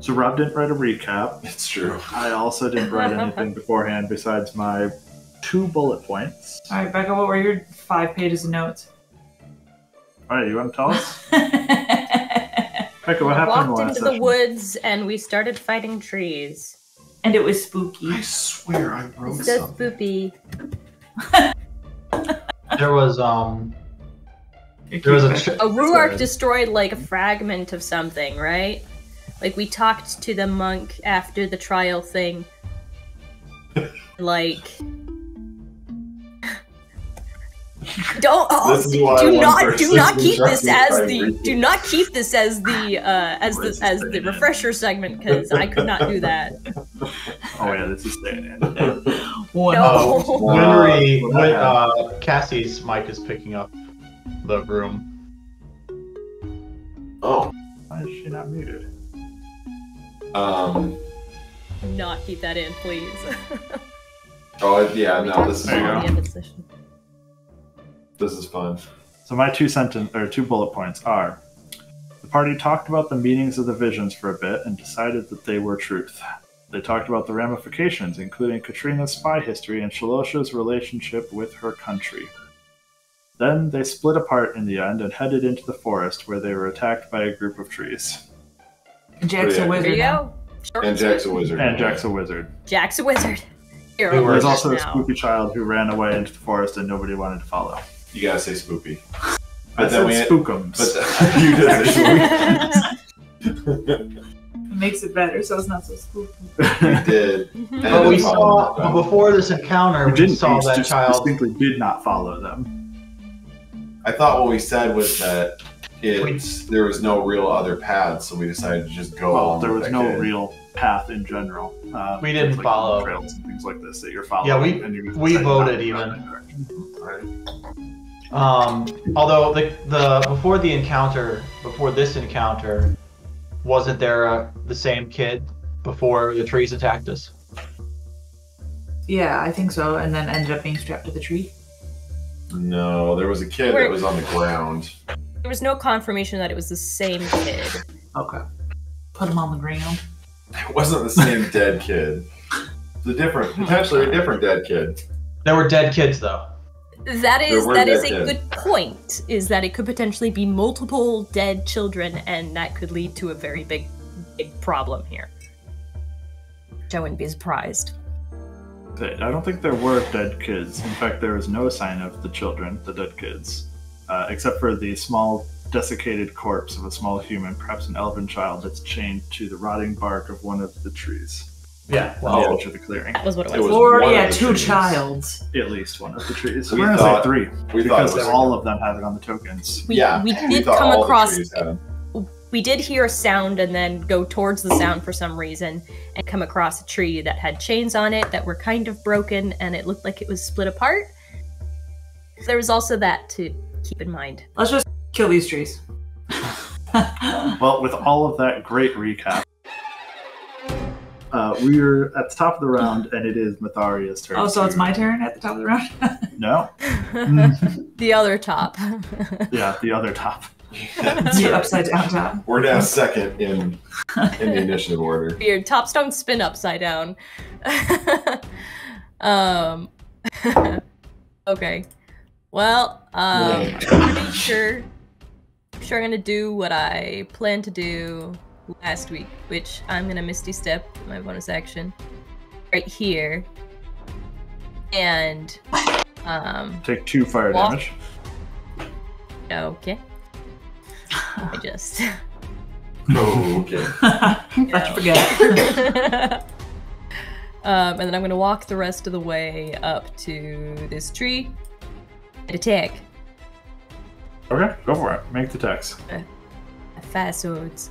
So Rob didn't write a recap. It's true. I also didn't write anything beforehand besides my two bullet points. All right, Becca, what were your five pages of notes? All right, you want to tell us? Becca, what happened in the Walked last into the woods and we started fighting trees. and it was spooky. I swear I wrote So something. spoopy. There was um You're there was a cute, A Ruark Sorry. destroyed like a fragment of something, right? Like we talked to the monk after the trial thing. like Don't oh, This is why do not do not keep this as the do not keep this as the uh as the as the thing at? refresher segment because I could not do that. Oh yeah, this is staying in. One. No. Winry, Uh, Win- uh, Cassie's mic is picking up the room. Oh. Why is she not muted? Um. not keep that in, please. Oh yeah. No. This is There you about go. the end of the session. this is fun. So my two sentence or two bullet points are: the party talked about the meanings of the visions for a bit and decided that they were truth. They talked about the ramifications, including Katrina's spy history and Shalosha's relationship with her country. Then they split apart in the end and headed into the forest where they were attacked by a group of trees. Jack's Yeah. a wizard. you now. And Jack's a wizard. And Jack's a wizard. Jack's a wizard. You're a were- There's wizard also a now. spooky child who ran away into the forest and nobody wanted to follow. You gotta say spoopy. I But said then we. spookums. But you did say. It makes it better, so it's not so spooky. we did. But we saw up. but before this encounter, we we didn't saw that just child. distinctly did not follow them. I thought what we said was that it's there was no real other path, so we decided to just go. Well, along there was no kid. real path in general. Um, We didn't there's, like, follow. trails and things like this that you're following. Yeah, we- and you we voted even. that. Um, although the the before the encounter, before this encounter, wasn't there uh, the same kid before the trees attacked us? Yeah, I think so. And then ended up being strapped to the tree. No, there was a kid Where- that was on the ground. There was no confirmation that it was the same kid. Okay. Put him on the ground. It wasn't the same dead kid. The different, potentially a different dead kid. There were dead kids though. That is were that is dead a kids. good point. Is that it could potentially be multiple dead children, and that could lead to a very big, big problem here. Which I wouldn't be surprised. I don't think there were dead kids. In fact, there was no sign of the children, the dead kids, uh, except for the small desiccated corpse of a small human, perhaps an elven child, that's chained to the rotting bark of one of the trees Yeah. on the edge of the clearing. That was what it It was. was Already one of had the two trees. childs. At least one of the trees. We We're gonna say three We because all of them have it on the tokens. We, yeah, we we did thought come across trees had 'em. We did hear a sound and then go towards the sound for some reason and come across a tree that had chains on it that were kind of broken and it looked like it was split apart. There was also that to keep in mind. Let's just kill these trees. Well, with all of that great recap, uh, we're at the top of the round, and it is Myetharia's turn. oh, so it's my turn at the top of the round? No, the other top. yeah, the other top. That's the right. upside down top. We're now second in in the initiative order. Your tops don't spin upside down. um Okay. Well, um I'm pretty sure sure I'm gonna do what I planned to do last week, which I'm gonna Misty Step my bonus action right here. And um Take two fire Walk. damage. okay. I just Oh, okay. Let's forget. um, and then I'm gonna walk the rest of the way up to this tree and attack. Okay, go for it. Make the text. Fast swords.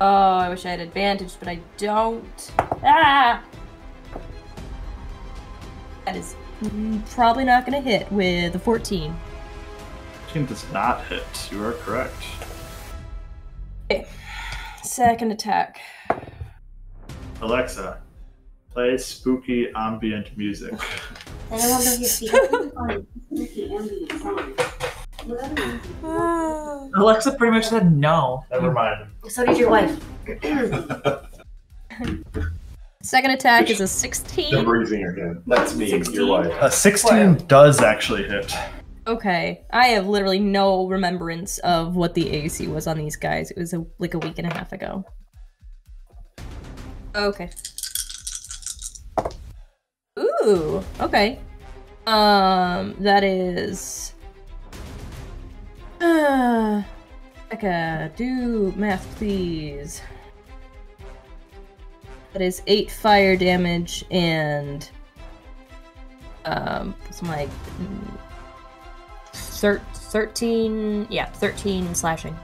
Oh, I wish I had advantage, but I don't. Ah! That is probably not gonna hit with a 14. Team does not hit. You are correct. Second attack. Alexa, play spooky ambient music. I don't know if you spooky ambient sound. Ah. Alexa pretty much said no. Never mind. So did your wife. Second attack is a The 16. breathing again. That's me, 16? your wife. A 16 does actually hit. Okay, I have literally no remembrance of what the AC was on these guys. It was a, like a week and a half ago. Okay. Ooh, okay. Um, that is. Uh, Becca, do math, please. That is eight fire damage and. Um, like. mm, Thir- 13 yeah 13 slashing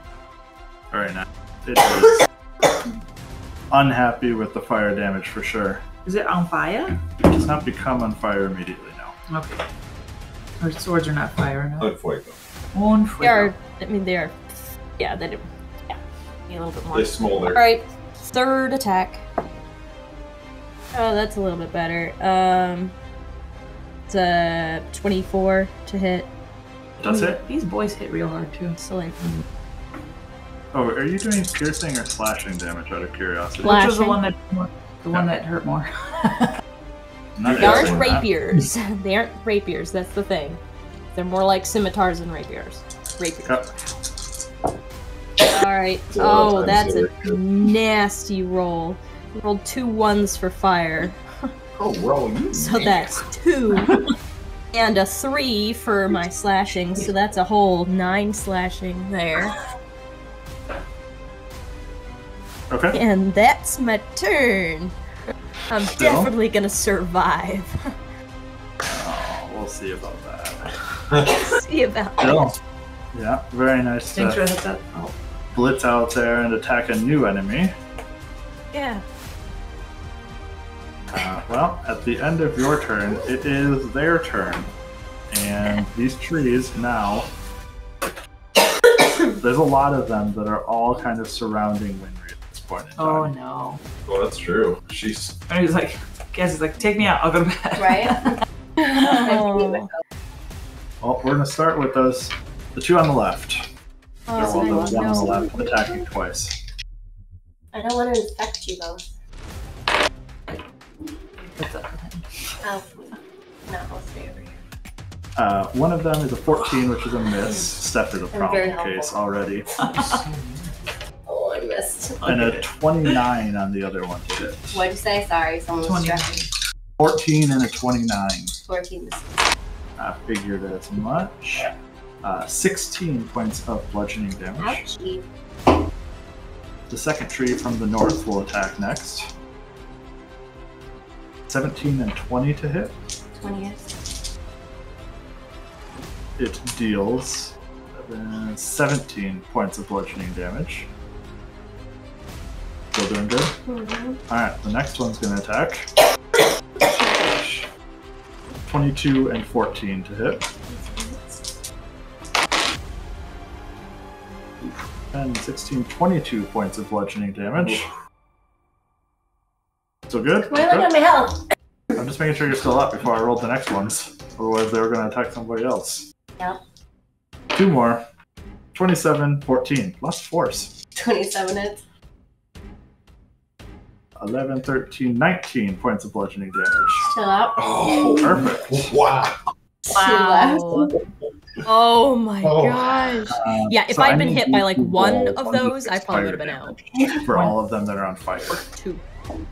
All right, now it is unhappy with the fire damage for sure. Is it on fire? It does not become on fire immediately now. Okay. Our swords are not fire enough. On fuego. On they are i mean they are yeah they do yeah be a little bit more They smolder. all right third attack oh that's a little bit better um it's a 24 to hit Does it? These boys hit real hard too. so like mm-hmm. Oh, are you doing piercing or slashing damage out of curiosity? Slash. Which was the Slashing. one that the one that hurt more. Not they aren't rapiers they aren't rapiers that's the thing they're more like scimitars than rapiers rapiers Yep. all right It's a lot of oh that's a nasty roll rolled two ones for fire Oh, roll you. So that's two. And a three for my slashing, so that's a whole nine slashing there. Okay. And that's my turn. I'm Still? definitely gonna survive. Oh, we'll see about that. See about Still. Yeah, very nice Thanks for to the heads up. Oh, blitz out there and attack a new enemy. Yeah. Uh, well, at the end of your turn, it is their turn. And these trees now. There's a lot of them that are all kind of surrounding Winry at this point in oh no. Well, that's true. She's And he's like, guess he's like, take me out. I'll go to bed. Right? Oh, Well, we're going to start with those. The two on the left. They're oh, all the one on the left attacking twice. I don't want to infect you both. What's up? Oh, no, I'll stay over here. Uh, one of them is a 14, which is a miss. Steph is a I'm problem case already. Oh, I missed. And a 29 on the other one. What'd you say? Sorry, someone was 20. 14 and a 29. 14 misses. I figured as much. Uh, 16 points of bludgeoning damage. Ouchie. The second tree from the north will attack next. 17 and 20 to hit. 20 hits. It deals uh, 17 points of bludgeoning damage. Still doing good? Mm-hmm. Alright, the next one's going to attack. 22 and 14 to hit. And 16, 22 points of bludgeoning damage. Still good? Wait, look at my health. I'm just making sure you're still up before I rolled the next ones. Otherwise, they were going to attack somebody else. Yep. Two more. 27, 14. Less force. 27 hits. 11, 13, 19 points of bludgeoning damage. Chill out. oh Perfect. wow. Wow. Oh my Oh. gosh. Uh, Yeah, if so I'd been hit by like one of those, I probably would have been out. For all of them that are on fire. Two.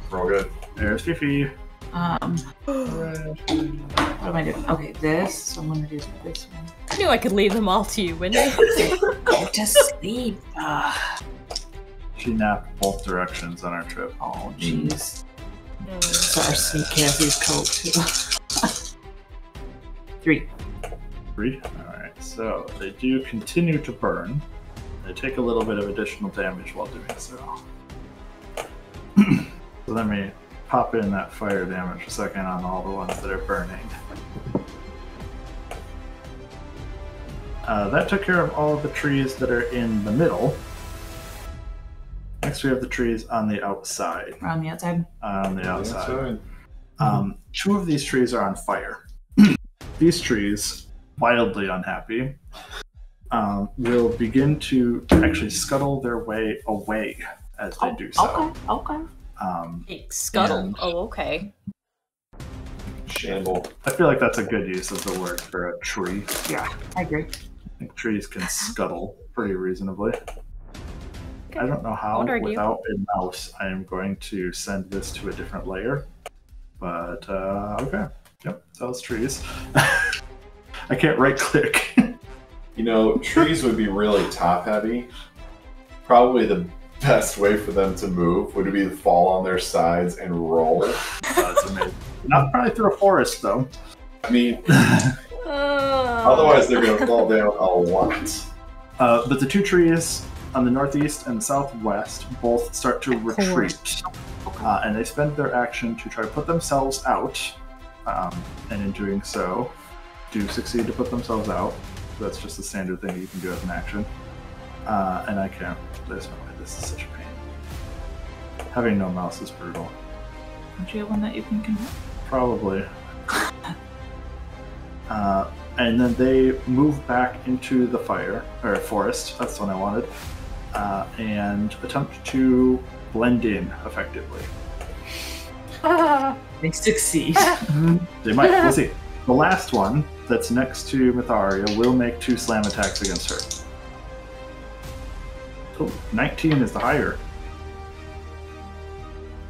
Real good. There's Fifi. Um, what am I doing? Okay, this. So I'm gonna do this one. I knew I could leave them all to you, Wendy. Go to sleep. Ah. She napped both directions on our trip. oh, jeez. Sorry, sneak Cassie's coat too. Three. Three. Alright, so they do continue to burn. They take a little bit of additional damage while doing so. so let me pop in that fire damage a second on all the ones that are burning. Uh, that took care of all of the trees that are in the middle. Next, we have the trees on the outside. On the outside. On the outside. Outside. Um, two of these trees are on fire. these trees, wildly unhappy, um, will begin to actually scuttle their way away as they do so. Okay, okay. Um, scuttle. And- Oh, okay. Shamble. I feel like that's a good use of the word for a tree. Yeah, I agree. I think trees can scuttle pretty reasonably. I don't know how, without a mouse, I am going to send this to a different layer. But, uh, okay. Yep, those trees. I can't right click. You know, trees would be really top heavy. Probably the best way for them to move would be to fall on their sides and roll. That's amazing. Not probably through a forest, though. I mean, Uh, otherwise they're going to fall down a lot. Uh, but the two trees on the northeast and the southwest both start to retreat. Uh, and they spend their action to try to put themselves out. Um, and in doing so, do succeed to put themselves out. That's just the standard thing you can do as an action. Uh, and I can't. There's no way. This is such a pain. Having no mouse is brutal. Don't you have one that you can convert? Probably. Uh, and then they move back into the fire or forest. That's what I wanted, uh, and attempt to blend in effectively. They succeed. They might. We'll see. The last one that's next to Myetharia will make two slam attacks against her. Oh, 19 is the higher.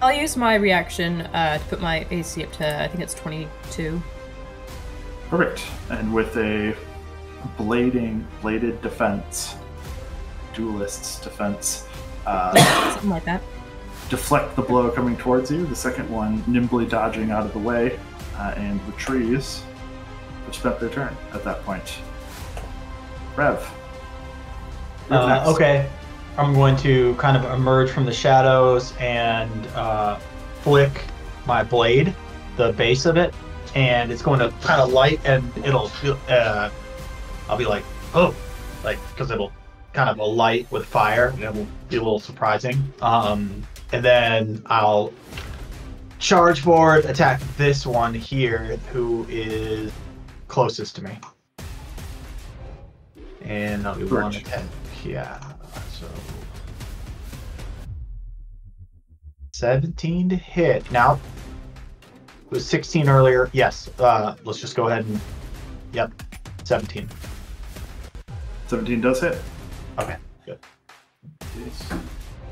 I'll use my reaction uh, to put my AC up to, I think it's 22. Perfect. And with a blading, bladed defense, duelist's defense, uh, Something like that. deflect the blow coming towards you. The second one nimbly dodging out of the way, uh, and the trees have spent their turn at that point. Rev. Uh, okay. I'm going to kind of emerge from the shadows and uh, flick my blade, the base of it, and it's going to kind of light and it'll feel. Uh, I'll be like, oh, like because it'll kind of alight with fire and it'll be a little surprising. Um, and then I'll charge forward, attack this one here, who is closest to me. And I'll be one Birch. attack. Yeah. So 17 to hit. Now it was 16 earlier. Yes. Uh, let's just go ahead and. Yep. 17. 17 does hit. Okay. Good. Jeez.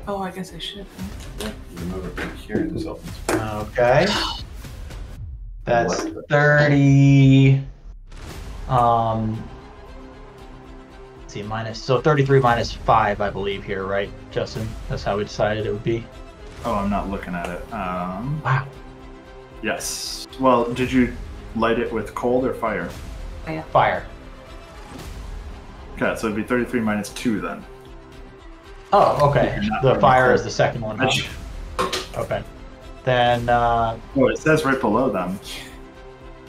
oh, I guess I should. You move it back here and this opens. Okay. That's 30. Um. Let's see, minus. So 33 minus 5, I believe, here, right, Justin? That's how we decided it would be. Oh, I'm not looking at it. Um, Wow. yes. Well, did you light it with cold or fire? Fire. Okay, so it'd be 33 minus 2 then. Oh, okay. The fire cold. is the second one. huh? Which- Okay. Then, uh, Oh, it says right below them.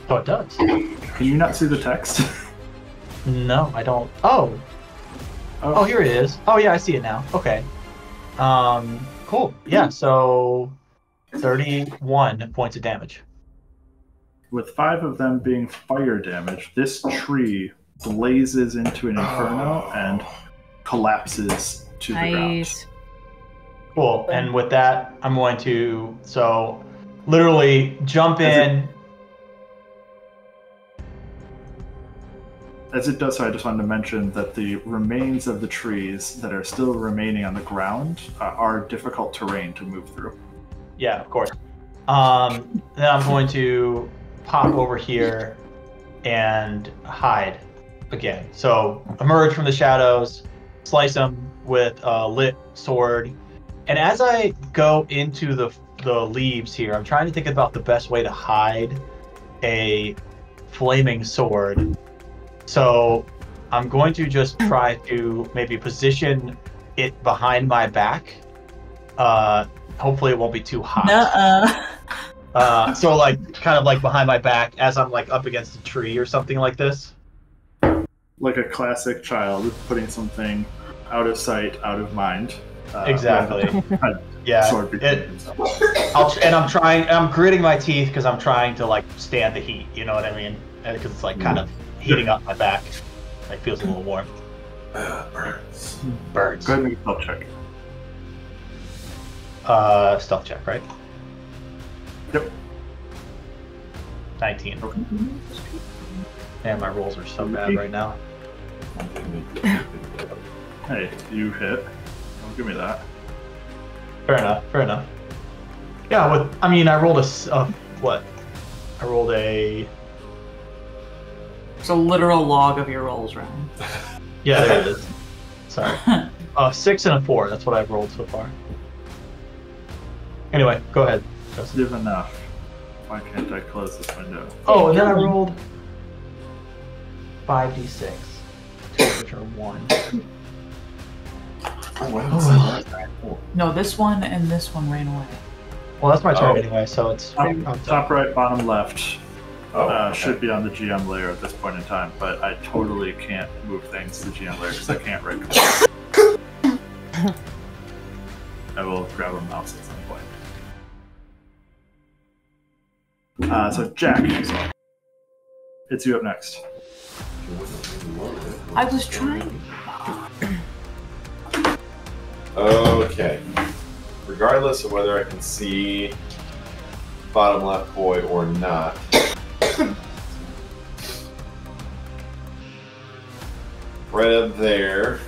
oh, it does. Can you not see the text? No, I don't. Oh, oh, here it is. Oh, yeah, I see it now. Okay. Um, cool. Yeah, so 31 points of damage. With five of them being fire damage, this tree blazes into an inferno and collapses to the ground. Nice. Cool. And with that, I'm going to so literally jump Is it- in. As it does so, I just wanted to mention that the remains of the trees that are still remaining on the ground uh, are difficult terrain to move through. Yeah, of course. Um, then I'm going to pop over here and hide again. So emerge from the shadows, slice them with a lit sword, and as I go into the the leaves here, I'm trying to think about the best way to hide a flaming sword. So I'm going to just try to maybe position it behind my back. Uh, hopefully it won't be too hot. Nuh-uh. Uh, so like kind of like behind my back as I'm like up against a tree or something like this. Like a classic child putting something out of sight, out of mind. Uh, Exactly. Yeah. sword It. I'll, and I'm trying. I'm gritting my teeth because I'm trying to like stand the heat. You know what I mean? Because it's like kind of heating up my back. Like feels a little warm. Uh, burns. Birds. Go ahead and make a stealth check. Uh, stealth check, right? Yep. 19. Okay. Man, my rolls are so bad right now. Hey, you hit. Don't give me that. Fair enough. Fair enough. Yeah, with I mean, I rolled a uh, what? I rolled a It's a literal log of your rolls, Ryan. yeah, there it is. Sorry, uh, six and a four. That's what I've rolled so far. Anyway, go ahead. Justin. Positive enough. Why can't I close this window? Oh, and then I rolled five d six, two of which are one. Oh, wow. No, this one and this one ran away. Well, that's my turn Oh. anyway, so it's Top, top right, bottom left Oh, uh, okay. should be on the GM layer at this point in time, but I totally can't move things to the GM layer because I can't right click. I will grab a mouse at some point. Uh, so, Jack, it's you up next. I was trying. Okay. Regardless of whether I can see bottom left boy or not. right up there.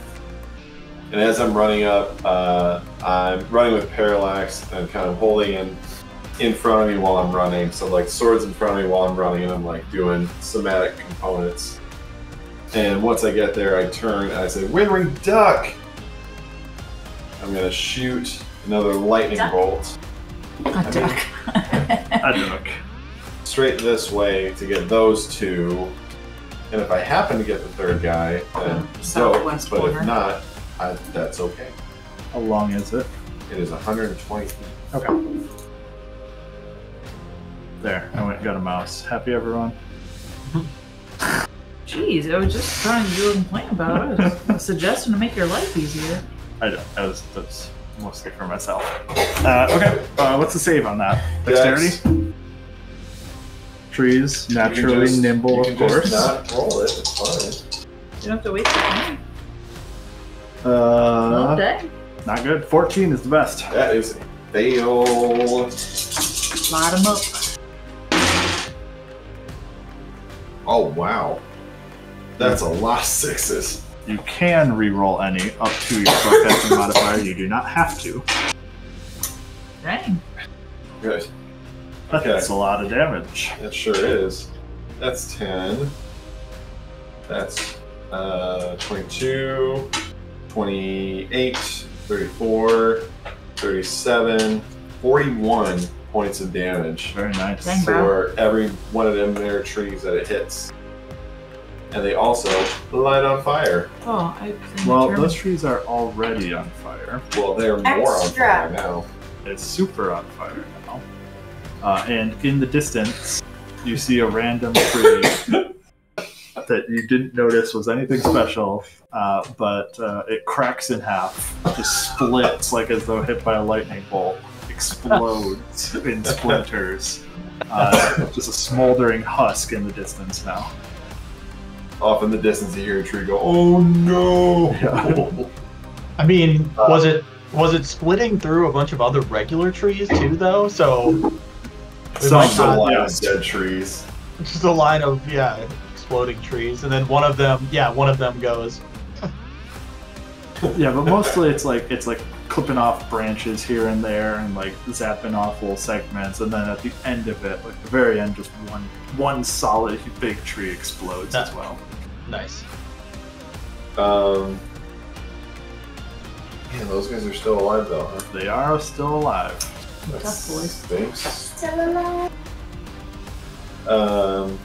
And as I'm running up, uh, I'm running with parallax and kind of holding in in front of me while I'm running. So like swords in front of me while I'm running, and I'm like doing somatic components. And once I get there, I turn and I say, "Winry duck." I'm gonna shoot another lightning Duck. bolt A duck. A duck. Straight this way to get those two. And if I happen to get the third guy, then dope. Southwest But corner. if not, I, that's okay. How long is it? It is 120 feet. Okay. There, I went and got a mouse. Happy everyone? Jeez, I was just trying to do a complaint about it. I was suggesting to make your life easier. I don't. That was that's mostly for myself. Uh, okay. Uh, what's the save on that? Dexterity. Dex. You Trees, can naturally just- nimble, you of course. Just not roll it. It's fine. You don't have to waste your time. All Uh, day. not good. Fourteen is the best. That is a fail. Light 'em up. Oh wow, that's a lot of sixes. You can re-roll any up to your spellcasting modifier. You do not have to. Dang. Good. But Okay. That's a lot of damage. That sure is. That's 10. That's uh, 22, 28, 34, 37, 41 points of damage Very nice. Dang, bro. for every one of them there trees that it hits. And they also light on fire. Oh, I. Well, determined- those trees are already on fire. Well, they're more on fire now. It's super on fire now. Uh, and in the distance, you see a random tree that you didn't notice was anything special, uh, but uh, it cracks in half, just splits like as though hit by a lightning bolt, explodes in splinters. Uh, just a smoldering husk in the distance now. Off in the distance, you hear a tree go, "Oh no!" I mean, was it was it splitting through a bunch of other regular trees too, though? So we Some, might Just a line yes. of dead trees. just a line of yeah exploding trees, and then one of them, yeah, one of them goes. Yeah, but mostly it's like it's like clipping off branches here and there and like zapping off little segments, and then at the end of it, like the very end, just one one solid big tree explodes as well. Nice. Um, yeah, those guys are still alive though, huh? They are still alive. That Tough boys. stinks. Still alive. Um,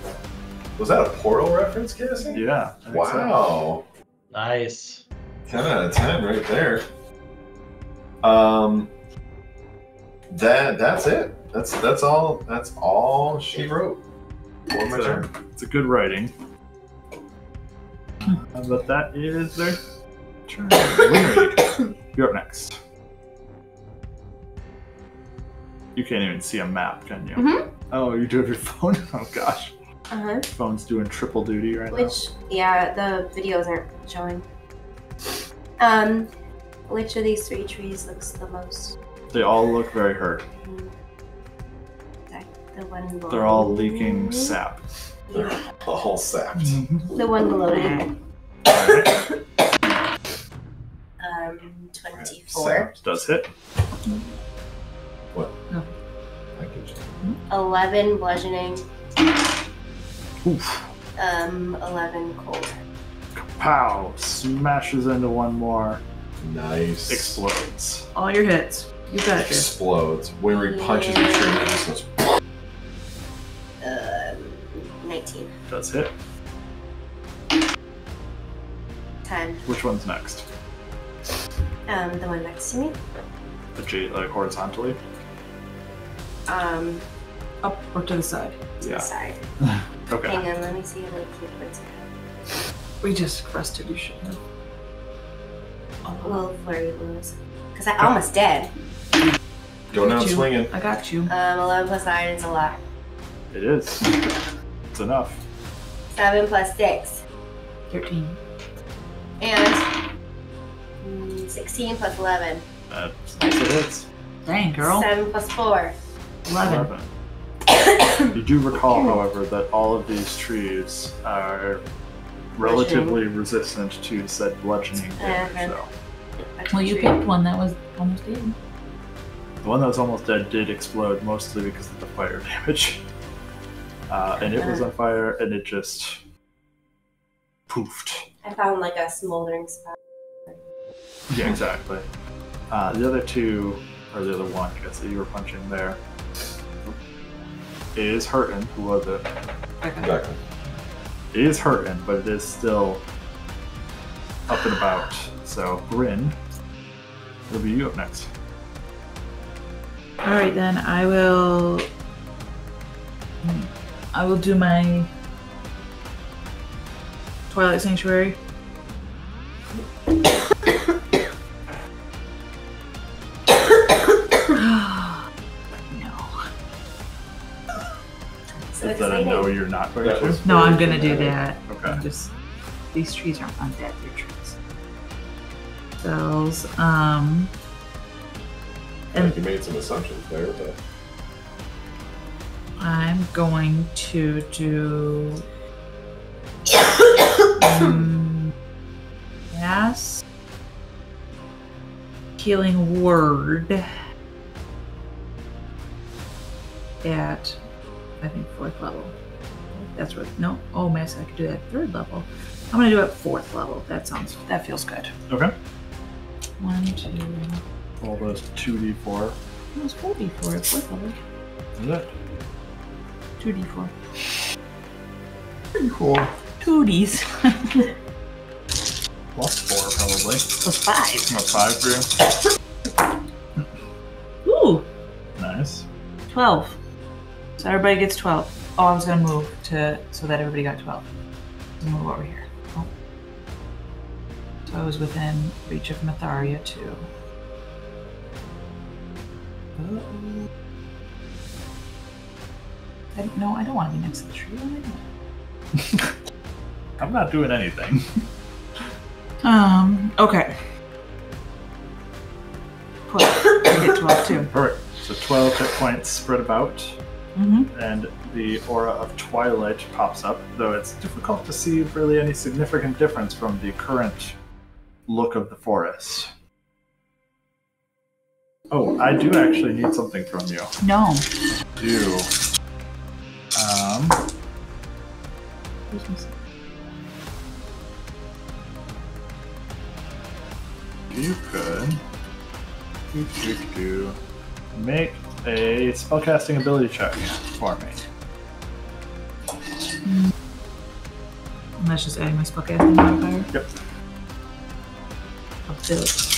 was that a portal reference, Cassie? Yeah. I think so. Wow. Nice. 10 out of 10 right there. Um, that that's it. That's that's all. That's all she wrote. For my It's a, turn. it's a good writing. Uh, but that is their turn. You're up next. You can't even see a map, can you? Mhm. Oh, you do have your phone? Oh gosh. Uh huh. Phone's doing triple duty right now. Which, yeah, the videos aren't showing. Um, which of these three trees looks the most? They all look very hurt. hmm, The one below. They're all leaking sap. They're all sapped. The one below me. Alright, Um, twenty-four. Sapped. Does hit. What? No. I can check. Eleven bludgeoning. Oof. Um, eleven cold. Pow! Smashes into one more. Nice. Explodes. All your hits. You got it. Jay. Explodes. Winry punches the tree and it just goes. Um, nineteen. Does hit. Ten. Which one's next? Um, the one next to me. The J, like horizontally. Um, Up or to the side. to Yeah. the side. Okay. Hang on, let me see if I keep it. We just rested. You should have. Well, flurry blows. Because I almost dead. Go down You. swinging. I got you. Um, 11 plus 9 is a lot. It is. It's enough. 7 plus 6. 13. And mm, 16 plus 11. That's nice it. Dang, girl. 7 plus 4. 11. You do recall, however, that all of these trees are relatively resistant to said bludgeoning damage. Okay. So Well, you picked one that was almost dead. the one that was almost dead did explode mostly because of the fire damage. Uh, and it was on fire, and it just poofed. I found like a smoldering spot. Yeah, exactly. Uh, the other two, or the other one, I guess, that you were punching there, is hurting. Who was it? Okay. Exactly. It is hurting, but it is still up and about. So, Bryn, it'll be you up next. All right, then I will. I will do my Twilight Sanctuary. That I know you're not going That to? was- No, I'm gonna do that. Okay. Just these trees aren't undead, they're trees. Those. Um. I think And you made some assumptions there, but I'm going to do. um, yes. Healing word. At, I think fourth level. That's right. No, oh, miss. I could do that third level. I'm gonna do it fourth level. That sounds. That feels good. Okay. One, two. All those 2d4. It was four d four at fourth level. Is it? Two d four. Pretty cool. Two d's. Plus 4, probably. Plus five. What, 5 for you? Ooh, Nice. 12. So everybody gets 12. Oh, I was gonna move to so that everybody got 12. So move over here. Oh. So I was within reach of Myetharia too. Uh-oh. I, no, I don't want to be next to the tree. What I doing? I'm not doing anything. Um. Okay. 12. I get 12 too. Alright, so 12 hit points spread about, Mm-hmm. and the aura of twilight pops up, though it's difficult to see really any significant difference from the current look of the forest. Oh, I do actually need something from you. No. Do. Um, you could do, do, do, make a spellcasting ability check for me. And that's just adding my spellcasting modifier. Yep. I'll do it.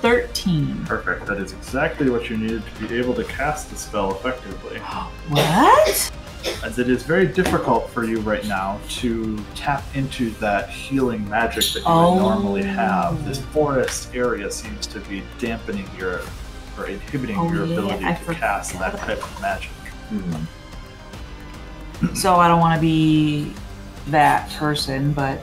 13. Perfect. That is exactly what you needed to be able to cast the spell effectively. What? As it is very difficult for you right now to tap into that healing magic that you Oh. would normally have. This forest area seems to be dampening your or inhibiting Oh, your yeah, ability I to cast that type of magic. Hmm. So I don't want to be that person, but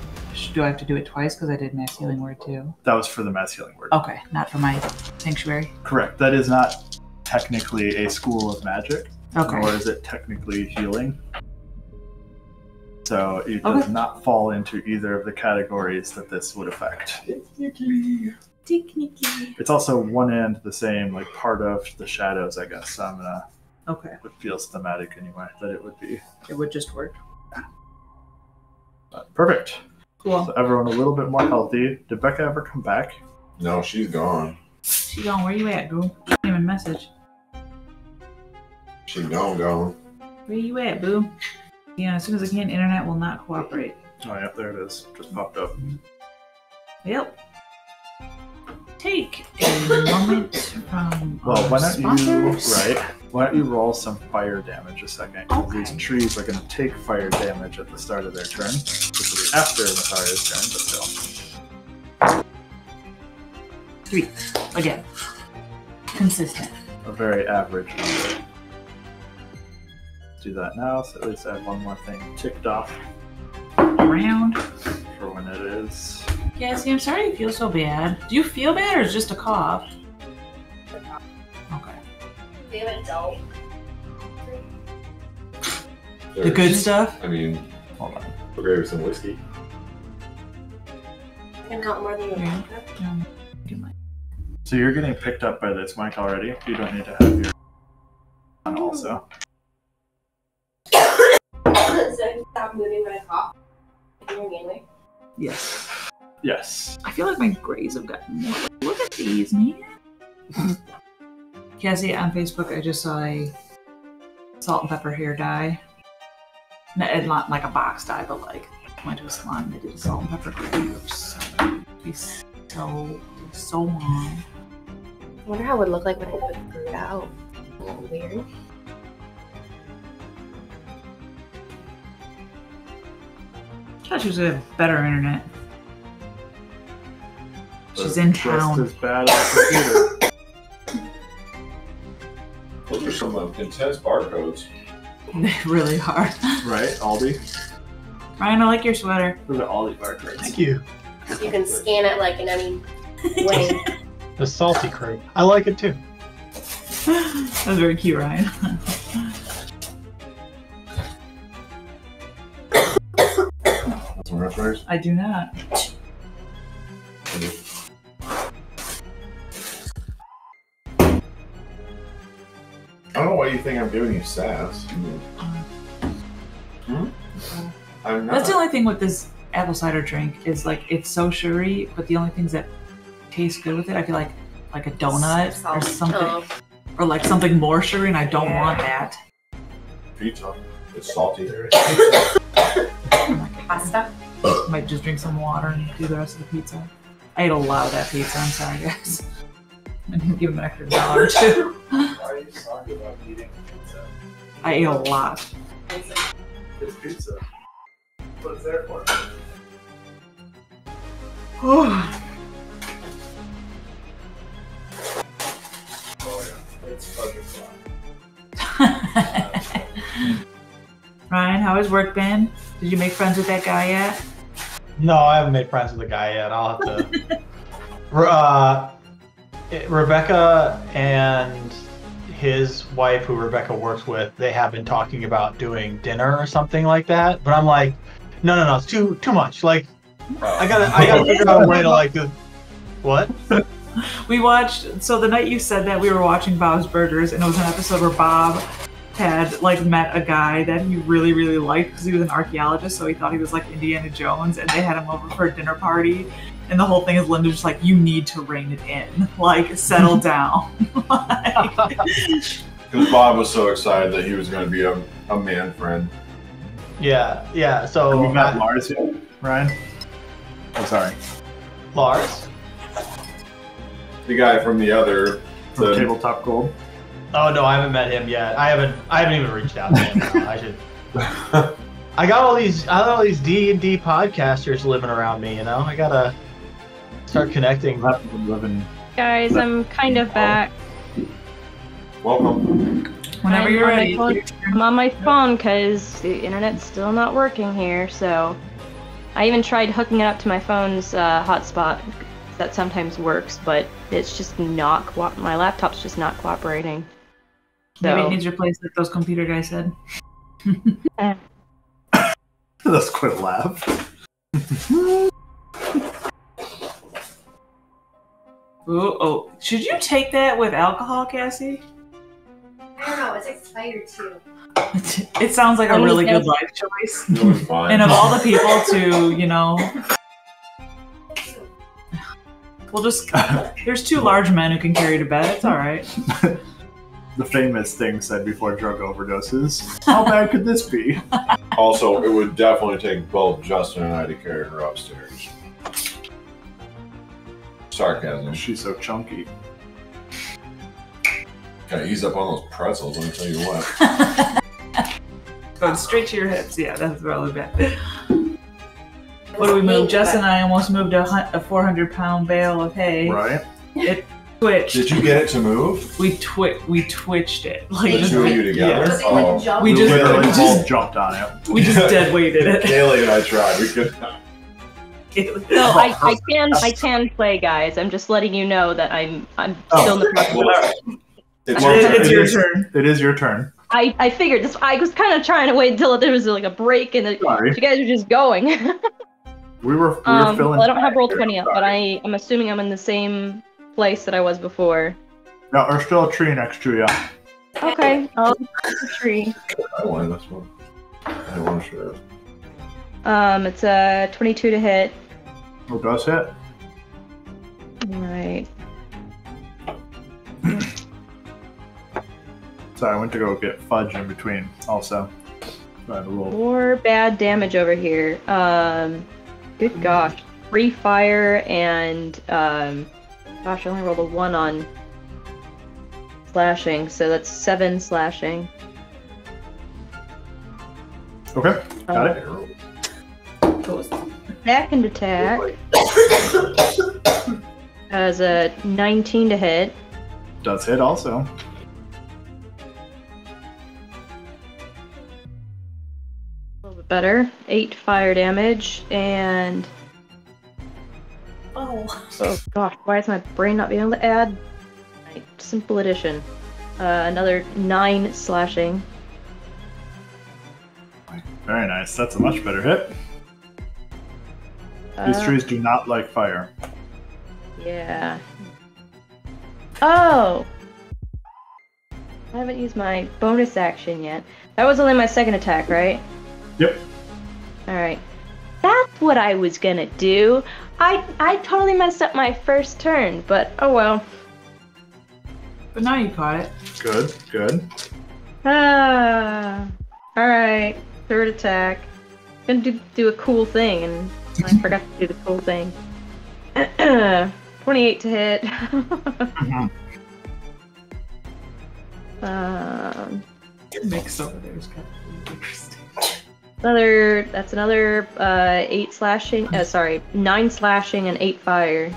Do I have to do it twice because I did mass healing word too? That was for the mass healing word. Okay, not for my sanctuary. Correct. That is not technically a school of magic, Okay. nor is it technically healing. So it does Okay. not fall into either of the categories that this would affect. It's also one and the same, like part of the shadows, I guess. So I'm gonna Okay. it feels thematic anyway that it would be. It would just work. But perfect. Cool. So everyone a little bit more healthy. Did Becca ever come back? No, she's gone. She's gone. where you at, boo? She didn't even message. She gone, gone. Where you at, boo? Yeah, as soon as I can, internet will not cooperate. Oh yeah, there it is. Just popped up. Yep. Take a moment from Well, our why don't you right? Why don't you roll some fire damage a second? 'cause Okay. These trees are going to take fire damage at the start of their turn, which will be after Myetharia's turn, but still Three. Again. Consistent. a very average number. Do that now, so at least I have one more thing ticked off around for when it is. Cassie, I'm sorry you feel so bad. Do you feel bad or is it just a cough? Okay. They have adult. The good stuff? I mean, Hold on. we'll grab some whiskey. And not more than a Yeah. vodka. Do So you're getting picked up by this mic already. You don't need to have your on also. So stop moving when I cough. Anyway. Yes. Yes. I feel like my grades have gotten more. Look at these, man. Cassie, on Facebook, I just saw a salt and pepper hair dye. No, it not like a box dye, but like went to a salon and they did a salt and pepper cream. It looks so, it's so, so long. I wonder how it would look like when I put the out. A little weird. Thought she was gonna have better internet. She's But in Just town. as bad on the computer. Those are some uh, intense barcodes. They really are. right, Aldi? Ryan, I like your sweater. Those are Aldi barcodes. Thank you. You can scan it like in any way. The salty crew. I like it too. that was very cute, Ryan. Some rough. I do not. I don't know why you think I'm giving you sass. Hmm? I'm not. That's the only thing with this apple cider drink is like it's so sugary, but the only things that taste good with it, I feel like like a donut or something, or like something more sugary, and I don't want that. pizza. It's salty. pasta. Might just drink some water and do the rest of the pizza. I ate a lot of that pizza. I'm sorry, guys. I didn't give him an extra dollar too. Why are you talking about eating pizza? I ate a lot. It's pizza. What is there for? Oh yeah, it's fucking. Ryan, how has work been? Did you make friends with that guy yet? No, I haven't made friends with the guy yet. I'll have to. Uh, it- Rebecca and his wife, who Rebecca works with, they have been talking about doing dinner or something like that. But I'm like, no, no, no, it's too too much. Like, I gotta, I gotta figure out a way to like do. What? We watched. So the night you said that, we were watching Bob's Burgers, and it was an episode where Bob had like met a guy that he really, really liked because he was an archaeologist. So he thought he was like Indiana Jones, and they had him over for a dinner party. And the whole thing is Linda's just like, you need to rein it in, like settle down. Like- Because Bob was so excited that he was going to be a, a man friend. Yeah, yeah. So Have you met uh, Lars yet, Ryan? Oh, sorry. Lars. The guy from the other. From The, Tabletop Gold. Oh no, I haven't met him yet. I haven't. I haven't even reached out to him. now. I should. I got all these. I got all these D and D podcasters living around me. You know, I gotta start connecting. What happened to living? Guys, I'm kind of back. welcome. Whenever I'm you're on my ready. phone. I'm on my phone because the internet's still not working here, so I even tried hooking it up to my phone's uh, hotspot. That sometimes works, but it's just not co- my laptop's just not cooperating. Maybe it needs replaced, like those computer guys said. Let's quit laugh. Ooh, oh, should you take that with alcohol, Cassie? I don't know. It's expired too. It sounds like a I'm really good life choice. No, it's fine. And of all the people to, you know, we'll just. There's two large men who can carry to bed. It's all right. The famous thing said before drug overdoses. How bad could this be? Also, it would definitely take both Justin and I to carry her upstairs. Sarcasm. She's so chunky. Gotta ease up on those pretzels, let me tell you what. Going straight to your hips. Yeah, that's really bad. What do we move? Jess and I almost moved a, a 400 pound bale of hay. Right? It twitched. Did you get it to move? We twi- we twitched it. Like The just, two of you together? Does it Oh. like jump? We We just- literally we all just- jumped on it. we just dead weighted it. Kaylee and I tried. We could not. It- No, I, I can I can play, guys. I'm just letting you know that I'm I'm Oh. still in the process. Well, it's Well, your turn. it's your turn. It is your turn. I, I figured this. I was kind of trying to wait until there was like a break and the, Sorry. you guys are just going. We were, we were um, filling. well, I don't have roll twenty here, up, but. I I'm assuming I'm in the same place that I was before. No, there's still a tree next to you. Okay, I'll the tree. I wanted this one. I want to share it. Um, it's a 22 to hit. Who does hit? Right. Sorry, I went to go get fudge in between. Also, so I had a little. More bad damage over here. Um, good gosh, Free fire and um, gosh, I only rolled a one on slashing, so that's seven slashing. Okay, got it. Second attack has a 19 to hit. Does hit also. A little bit better. Eight fire damage and Oh. oh gosh, why is my brain not being able to add? Right, Simple addition. Uh, another nine slashing. Very nice. That's a much better hit. These Uh, trees do not like fire. Yeah. Oh! I haven't used my bonus action yet. That was only my second attack, right? Yep. Alright. That's what I was gonna do. I I totally messed up my first turn, but oh well. But now you caught it. Good, good. Ah. Alright. Third attack. Gonna do, do a cool thing, and I forgot to do the cool thing. 28 to hit. Mhm. um, Your mix over there is kind of interesting. Another. That's another uh, eight slashing. Uh, sorry, nine slashing and eight fire.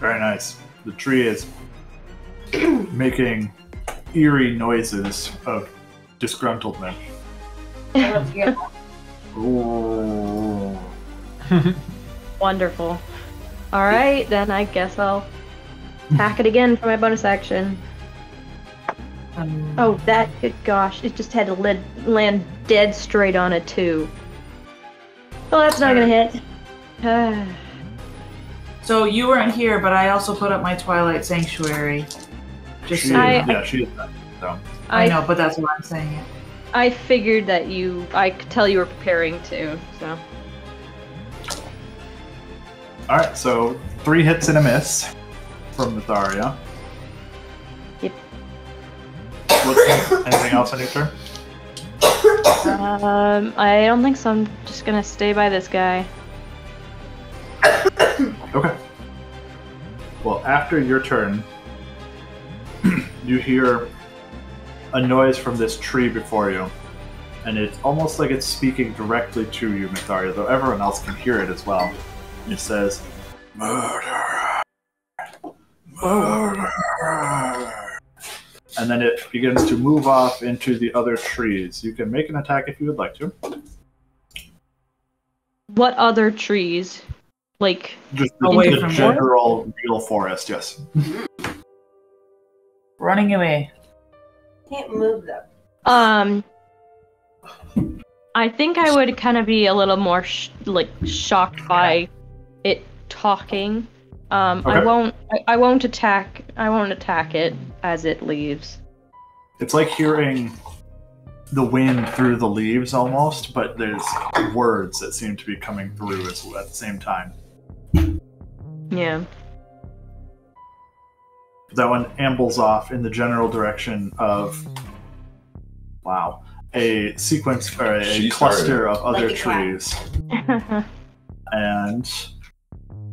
Very nice. The tree is making eerie noises of disgruntlement. Ooh. Wonderful. All right, then I guess I'll hack it again for my bonus action. Um, Oh, that good gosh! It just had to land, land dead straight on a two. Well, that's not gonna hit. Ah. So you weren't here, but I also put up my Twilight Sanctuary. Just She so I- is, yeah, she is. So. I I know, but that's why I'm saying it. I figured that you. I could tell you were preparing to. So. All right, so three hits and a miss from Myetharia. Anything else on your turn? Um, I don't think so. I'm just gonna stay by this guy. Okay. Well, after your turn, you hear a noise from this tree before you, and it's almost like it's speaking directly to you, Myetharia, though everyone else can hear it as well. It says, Murder! Murder! And then it begins to move off into the other trees. You can make an attack if you would like to. What other trees? Like, Just the, Away the from general real forest, yes. Running away. Can't move them. um, I think I would kind of be a little more sh- like shocked by it talking. Um, I won't. I, I won't attack. I won't attack it as it leaves. It's like hearing the wind through the leaves almost, but there's words that seem to be coming through as, at the same time. Yeah. That one ambles off in the general direction of, wow, a sequence or a She cluster of other Like trees, and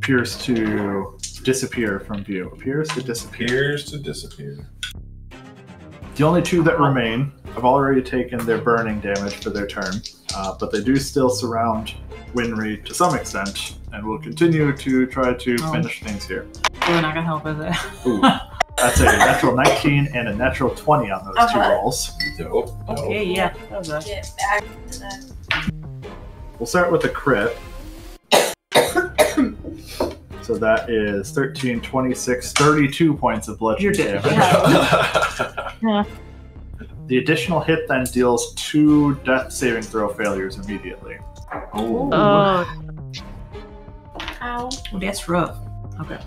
appears to disappear from view. Appears to disappear. Appears to disappear. The only two that remain have already taken their burning damage for their turn, uh, but they do still surround Winry to some extent, and will continue to try to Oh. finish things here. We're not gonna help with it. Ooh, that's a natural 19 and a natural 20 on those two Uh-huh. rolls. Nope. okay, yeah. That was a- Get back to that. We'll start with the crit. So that is 13, 26, 32 points of bludgeoning You're dead. damage. The additional hit then deals two death saving throw failures immediately. Oh. oh, Ow. Oh, that's rough. Okay.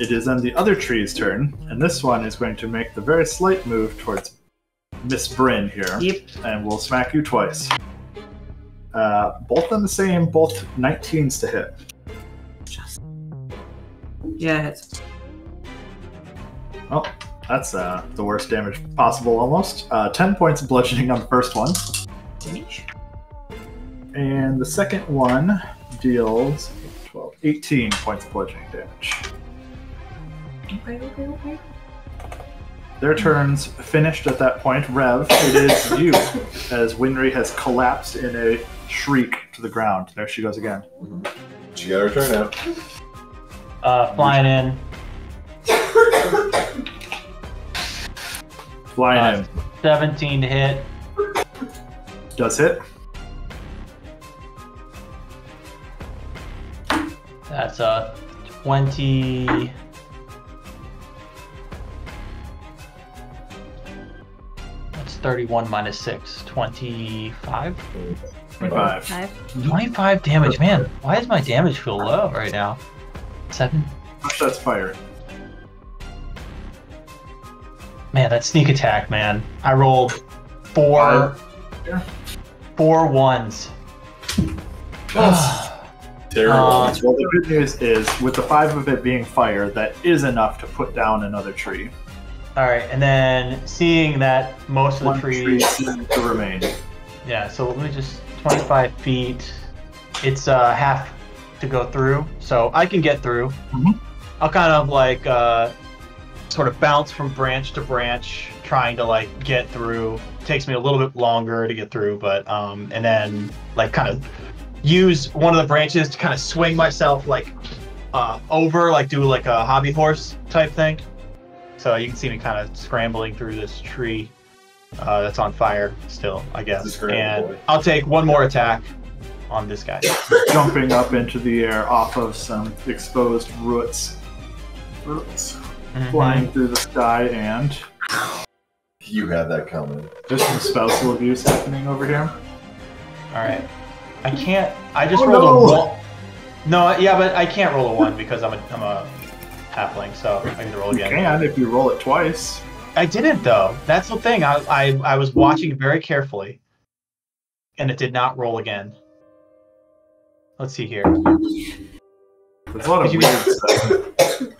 It is then the other tree's turn, and this one is going to make the very slight move towards Miss Bryn here, Yep. and will smack you twice. Uh, both on the same, both 19s to hit. Yeah, it's Oh, that's uh, the worst damage possible almost. Uh, 10 points of bludgeoning on the first one, damage. and the second one deals 12, 18 points of bludgeoning damage. Okay, okay, okay. Their turns finished at that point. Rev, it is you, as Winry has collapsed in a shriek to the ground. There she goes again. She got her turn out. Uh, flying in. Flying Uh, in. 17 to hit. Does hit. That's a 20. That's 31 minus 6. 25? 25. 25 damage. Man, why does my damage feel low right now? 7? That's fire. Man, that sneak attack, man. I rolled four, Yeah. four ones. Terrible. Uh, Well, the good news is, with the five of it being fire, that is enough to put down another tree. All right, and then seeing that most of the One tree trees, seems to remain. yeah. So let me just 25 feet. It's uh, half to go through, so I can get through. Mhm. I'll kind of like uh, sort of bounce from branch to branch, trying to like get through. takes me a little bit longer to get through, but um, and then like kind of use one of the branches to kind of swing myself like uh, over, like do like a hobby horse type thing. So you can see me kind of scrambling through this tree uh, that's on fire still, I guess. And boy. I'll take one more attack on this guy. Jumping up into the air off of some exposed roots. Roots Mhm. flying through the sky, and You had that coming. there's some spousal abuse happening over here. All right. I can't. I just Oh, rolled no. a one. No, yeah, but I can't roll a one because I'm a I'm a halfling, so I need to roll again. You again. can if you roll it twice. I didn't though. That's the thing. I, I I was watching very carefully, and it did not roll again. Let's see here. There's a lot of you- weird stuff.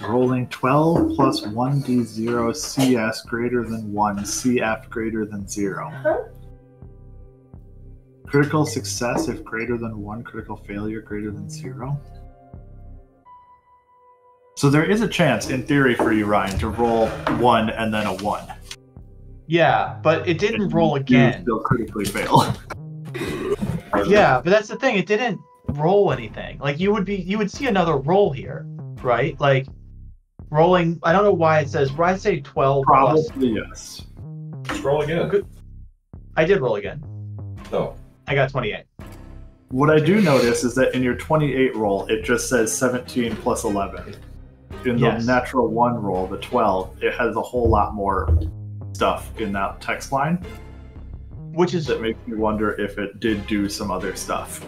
Rolling 12 plus 1d0 CS greater than 1, CF greater than 0. Huh? Critical success if greater than 1, critical failure greater than 0. So there is a chance, in theory, for you, Ryan, to roll 1 and then a 1. Yeah, but it didn't roll You again. still critically fail. Yeah, but that's the thing. It didn't roll anything. Like you would be, you would see another roll here, right? Like rolling. I don't know why it says. Why I say twelve plus. Probably yes. Let's roll again. Good. I did roll again. No. I got twenty-eight. What I do notice is that in your 28 roll, it just says 17 plus 11. In the Yes. natural one roll, the 12, it has a whole lot more stuff in that text line Which is that makes me wonder if it did do some other stuff.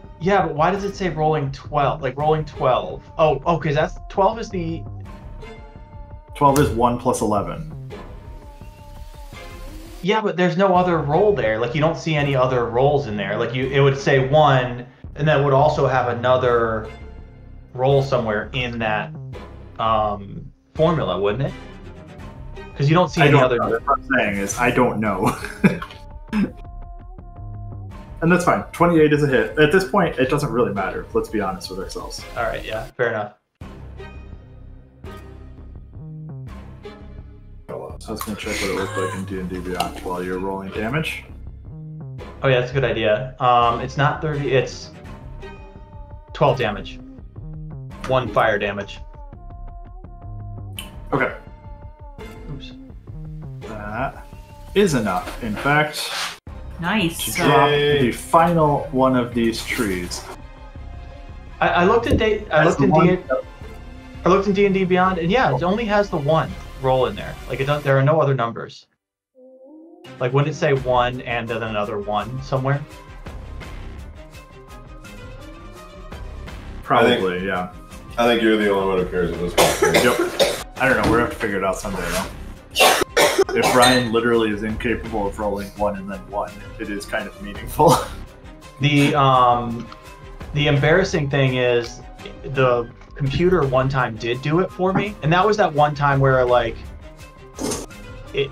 yeah, but why does it say rolling twelve? Like rolling twelve. Oh, oh, because that's twelve is the 12 is 1 plus 11. Yeah, but there's no other roll there. Like you don't see any other rolls in there. Like you, it would say one, and that would also have another roll somewhere in that um, formula, wouldn't it? Because you don't see I any don't other. know. What I'm saying is I don't know. and that's fine. 28 is a hit. At this point, it doesn't really matter. Let's be honest with ourselves. All right, yeah, fair enough. So I was going to check what it looked like in D&D Beyond while you're rolling damage. Oh yeah, that's a good idea. Um, it's not thirty. It's twelve damage. One fire damage. Okay. Oops. That is enough. In fact, Nice. to drop Yay. the final one of these trees. I, I looked at da- I That's looked the in one- D. I looked in D and D Beyond, and yeah, it only has the one roll in there. Like it don't, there are no other numbers. Like wouldn't it say one and then another one somewhere? Probably, yeah. I think you're the only one who cares at this point. Yep. I don't know. We're going to have to figure it out someday, though. If Brian literally is incapable of rolling one and then one, it is kind of meaningful. The um, the embarrassing thing is the computer one time did do it for me, and that was that one time where like it.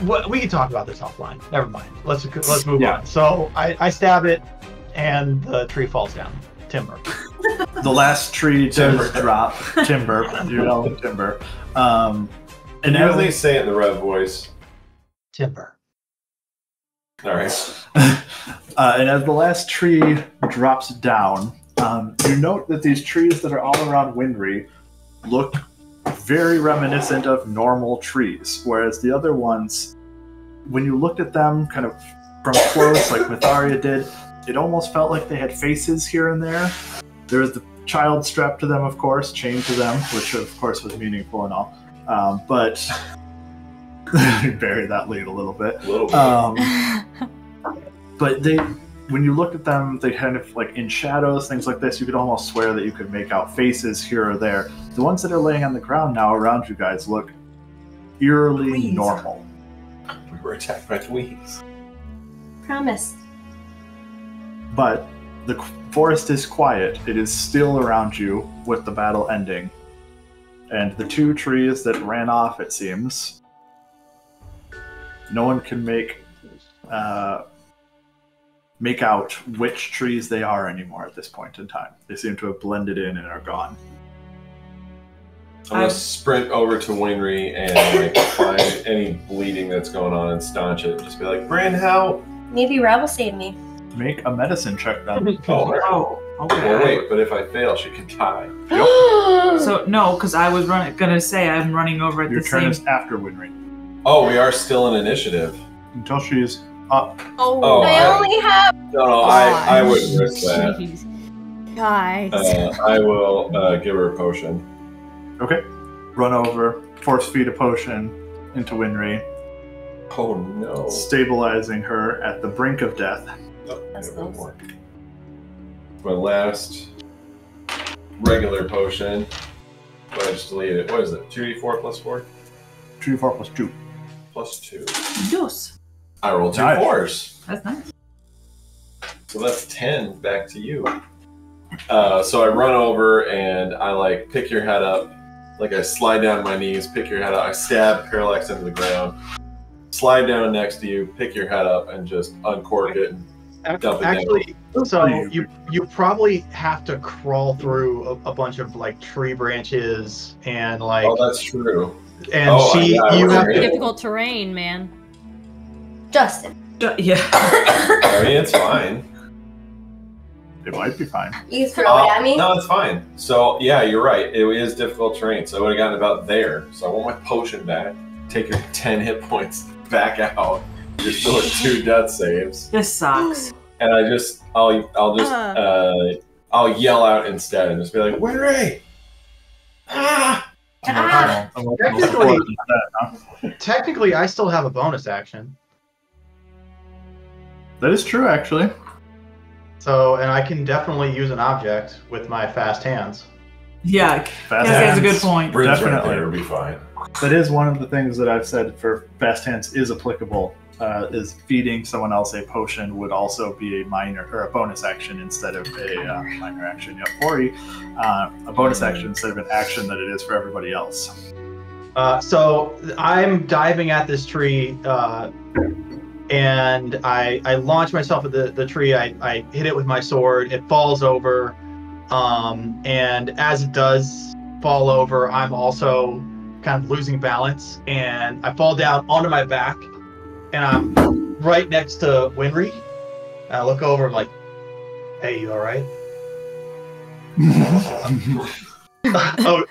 What we can talk about this offline. Never mind. Let's let's move Yeah. on. So I, I stab it, and the tree falls down. Timber. the last tree Timber. does drop. Timber. You're yelling timber. Um, And and you at least say it in the red voice. Timber. All right. uh, and as the last tree drops down, um, you note that these trees that are all around Winry look very reminiscent of normal trees, whereas the other ones, when you looked at them kind of from close, like Myetharia did, it almost felt like they had faces here and there. There was the child strapped to them, of course, chained to them, which of course was meaningful and all. Um, but bury that lead a little bit. A little bit. Um, but they, when you look at them, they kind of like in shadows, things like this. You could almost swear that you could make out faces here or there. The ones that are laying on the ground now around you guys look eerily Please. normal. we were attacked by tweens. Promise. But the forest is quiet. It is still around you with the battle ending. And the two trees that ran off, it seems, no one can make uh, make out which trees they are anymore at this point in time. They seem to have blended in and are gone. I'm gonna I- sprint over to Winry and like find any bleeding that's going on and staunch it. Just be like, Brand, how? Maybe Rob will save me. Make a medicine check then. Oh, oh, okay. well, wait, but if I fail, she can die. So no, because I was running, gonna say I'm running over at Your the turn same. is after Winry. Oh, we are still in initiative. Until she's up. Oh, Oh, I I- only have. No, no, I, I wouldn't risk that. jeez. Guys. Uh, I will uh, give her a potion. Okay. Run over, force feed a potion into Winry, Oh no. stabilizing her at the brink of death. Oh, I That's got one close. more. My last regular potion. But I just deleted it. What is it? 2d4 plus 4? 2 4 plus 2. Plus 2. Juice. I rolled two Nice. fours. That's nice. So that's 10 back to you. Uh, so I run over and I like pick your head up. Like I slide down my knees, pick your head up. I stab Parallax into the ground. Slide down next to you, pick your head up, and just uncork it. And Dump it down. Actually, so you. you you probably have to crawl through a, a bunch of like tree branches and like oh, that's true. and oh, see yeah, you we're have great. to Difficult terrain, man. Justin. Ju- Yeah. I mean, it's fine. It might be fine. You throw Uh, it at me? No, it's fine. So yeah, you're right. It is difficult terrain. So I would have gotten about there. So I want my potion back. Take your ten hit points back out. You're still at two death saves, This sucks. And I just I'll I'll just Uh. uh, I'll yell out instead and just be like, "Winry!" Ah! Ah! Technically- support instead, huh? Technically, I still have a bonus action. That is true, actually. So, and I can definitely use an object with my fast hands. Yeah, Fast Yes, that's a good point. Bryn's right Definitely. there. It'll be fine. That is one of the things that I've said for fast hands is applicable. Uh, is feeding someone else a potion would also be a minor or a bonus action instead of a uh, minor action. Yep, Ori, uh, a bonus action instead of an action that it is for everybody else. Uh, so I'm diving at this tree, uh, and I I launch myself at the, the tree. I, I hit it with my sword. It falls over, um, and as it does fall over, I'm also kind of losing balance, and I fall down onto my back, and I'm right next to Winry. And I look over, I'm like, "Hey, you all right?" oh,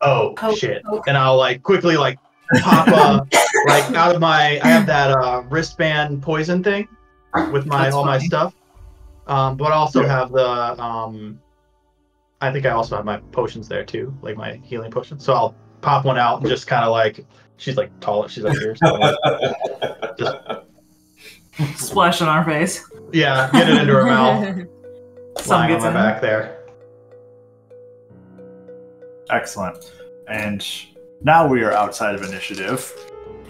oh, Poke, shit! poke. And I'll like quickly like pop uh, like out of my. I have that uh, wristband poison thing with my That's all my stuff, um, but I also have the. Um, I think I also have my potions there too, like my healing potions. So I'll pop one out and just kind of like she's like taller. She's like here. So splash on our face. yeah, get it into her mouth. Some lying on gets my in. back there. Excellent. And now we are outside of initiative.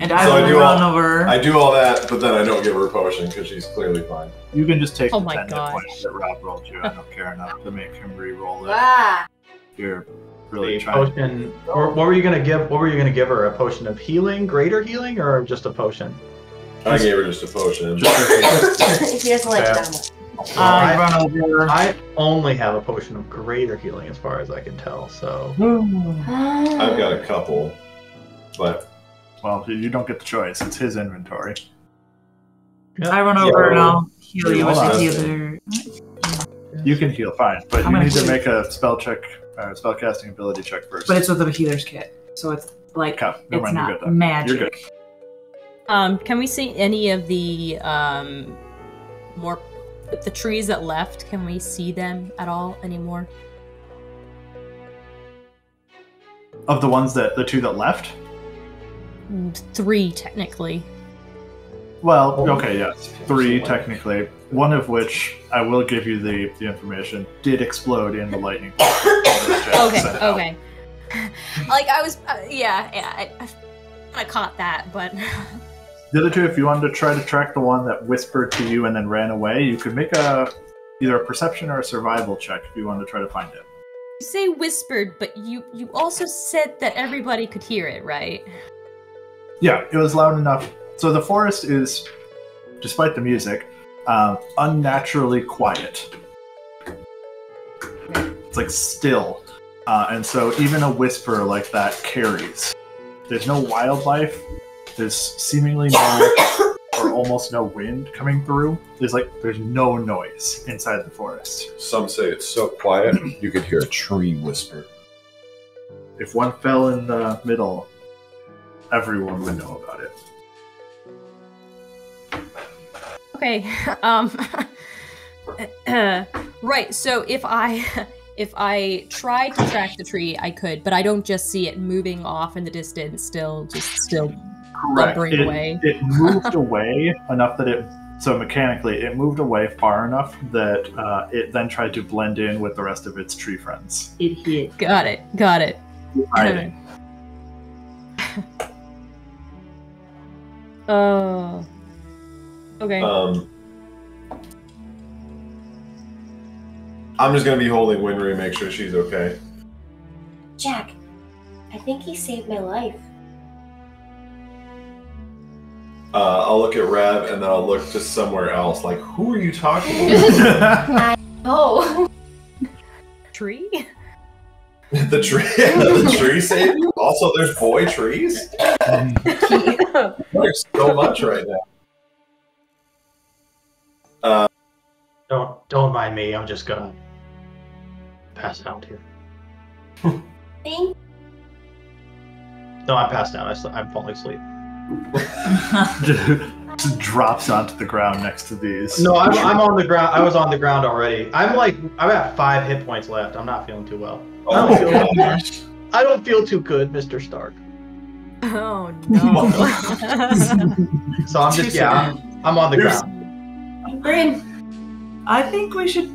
And I So I will do run all- over. I do all that, but then I don't give her a potion because she's clearly fine. You can just take Oh the my 10 hit points that Rob rolled you. I don't care enough to make him re-roll it. Ah, You're really The trying. potion. Or what were you gonna give? What were you gonna give her? A potion of healing, greater healing, or just a potion? I gave her just a potion. he doesn't like Fair. that. I um, I- run over. I only have a potion of greater healing, as far as I can tell. So ah. I've got a couple, but Well, you don't get the choice. It's his inventory. I run over Yeah. and I'll heal you with Hold the healer. You can heal, fine, but I'm you gonna need to heal. make a spell check, uh, spell casting ability check first. But it's with a healer's kit, so it's like Okay, never it's mind, you're not good then. magic. You're good. Um, can we see any of the um more the trees that left? Can we see them at all anymore? Of the ones that the two that left. Three technically. Well, okay, yes, three technically. One of which I will give you the, the information did explode in the lightning. bolt that Jack Okay, okay. like I was, uh, yeah, yeah. I, I, I caught that, but The other two, if you wanted to try to track the one that whispered to you and then ran away, you could make a either a perception or a survival check if you wanted to try to find it. you say whispered, but you you also said that everybody could hear it, right? Yeah, it was loud enough. So the forest is, despite the music, um, unnaturally quiet. It's like still. Uh, and so even a whisper like that carries. There's no wildlife. There's seemingly no or almost no wind coming through. There's like there's no noise inside the forest. some say it's so quiet you could hear a tree whisper. If one fell in the middle, everyone would know about it. Okay. Um. right. So if I if I tried to track the tree, I could, but I don't just see it moving off in the distance, still just still lumbering It, away. it moved away enough that it so mechanically it moved away far enough that uh, it then tried to blend in with the rest of its tree friends. It hit. Got it. Got it. Hiding. Oh. Okay. Um, I'm just gonna be holding Winry make sure she's okay. Jack, I think he saved my life. Uh, I'll look at Rev and then I'll look just somewhere else. Like, who are you talking to? Oh, Tree. the tree, the tree saved you. Also, there's boy trees. There's so much right now. Uh, Don't don't mind me. I'm just gonna pass out here. Thank No, I'm passed out. I sl- I'm falling asleep. Just drops onto the ground next to these. No, I'm, I'm on the ground. I was on the ground already. I'm like I'm at five hit points left. I'm not feeling too well. Oh I don't feel, gosh. I don't feel too good, Mr. Stark. Oh no. So I'm just yeah. I'm, I'm on the Here's- ground. You. Bryn, I think we should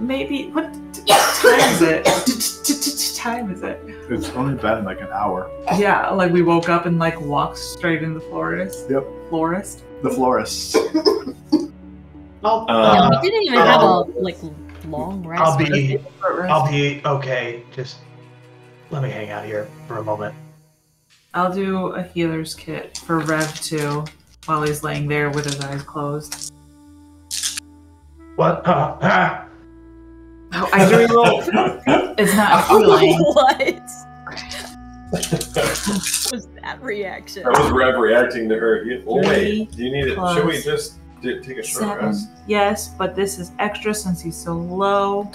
maybe. What time is it? time is it? It's only been like an hour. Yeah, like we woke up and like walked straight into the forest. Yep. Florist. The florist. I'll, Uh, yeah, uh, we didn't even have a I'll- like long rest. I'll be rest. I'll be okay. Just let me hang out here for a moment. I'll do a healer's kit for Rev 2 while he's laying there with his eyes closed. What? Uh, ah. Oh, I do roll. It's not healing. what? was that reaction? I was Rev reacting to her. You- Oh, Three wait, do you need it? Should we just do, take a short Seven. rest? Yes, but this is extra since he's so low.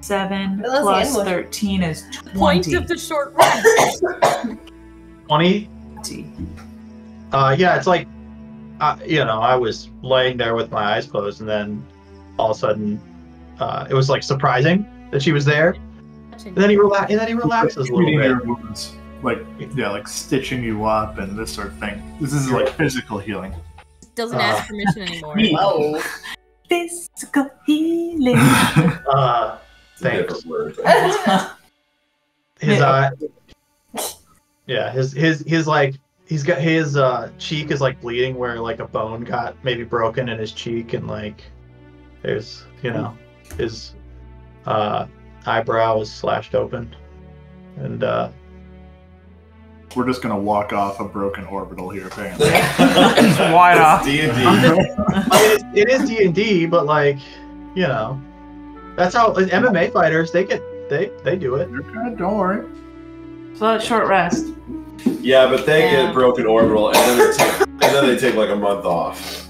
Seven But plus ambush. 13 is 20. Point of the short rest. Twenty. Uh, yeah, it's like, uh, you know, I was laying there with my eyes closed, and then all of a sudden, uh, it was like surprising that she was there. And then he relax, and then he relaxes a little bit. wounds. Like, yeah, like stitching you up and this sort of thing. This is like physical healing. Doesn't Uh, ask permission anymore. whoa. Physical healing. Uh, Thanks. word. his Yeah. uh, yeah, his his his like he's got his uh cheek is like bleeding where like a bone got maybe broken in his cheek, and like there's you know his uh eyebrow is slashed open, and uh We're just gonna walk off a broken orbital here, apparently. Why not? D and D. I mean, it is D and D, but like, you know, that's how like, MMA fighters they get they they do it. You're good, don't worry. So that's short rest. Yeah, but they Yeah. get broken orbital, and then, they take, and then they take like a month off.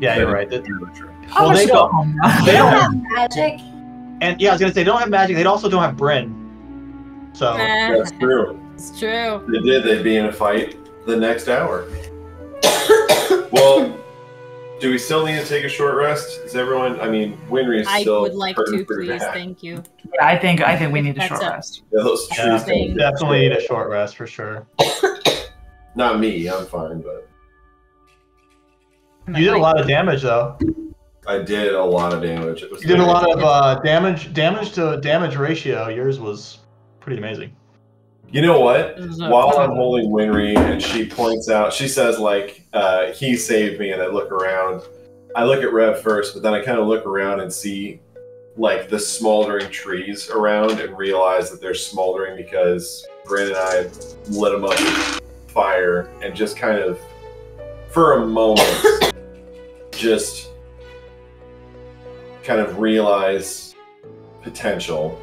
Yeah, you're right. That- How Oh, well, they go don't- They They don't don't have magic. And yeah, I was gonna say they don't have magic. They also don't have Bryn. So Nah, That's true. it's true. They did. They'd be in a fight the next hour. well, do we still need to take a short rest? Is everyone? I mean, Winry is I still. I would like to, please. bad. Thank you. Yeah, I think I think we need a That's short a- rest. Yeah, those Yeah. trees. Thing. definitely need a short rest for sure. Not me. I'm fine, but You did a lot of damage though. I did a lot of damage. It was You did a lot of uh, damage. Damage to damage ratio. Yours was pretty amazing. You know what? This is a- While I'm holding Winry and she points out, she says like, uh, "He saved me," and I look around. I look at Rev first, but then I kind of look around and see like the smoldering trees around and realize that they're smoldering because Bryn and I lit them up with fire and just kind of, for a moment, just kind of realize potential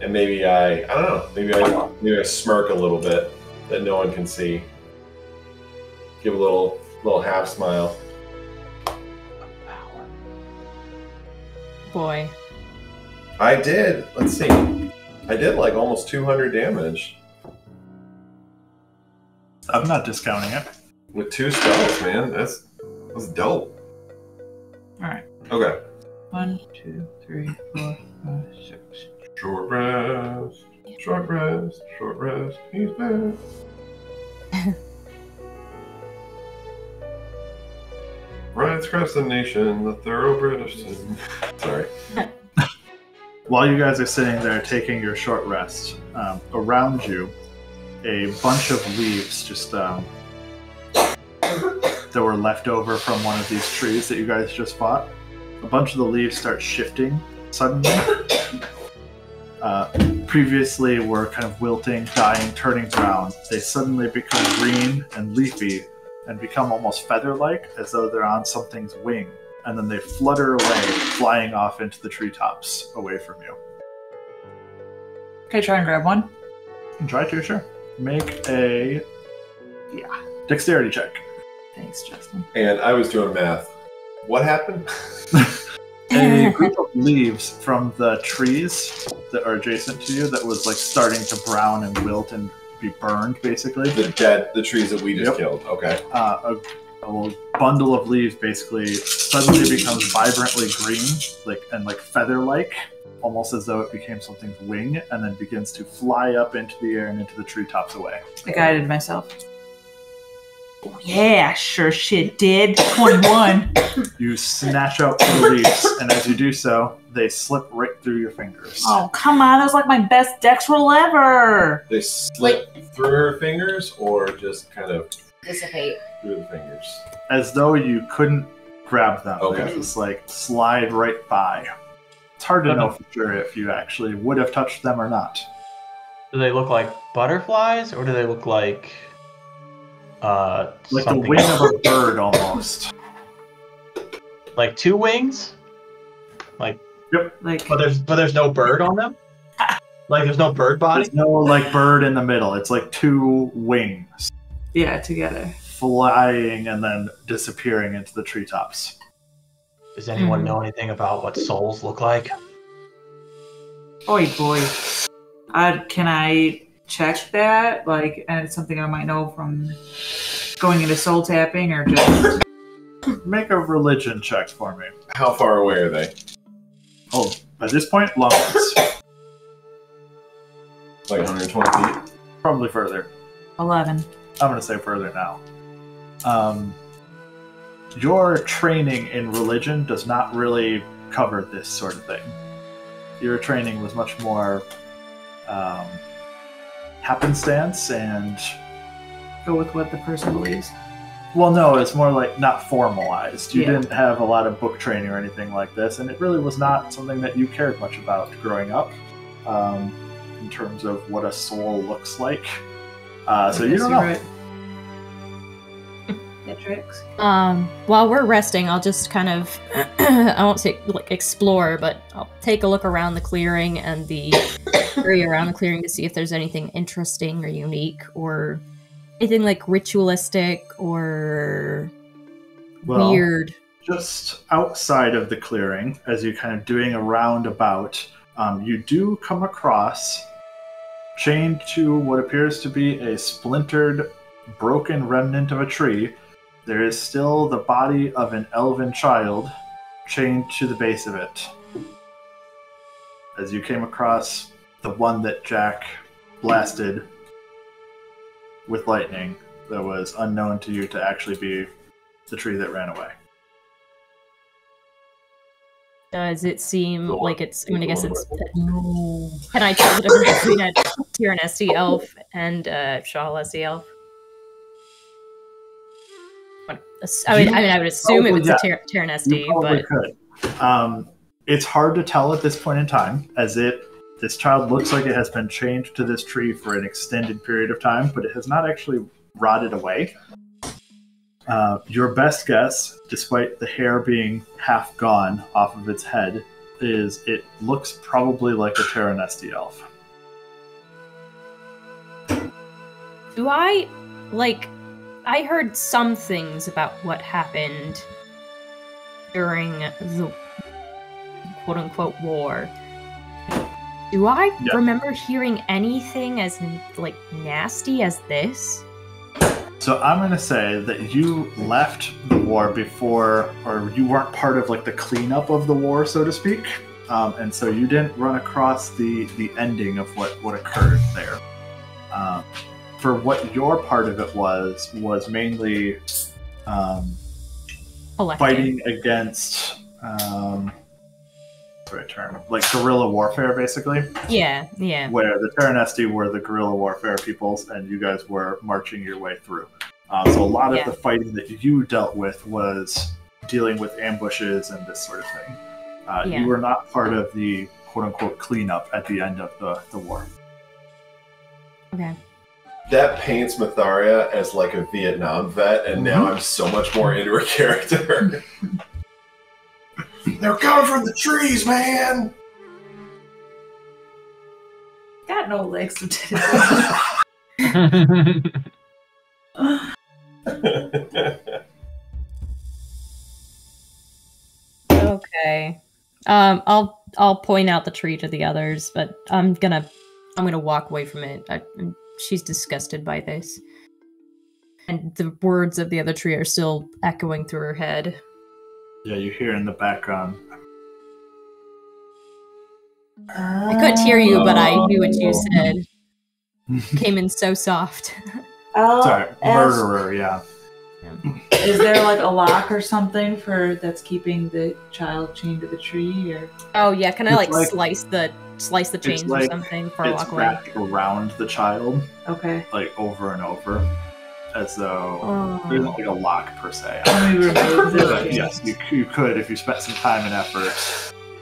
and maybe I I don't know maybe I maybe I smirk a little bit that no one can see. Give a little little half smile. Boy. I did. Let's see. I did like almost 200 damage I'm not discounting it. with two spells, man. That's that's dope. Alright. Okay. One, two, three, four, five, six. Short rest. Short rest. Short rest. He's back. Rides across the nation, the thoroughbred of sin. Sorry. While you guys are sitting there taking your short rest, um, around you, a bunch of leaves just um, that were left over from one of these trees that you guys just fought. A bunch of the leaves start shifting suddenly. Uh, previously were kind of wilting, dying, turning brown. They suddenly become green and leafy and become almost feather-like, as though they're on something's wing. And then they flutter away, flying off into the treetops away from you. Okay, try and grab one. Try to, sure. Make a yeah dexterity check. Thanks, Justin. And I was doing math. What happened? a group of leaves from the trees that are adjacent to you that was like starting to brown and wilt and be burned, basically. the dead, the trees that we just Yep. killed. Okay. uh, a, a little bundle of leaves basically suddenly becomes vibrantly green, like and like feather-like, almost as though it became something's wing, and then begins to fly up into the air and into the treetops away. I guided myself. Oh, yeah, sure shit did. 21. You snatch out the leaves, and as you do so, they slip right through your fingers. oh, come on. That was like my best dex roll ever. They slip through her fingers, or just kind of Dissipate. through the fingers. As though you couldn't grab them. Okay. They just like slide right by. It's hard to know for sure if you actually would have touched them or not. Do they look like butterflies, or do they look like uh Like the wing else? of a bird almost. like two wings? Like, Yep. Like, but there's but there's no bird on them. Like there's no bird body. There's no like bird in the middle. It's like two wings yeah, together. flying and then disappearing into the treetops. Does anyone Mhm. know anything about what souls look like? Boy, boy. Uh, can I check that? Like, and it's something I might know from going into soul tapping or just. Make a religion check for me. How far away are they? Oh, at this point, long ones. Like 120 feet. Probably further. 11. I'm going to say further now. Um, your training in religion does not really cover this sort of thing. Your training was much more um, happenstance and Go with what the person believes. Well, no, it's more like not formalized. You Yeah. didn't have a lot of book training or anything like this, and it really was not something that you cared much about growing up um, in terms of what a soul looks like. Uh, so you don't know. right. Matrix. Um, while we're resting, I'll just kind of, I won't say like explore, but I'll take a look around the clearing and the area around the clearing to see if there's anything interesting or unique or anything like ritualistic or Well, weird. Just outside of the clearing, as you're kind of doing a roundabout, um, you do come across, chained to what appears to be a splintered, broken remnant of a tree, there is still the body of an elven child chained to the base of it. As you came across the one that Jack blasted with lightning, that was unknown to you to actually be the tree that ran away. Does it seem Go like it's, I mean, I guess Go on. it's, can I tell the difference between a Taranesti elf and uh, a Shahalesti elf? I mean, I mean, I would assume it was a You Taranesti, probably but could. Um, it's hard to tell at this point in time, as it this child looks like it has been chained to this tree for an extended period of time, but it has not actually rotted away. Uh, your best guess, despite the hair being half gone off of its head, is it looks probably like a Taranesti elf. do I like? I heard some things about what happened during the quote unquote war. Do I Yeah. remember hearing anything as like nasty as this? So I'm going to say that you left the war before, or you weren't part of like the cleanup of the war, so to speak, um, and so you didn't run across the the ending of what what occurred there. Um, for what your part of it was was mainly um, fighting against. Um, what's the right term? Like guerrilla warfare, basically Yeah, yeah. where the Taranesti were the guerrilla warfare peoples, and you guys were marching your way through. Uh, so a lot of Yeah. the fighting that you dealt with was dealing with ambushes and this sort of thing. Uh, Yeah. You were not part of the quote unquote cleanup at the end of the, the war. Okay. That paints Myetharia as like a Vietnam vet, and now I'm so much more into her character. They're coming from the trees, man! Got no legs to do Okay. Um, I'll I'll point out the tree to the others, but I'm gonna I'm gonna walk away from it. I, she's disgusted by this, and the words of the other tree are still echoing through her head. Yeah, you hear in the background. I couldn't hear you, but I knew what you oh. said. Came in so soft. I'll Sorry, ask- murderer. Yeah. Is there like a lock or something for that's keeping the child chained to the tree, or Oh yeah, can I like, like- slice the slice the it's chains or something before I it's walk away? wrapped around the child, okay? like over and over, as though Oh. there's not like a lock per se. Let me remove the But yes, you, you could if you spent some time and effort.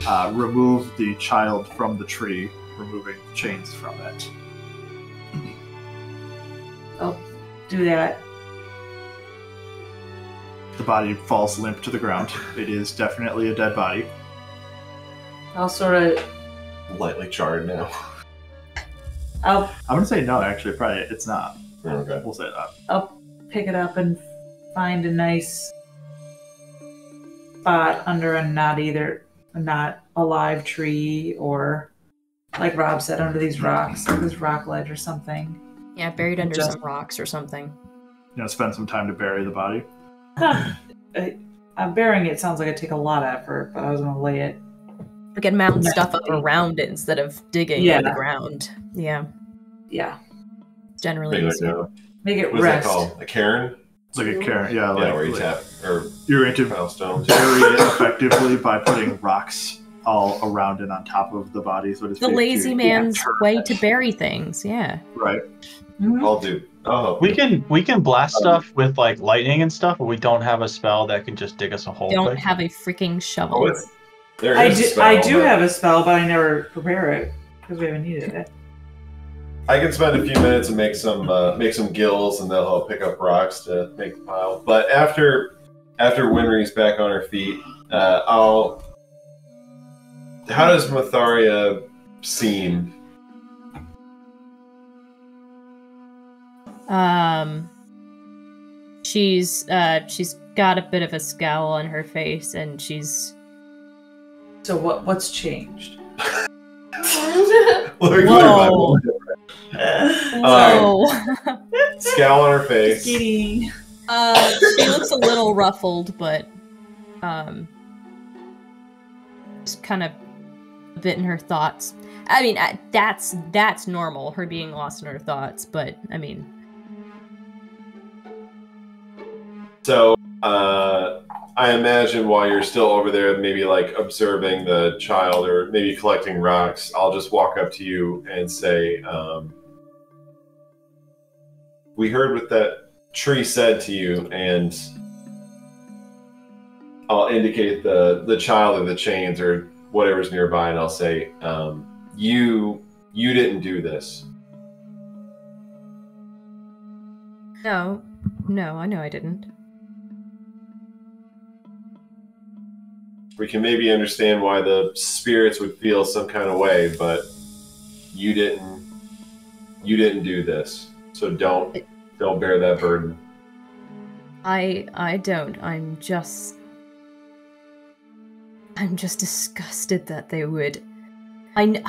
Uh, remove the child from the tree, removing the chains from it. Oh do that. The body falls limp to the ground. It is definitely a dead body. I'll sort of. Lightly charred now. I'll I'm gonna say no. Actually, probably it's not. Okay. We'll say that. I'll pick it up and find a nice spot under a not either a not alive tree or like Rob said under these rocks, like this rock ledge or something. Yeah, buried under Just- some rocks or something. You know, spend some time to bury the body. Huh. I, I'm burying it sounds like it'd take a lot of effort, but I was gonna lay it. We can mount No. stuff up around it instead of digging Yeah. in the ground. Yeah, Yeah, generally. Big like easier. a, make it rest. what is that called? A cairn? It's like a cairn. Yeah, Yeah, where you like- tap or you're going to pile stones. bury it effectively by putting rocks all around and on top of the body. So to the lazy to- man's turn way to bury things. Yeah. Right. Mhm. I'll do. Oh, We can we can blast stuff with like lightning and stuff, but we don't have a spell that can just dig us a hole. Don't quick. have a freaking shovel. Oh, it's, there I is a do, spell, I do but have a spell, but I never prepare it because we haven't needed it. I can spend a few minutes and make some uh, make some gills, and they'll help pick up rocks to make the pile. But after after Winry's back on her feet, uh, I'll. How does Myetharia seem? Um, she's uh she's got a bit of a scowl on her face, and she's So what what's changed? Let. Whoa. Um, whoa. Scowl on her face. Kidding. uh, she looks a little ruffled, but um, just kind of a bit in her thoughts. I mean, uh, that's that's normal. Her being lost in her thoughts, but I mean, So, uh, I imagine while you're still over there, maybe like observing the child or maybe collecting rocks, I'll just walk up to you and say, um, We heard what that tree said to you, and I'll indicate the, the child or the chains or whatever's nearby, and I'll say, um, You you didn't do this. no, no, I know I didn't. We can maybe understand why the spirits would feel some kind of way, but you didn't you didn't do this. So don't don't bear that burden. I I don't. I'm just I'm just disgusted that they would. I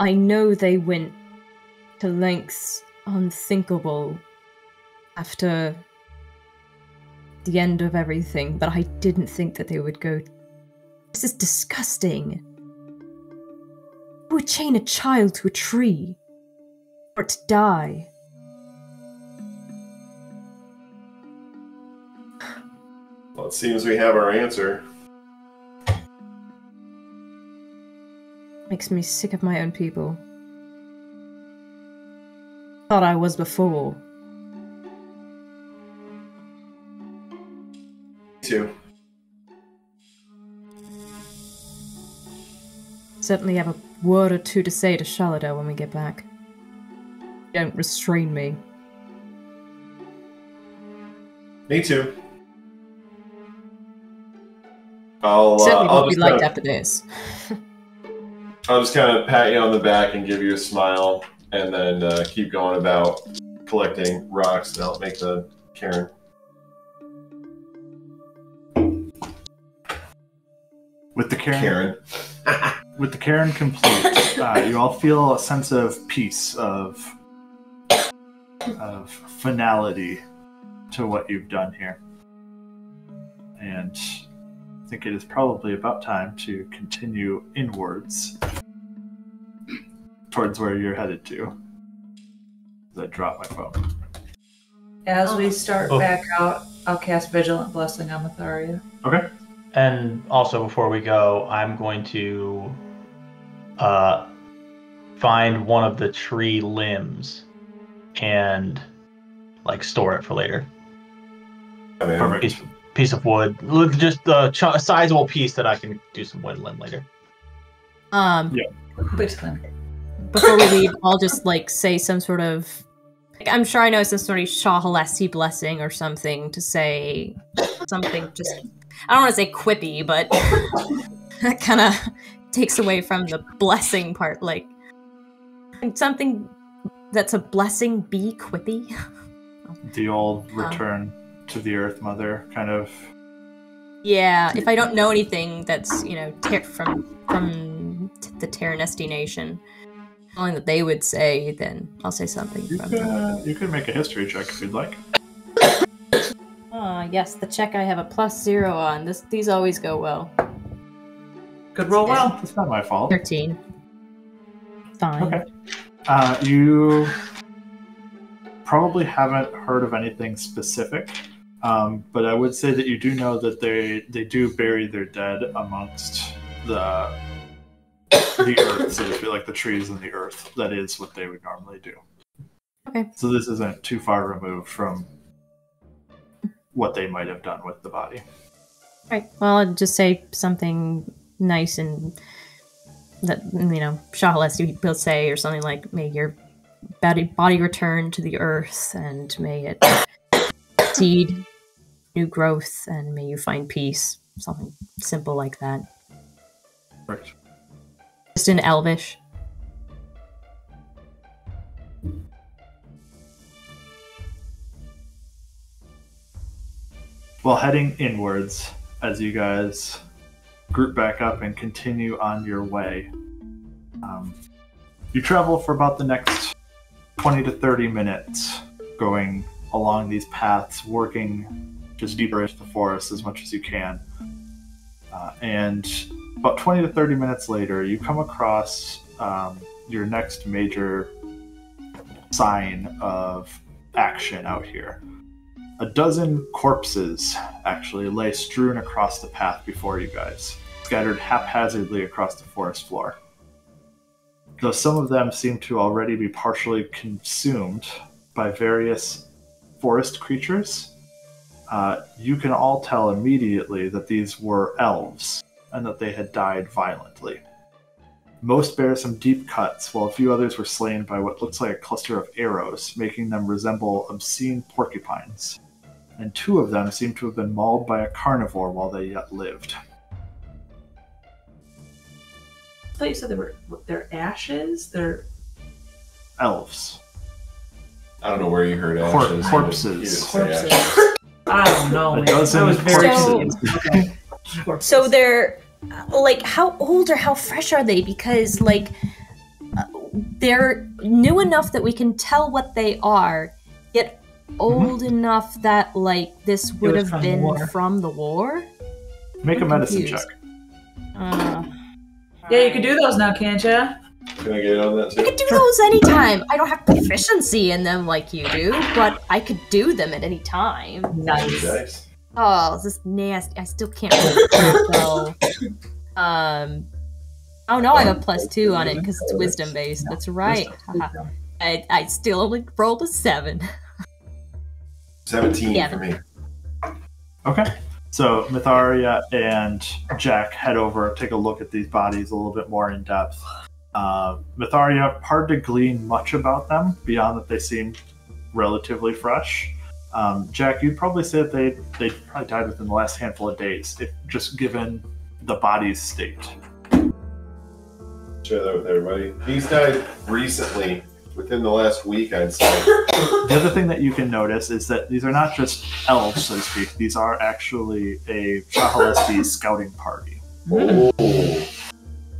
I know they went to lengths unthinkable after the end of everything, but I didn't think that they would go. This is disgusting. Who would chain a child to a tree for it to die? Well, it seems we have our answer. Makes me sick of my own people. Thought I was before. Too. Certainly have a word or two to say to Shalada when we get back. Don't restrain me. Me too. I'll uh, Certainly I'll be just liked kinda, after this. I'll just kind of pat you on the back and give you a smile, and then uh, keep going about collecting rocks to help make the cairn. With the Karen, Karen. With the cairn complete, uh, you all feel a sense of peace, of of finality to what you've done here, and I think it is probably about time to continue inwards towards where you're headed to. I dropped my phone. As we start Oh. back out, I'll cast Vigilant Blessing on Myetharia. Okay. And also, before we go, I'm going to uh, find one of the tree limbs and like store it for later. I mean, Perfect. Piece, piece of wood, Look, just a, ch- a sizable piece that I can do some whittling later. Um, Basically. before we leave, I'll just like say some sort of. Like, I'm sure I know some sort of Shahalesi blessing or something to say something. Just I don't want to say quippy, but that kind of takes away from the blessing part. Like something that's a blessing be quippy. The old return to the Earth Mother kind of. Yeah, if I don't know anything that's you know ter- from from t- the Taranesti nation, only that they would say, then I'll say something You from. could, uh, you could make a history check if you'd like. Ah, yes, the check I have a plus zero on. This these always go well. Good roll well. It's not my fault. Thirteen. Fine. Okay. Uh, you probably haven't heard of anything specific, um, but I would say that you do know that they they do bury their dead amongst the the earth, so to speak, like the trees and the earth. That is what they would normally do. Okay. So this isn't too far removed from what they might have done with the body. Right. Well, I'd just say something nice and that you know Shahalesti will say, or something like, "May your body body return to the earth, and may it seed new growth, and may you find peace." Something simple like that. Right. Just in Elvish. Well, heading inwards as you guys group back up and continue on your way. Um, you travel for about the next 20 to 30 minutes going along these paths, working just deeper into the forest as much as you can. Uh, and about 20 to 30 minutes later, you come across um, your next major sign of action out here. A dozen corpses actually lay strewn across the path before you guys, scattered haphazardly across the forest floor. Though some of them seem to already be partially consumed by various forest creatures, uh, you can all tell immediately that these were elves and that they had died violently. Most bear some deep cuts, while a few others were slain by what looks like a cluster of arrows, making them resemble obscene porcupines and two of them seem to have been mauled by a carnivore while they yet lived. I thought you said they were they're ashes. They're Elves. I don't know where you heard Cor- ashes. corpses. you didn't say corpses. ashes. I don't know, A man. dozen I was very corpses. okay. So they're like how old or how fresh are they? Because like uh, they're new enough that we can tell what they are, yet old enough that like this would have from the been war. from the war. Make a I'm medicine confused. check. Uh, yeah, you can do those now, can't you? Can I get on that I could do those anytime. I don't have proficiency in them like you do, but I could do them at any time. Nice. Dice. Oh, this is nasty. I still can't roll though. Um. Oh no, I have a plus two on it because it's wisdom based. That's right. I, I still only rolled a seven. 17 Yeah. for me. Okay. So Myetharia and Jack head over, take a look at these bodies a little bit more in depth. Uh, Myetharia, hard to glean much about them beyond that they seem relatively fresh. Um, Jack, you'd probably say that they they probably died within the last handful of days, if just given the body's state. Share that with everybody. These died recently, within the last week, I'd say. The other thing that you can notice is that these are not just elves, so to speak. These are actually a Shahalesti scouting party. Oh.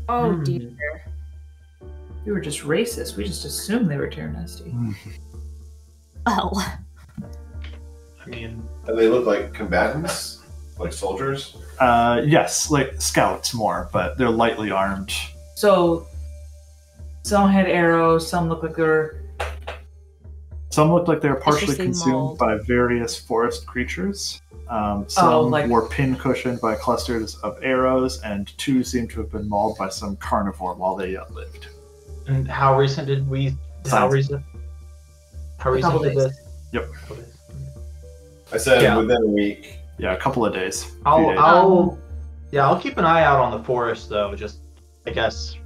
Oh Hmm. dear. We were just racist. We just assumed they were Taranesti. Oh. I mean, And they look like combatants, like soldiers. Uh, yes, like scouts more, but they're lightly armed. So some had arrows, some look like they're Some looked like they were partially consumed mauled. by various forest creatures. Um, some Oh, like- were pin cushioned by clusters of arrows, and two seem to have been mauled by some carnivore while they yet lived. and how recent did we? How recent? How recent did this? Yep. I said Yeah. within a week. Yeah, a couple of days. I'll, days. I'll, yeah, I'll keep an eye out on the forest though. Just, I guess,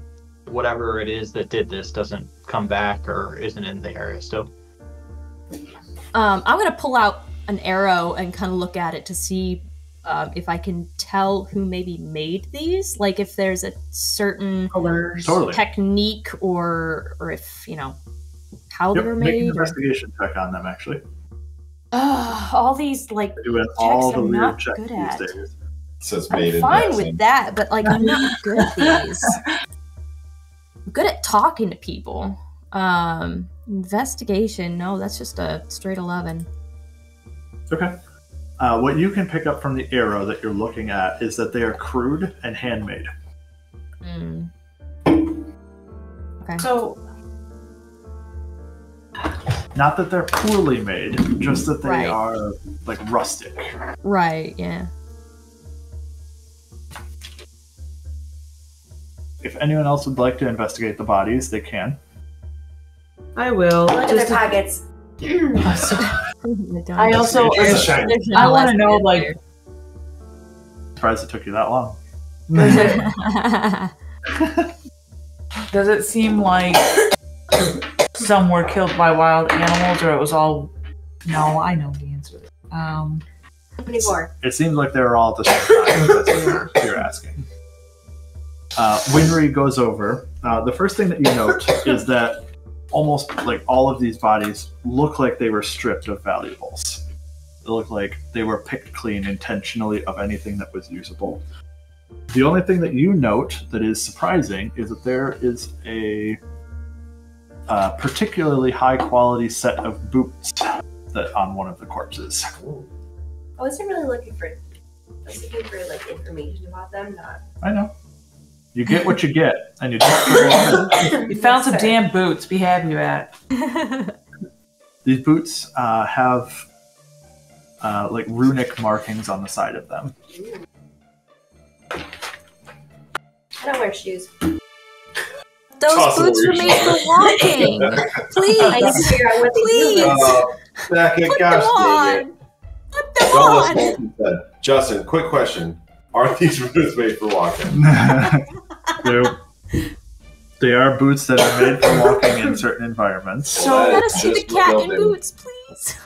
whatever it is that did this doesn't come back or isn't in the area still. Um, I'm gonna pull out an arrow and kind of look at it to see um, if I can tell who maybe made these. Like if there's a certain colors. Totally. technique or or if you know how they Yep, were make an made. Or... investigation check on them, actually. Ugh, all these like They're doing all the I'm not checks good these at. days. So it's I'm made in fine with that, but like I'm not good at these. I'm good at talking to people. Um, investigation, no, that's just a straight eleven. Okay. Uh, what you can pick up from the arrow that you're looking at is that they are crude and handmade. Mm. So Not that they're poorly made, just that they Right. are like rustic. Right, yeah. If anyone else would like to investigate the bodies, they can. I will. Look at their pockets. I also It's a shame. I want to know like Surprised it took you that long. does it does it seem like some were killed by wild animals or it was all no, I know the answer. Um 24. It seems like they were all at the same time. That's what you're, you're asking. Uh, Winry goes over. Uh, the first thing that you note is that almost like all of these bodies look like they were stripped of valuables. They look like they were picked clean intentionally of anything that was usable. The only thing that you note that is surprising is that there is a uh, particularly high quality set of boots that on one of the corpses. I wasn't really looking for. I was looking for like information about them, not. I know. You get what you get, and you don't. you found some Yes, sir. damn boots, be happy about These boots uh, have uh, like runic markings on the side of them. I don't wear shoes. Those Toss boots were made for walking. Please, to figure out what Please. do. Becca, put them gosh dang it. on. Put them Don't listen to on. what he said. Justin, quick question. Are these boots made for walking? They're, they are boots that are made for walking in certain environments. So- let us see the just cat in boots, please.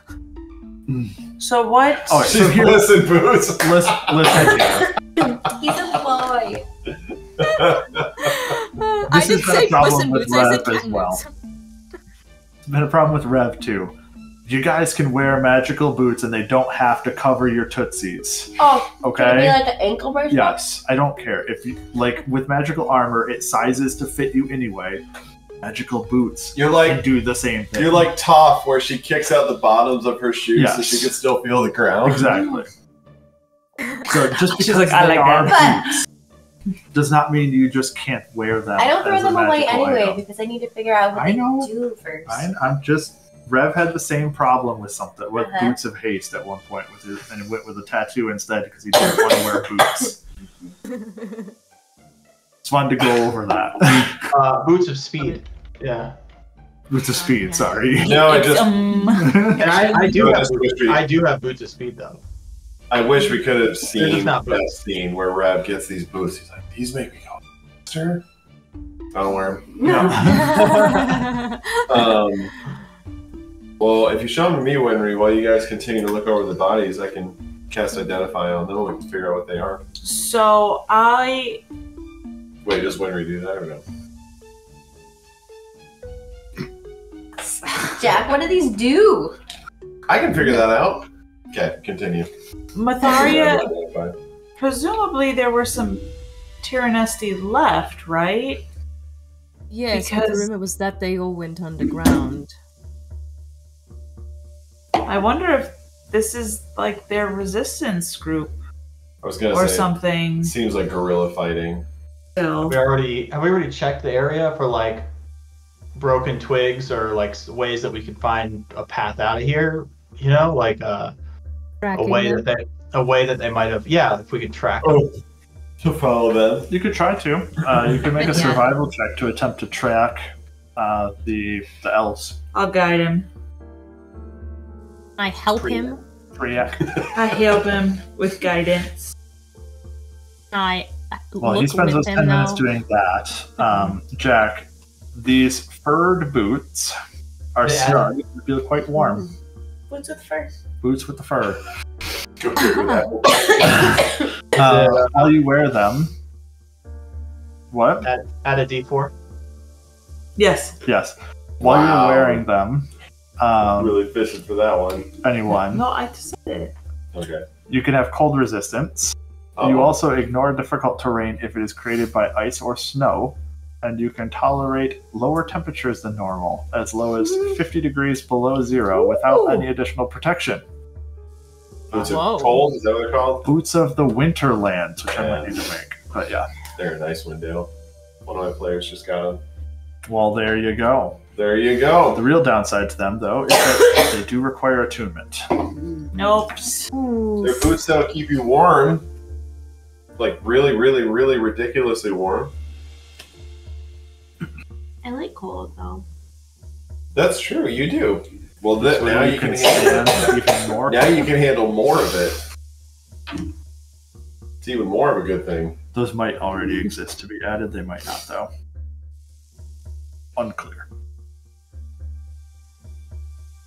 it. So what Oh, She's so here, listen boots. listen, listen here. He's a boy. I This didn't has been a problem with boots. I said Rev as well. It's been a problem with Rev too. You guys can wear mm. magical boots, and they don't have to cover your tootsies. Oh, Okay. can it be like an ankle bracelet? Yes, I don't care if you like with magical armor, it sizes to fit you anyway. Magical boots You're can like do the same thing. you're like Toph, where she kicks out the bottoms of her shoes so she can still feel the ground. exactly. So just because She's like, I they like are that. boots does not mean you just can't wear them. I don't throw as a them away magical anyway item. because I need to figure out what I they know. do first. I, I'm just Rev had the same problem with something with Uh-huh. boots of haste at one point with his, and went with a tattoo instead because he didn't want to wear boots. Just wanted to go over that. Uh, boots of speed. Yeah. boots of speed. Sorry. No, I just um And I, I do have just wish we, I do have boots of speed though. I wish we could have seen not that boots. scene where Rev gets these boots. He's like, these make me go faster. I don't wear them. Um, well, if you show them to me, Winry, while you guys continue to look over the bodies, I can cast Identify on them and figure out what they are. so I Wait, does Winry do that or no? Jack, what do these do? I can figure that out. Okay, continue. Myetharia presumably there were some Taranesti left, right? Yes, but the rumor was that they all went underground. I wonder if this is like their resistance group I was gonna or say. something. Seems like guerrilla fighting. Still, We already have we already checked the area for like broken twigs or like ways that we could find a path out of here. You know, like uh, a way them. that they a way that they might have. Yeah, if we could track. them. Oh, to follow them. You could try to. Uh, you can make a Yeah. survival check to attempt to track uh, the the elves. I'll guide him. I help Pretty- him. React. I help him with guidance. I uh, Well, look he spends with those him ten minutes though. doing that. Um, Jack, these furred boots are Yeah. starting to feel quite warm. Boots with fur? Boots with the fur. Go figure that. Uh, while you wear them, what? Add, add a D4. Yes. Yes. While Wow. you're wearing them, um, really fishing for that one. anyone, No, I just said it. Okay. you can have cold resistance. Oh, You also ignore difficult terrain if it is created by ice or snow, and you can tolerate lower temperatures than normal, as low as 50 degrees below zero, without Ooh. any additional protection. Boots Whoa. of cold, is that what they're called? Boots of the Winterlands, which I might need to make. But yeah, They're a nice window. One of my players just got them. well, there you go. There you go. The real downside to them, though, is that they do require attunement. Nope. Their boots don't keep you warm. Like really, really, really ridiculously warm. I like cold though. That's true. You do. Well, that, So now you can stand handle. even more. Now you can handle more of it. It's even more of a good thing. Those might already exist to be added. They might not, though. Unclear.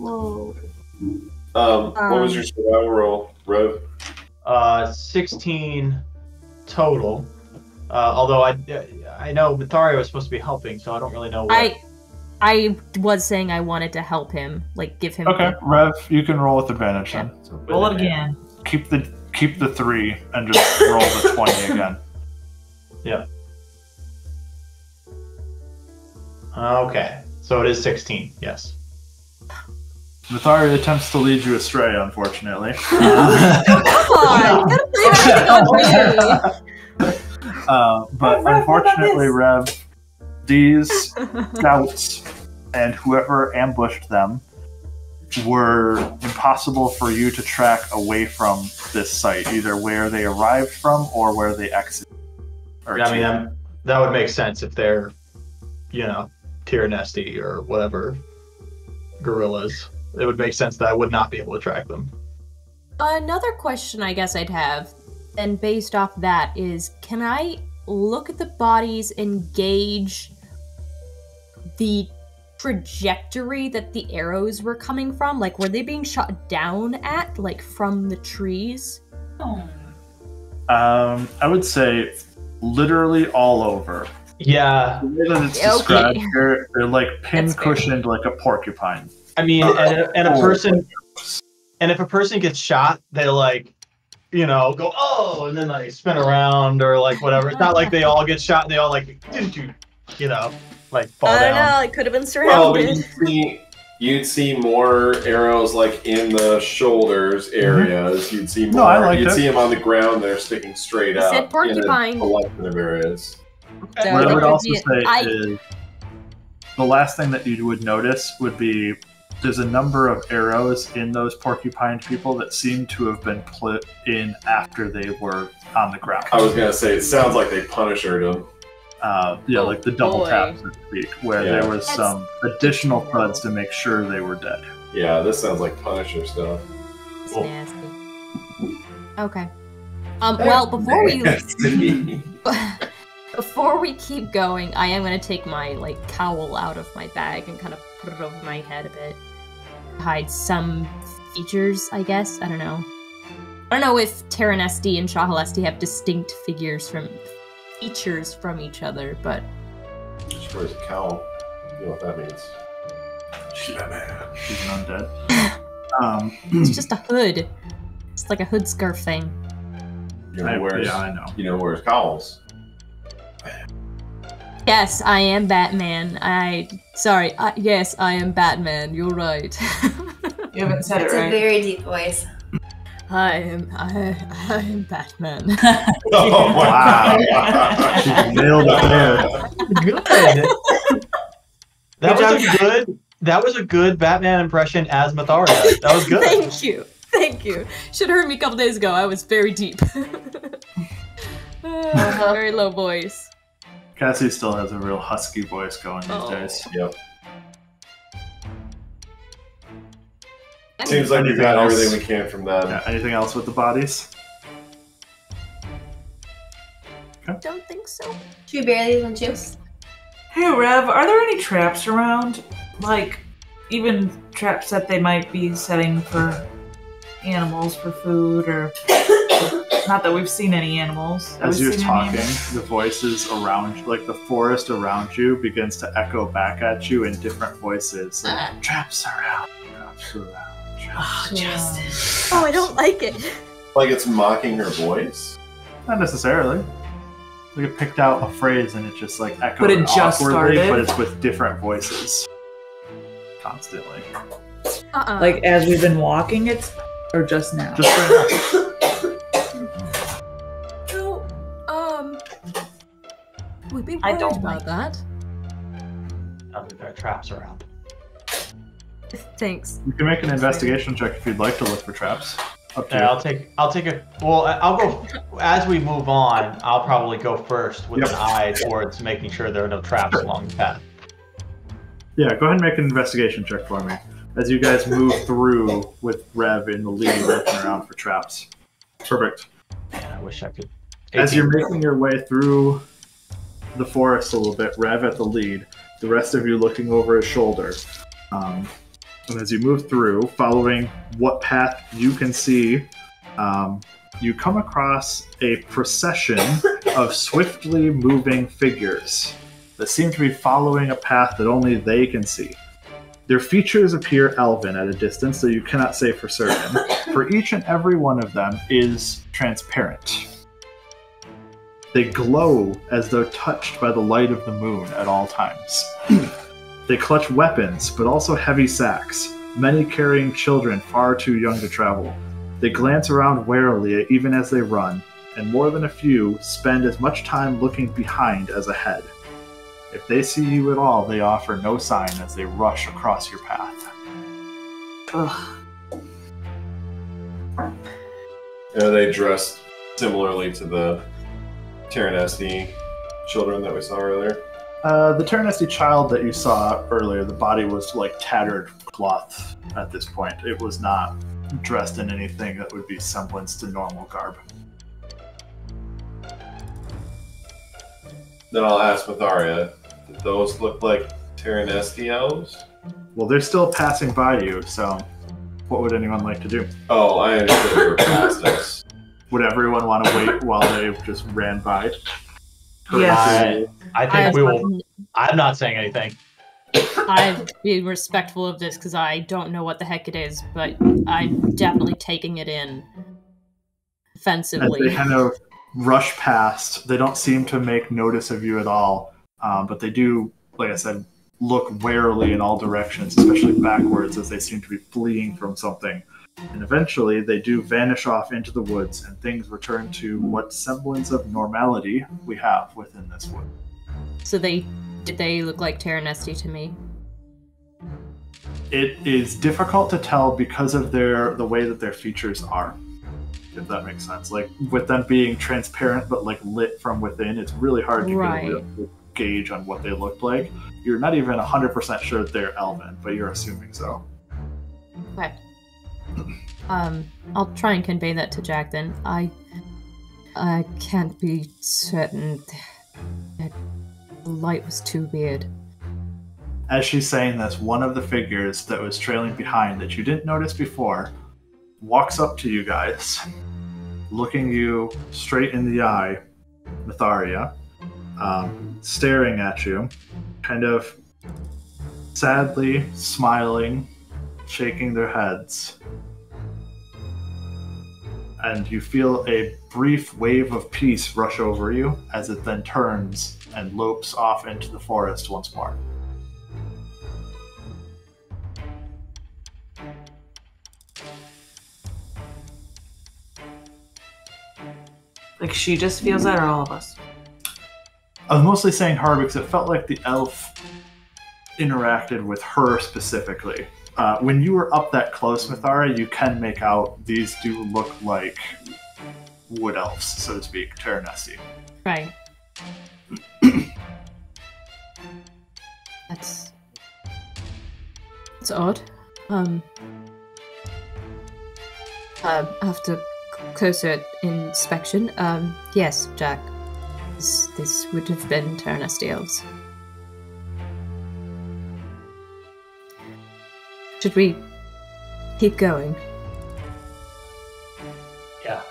Whoa. Um, what was Um, your survival roll, Rev? Uh, 16 total. Uh, although I, I know Myetharia was supposed to be helping, so I don't really know what. I I was saying I wanted to help him, like give him. Okay, Rev, you can roll with advantage then. So, Roll it again. Keep the keep the three and just roll the twenty again. Yeah. Okay, so it is 16. Yes. Myetharia attempts to lead you astray, unfortunately. Come on, you gotta play on me. Uh, but Rev, what about unfortunately, this? Rev, these scouts and whoever ambushed them were impossible for you to track away from this site, either where they arrived from or where they exited. Or I mean, that, that would make sense if they're, you know, Taranesti or whatever guerrillas. It would make sense that I would not be able to track them. Another question I guess I'd have, and based off that, is can I look at the bodies and gauge the trajectory that the arrows were coming from? Like, were they being shot down at, like from the trees? Oh. Um, I would say literally all over. Yeah, The way that it's Okay. described here, they're like pin cushioned like a porcupine. I mean, uh, and, a- and a Oh. person, and if a person gets shot, they like, you know, go oh, and then like spin around or like whatever. It's not like they all get shot and they all like, you know, like fall I don't down. know. It could have been surrounded. Well, but you'd see, you'd see more arrows like in the shoulders mm-hmm. areas. You'd see more. No, I liked you'd it. see them on the ground. They're sticking straight I up. said porcupine. In a collection of areas. So what I would also say I- is the last thing that you would notice would be there's a number of arrows in those porcupine people that seem to have been put in after they were on the ground. I was gonna say it sounds like they punished them. Uh, yeah, Oh, like the double boy. tap, so to speak, where Yeah. there was That's- some additional thuds to make sure they were dead. Yeah, this sounds like Punisher stuff. It's Cool. nasty. Okay. Um. Well, before we before we keep going, I am gonna take my like cowl out of my bag and kind of put it over my head a bit, hide some features. I guess I don't know. I don't know if Taranesti and Shahalesti have distinct figures from features from each other, but She wears a cowl. You know what that means? She's Batman. She's an undead. Um, it's just a hood. It's like a hood scarf thing. You know I, who wears. yeah, I know. You know who wears cowls. Yes, I am Batman. I sorry. I, yes, I am Batman. You're right. You haven't said It's it a very deep voice. I am. I, I am Batman. Oh my Wow. god. She nailed it there. Good. That was a good. That was a good Batman impression as Myetharia. That was good. Thank you. Thank you. Should have heard me a couple days ago. I was very deep. Uh, very low voice. Cassie still has a real husky voice going these Oh. days. Yep. Seems like we've got else? everything we can from them. Yeah, anything else with the bodies? Don't think so. Should we bury these in juice? Hey Rev, are there any traps around? Like, even traps that they might be setting for animals for food, or not that we've seen any animals. Have As you're talking, the voices around, like the forest around you, begins to echo back at you in different voices. Like, traps around, traps around, Ah, traps. Justice. Oh, I don't like it. Like it's mocking her voice. Not necessarily. Like it picked out a phrase and it just like echoed But it just awkwardly, started? but it's with different voices constantly. Uh-uh. Like as we've been walking, it's or just now. Just right no, um, we'd be I worried don't about that. I think there are traps around. Thanks. You can make an investigation check if you'd like to look for traps. Up to Yeah, you. I'll take. I'll take a. Well, I- I'll go as we move on. I'll probably go first with Yep. an eye towards making sure there are no traps along the path. Yeah, go ahead and make an investigation check for me. As you guys move through with Rev in the lead looking around for traps. Perfect. Man, I wish I could. As you're making your way through the forest a little bit, Rev at the lead, the rest of you looking over his shoulder. Um, and as you move through, following what path you can see, um, you come across a procession of swiftly moving figures that seem to be following a path that only they can see. Their features appear elven at a distance, though you cannot say for certain. for each and every one of them is transparent. They glow as though touched by the light of the moon at all times. they clutch weapons, but also heavy sacks, many carrying children far too young to travel. They glance around warily even as they run, and more than a few spend as much time looking behind as ahead. If they see you at all, they offer no sign as they rush across your path. Ugh. Are they dressed similarly to the Taranesti children that we saw earlier? Uh, the Taranesti child that you saw earlier, the body was like tattered cloth at this point. It was not dressed in anything that would be semblance to normal garb. Then I'll ask Myetharia, did those look like Taranesti elves? Well, they're still passing by you, so what would anyone like to do? Oh, I understood they were past us. Would everyone want to wait while they just ran by? Yes. I think we will. I'm not saying anything. I'd be respectful of this because I don't know what the heck it is, but I'm definitely taking it in As they offensively. kind of rush past, they don't seem to make notice of you at all, um, but they do, like I said, look warily in all directions, especially backwards as they seem to be fleeing from something. And eventually, they do vanish off into the woods, and things return to what semblance of normality we have within this wood. So they did they look like Taranesti to me? It is difficult to tell because of their the way that their features are. If that makes sense, like with them being transparent but like lit from within, it's really hard to Right. get a real gauge on what they look like. You're not even hundred percent sure that they're elven, but you're assuming so. Okay. Um, I'll try and convey that to Jack then. I I can't be certain. That the light was too weird. As she's saying this, one of the figures that was trailing behind that you didn't notice before walks up to you guys, looking you straight in the eye, Myetharia, um, staring at you, kind of sadly smiling, shaking their heads. And you feel a brief wave of peace rush over you as it then turns and lopes off into the forest once more. Like she just feels that, or all of us? I was mostly saying her because it felt like the elf interacted with her specifically. Uh, when you were up that close, Myetharia, you can make out these do look like wood elves, so to speak, Taranesti. Right. That's that's odd. Um, uh, after closer inspection, um, yes, Jack, this this would have been Taranesti elves. Should we keep going? Yeah,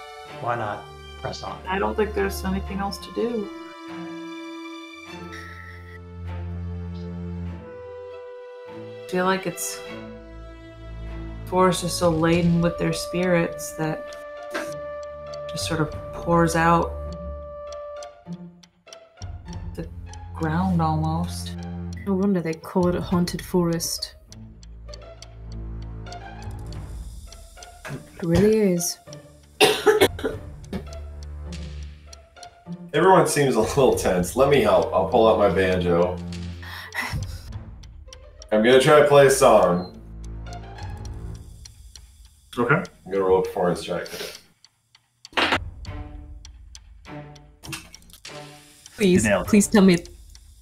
why not? Press on. I don't think there's anything else to do. I feel like it's forest is so laden with their spirits that just sort of pours out ground almost. No wonder they call it a haunted forest. It really is. Everyone seems a little tense. Let me help. I'll pull out my banjo. I'm gonna try to play a song. Okay. I'm gonna roll a performance check. Please, nailed please tell me.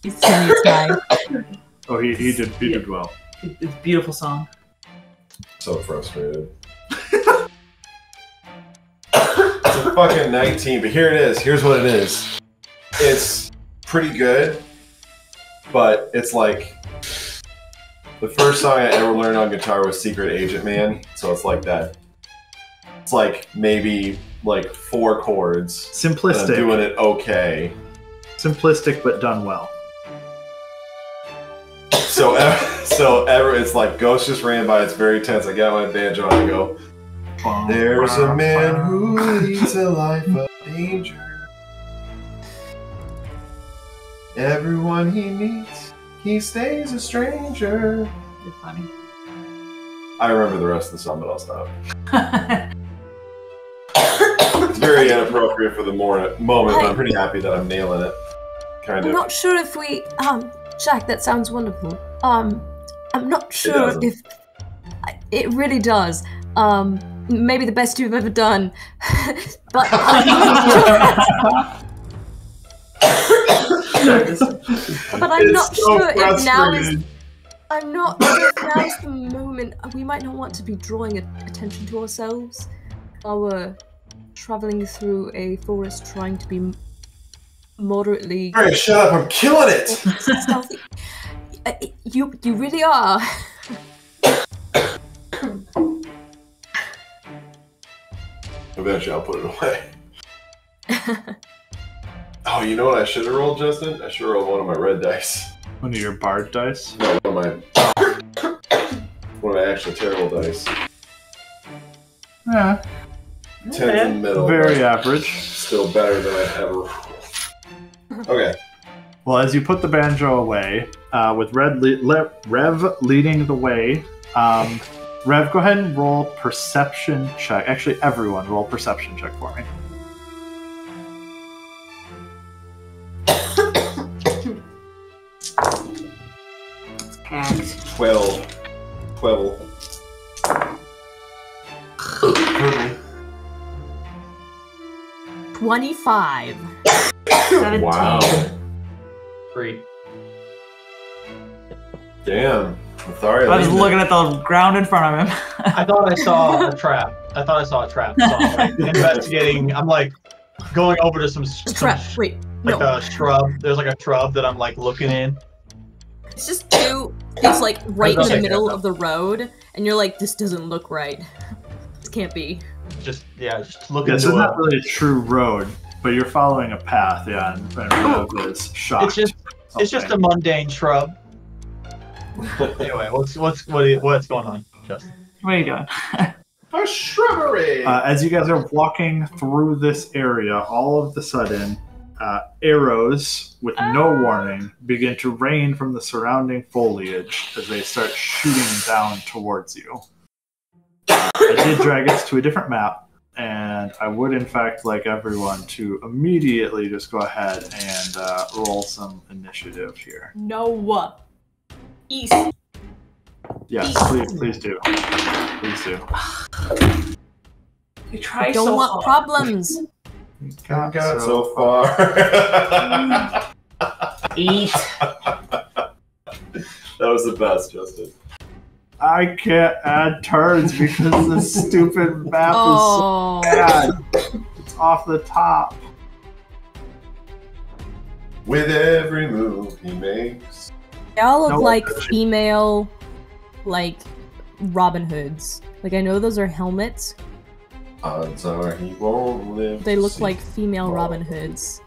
Please tell me it's mine. Oh, he, he did he did well. It- It's a beautiful song. So frustrated. it's a fucking 19, but here it is. Here's what it is. It's pretty good, but it's like the first song I ever learned on guitar was Secret Agent Man, so it's like that. It's like maybe like four chords. And I'm Simplistic, doing it okay. simplistic, but done well. So, so ever it's like Ghost just ran by. It's very tense. I got my banjo and I go. There's a man who leads a life of danger. Everyone he meets, he stays a stranger. You're funny. I remember the rest of the song, but I'll stop. It's very inappropriate for the moment, but I'm pretty happy that I'm nailing it. Kind of. I'm not sure if we. Um, Jack, that sounds wonderful. Um, I'm not sure doesn't. if. It really does. Um, maybe the best you've ever done. but I'm not sure, but I'm It's not so sure if now is. I'm not sure if now is the moment. We might not want to be drawing a- attention to ourselves while we're traveling through a forest trying to be moderately Alright, shut up! I'm killing it. stealthy. Uh, You you really are. Eventually, I'll put it away. Oh, you know what I should have rolled, Justin? I should have rolled one of my red dice. One of your bard dice. No, one of my one of my actual terrible dice. Yeah, Tens in the middle. very average. Still better than I've ever rolled. Okay. Well, as you put the banjo away, uh, with Red le- le- Rev leading the way, um, Rev, go ahead and roll perception check. Actually, everyone roll perception check for me. It's packed. 12. 12. Twenty-five. 17. Wow. Three. Damn. Myetharia I was looking at the ground in front of him. I thought I saw a trap. I thought I saw a trap. So I'm like investigating. I'm like going over to some, some Trap. Wait, like no. a shrub. There's like a shrub that I'm like looking in. It's just two. It's like right in the middle of the road, and you're like, this doesn't look right. This can't be. Just yeah, just looking This is into not really a true road, but you're following a path, yeah, and, and Rev is shocked. It's just it's just a mundane shrub. Anyway, what's what's what is, what's going on, Justin? what are you doing? A shrubbery! Uh, as you guys are walking through this area, all of the sudden, uh, arrows with no warning begin to rain from the surrounding foliage as they start shooting down towards you. I did drag us to a different map, and I would, in fact, like everyone to immediately just go ahead and uh, roll some initiative here. No. What? East. Yes, please, please do. Please do. We try I Don't so want hard. problems. Got, got so far. Eat. that was the best, Justin. I can't add turns because this stupid map Oh. is so bad. It's off the top. With every move he makes. They all look No, like that's- female, like Robin Hoods. Like I know those are helmets. Odds are he won't live. They look like female tomorrow. Robin Hoods.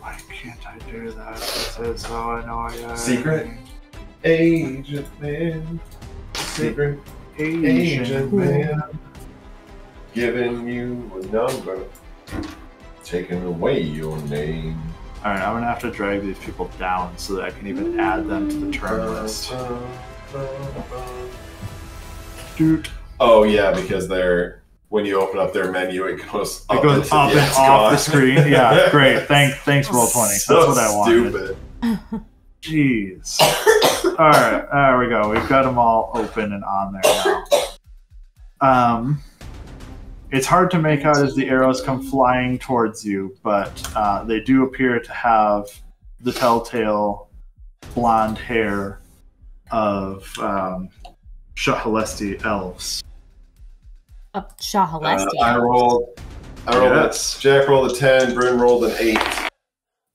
Why can't I do that? This is so annoying. Secret? Agent man. Secret Asian. agent man. Giving you a number. Taking away your name. Alright, I'm gonna have to drag these people down so that I can even add them to the turn list. Dude, Oh yeah, because they're when you open up their menu, it goes up it goes into- up yeah, and it's off the screen. Yeah, great. Thank, thanks, roll twenty. So That's what I wanted. Stupid. Jeez. all right, there we go. We've got them all open and on there now. Um, it's hard to make out as the arrows come flying towards you, but uh, they do appear to have the telltale blonde hair of um, Shahalesti elves. Up Shahalesti. Uh, I rolled. I rolled Yes. a, Jack rolled a ten. Bryn rolled an eight.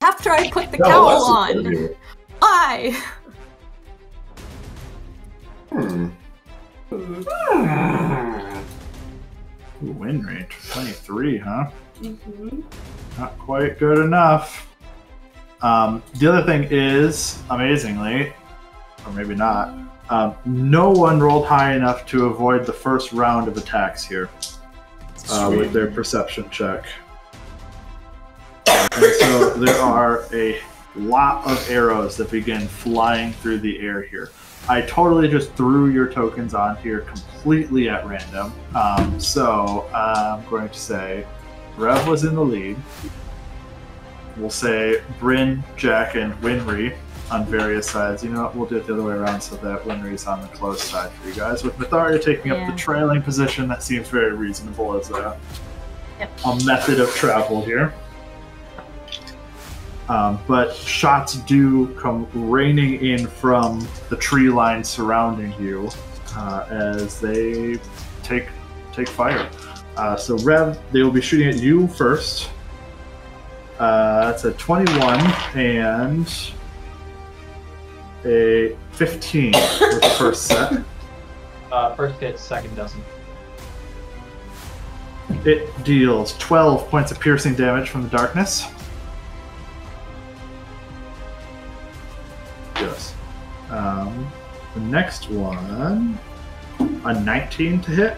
After I put the No, cowl on, a good I. Hmm. Ooh, win rate 23, huh? Mm-hmm. Not quite good enough. Um, the other thing is, amazingly, or maybe not, um, no one rolled high enough to avoid the first round of attacks here uh, with their perception check. And so there are a lot of arrows that begin flying through the air here. I totally just threw your tokens on here completely at random. Um, so I'm going to say Rev was in the lead. We'll say Bryn, Jack, and Winry on various sides. You know what? We'll do it the other way around so that Winry's on the close side for you guys. With Myetharia taking up the trailing position, that seems very reasonable as a, Yep. a method of travel here. Um, but shots do come raining in from the tree line surrounding you uh, as they take take fire. Uh, so Rev, they will be shooting at you first. Uh, that's a 21 and a 15 with the first set. Uh, first hit, second doesn't. It deals 12 points of piercing damage from the darkness. Yes. Um, the next one, a 19 to hit.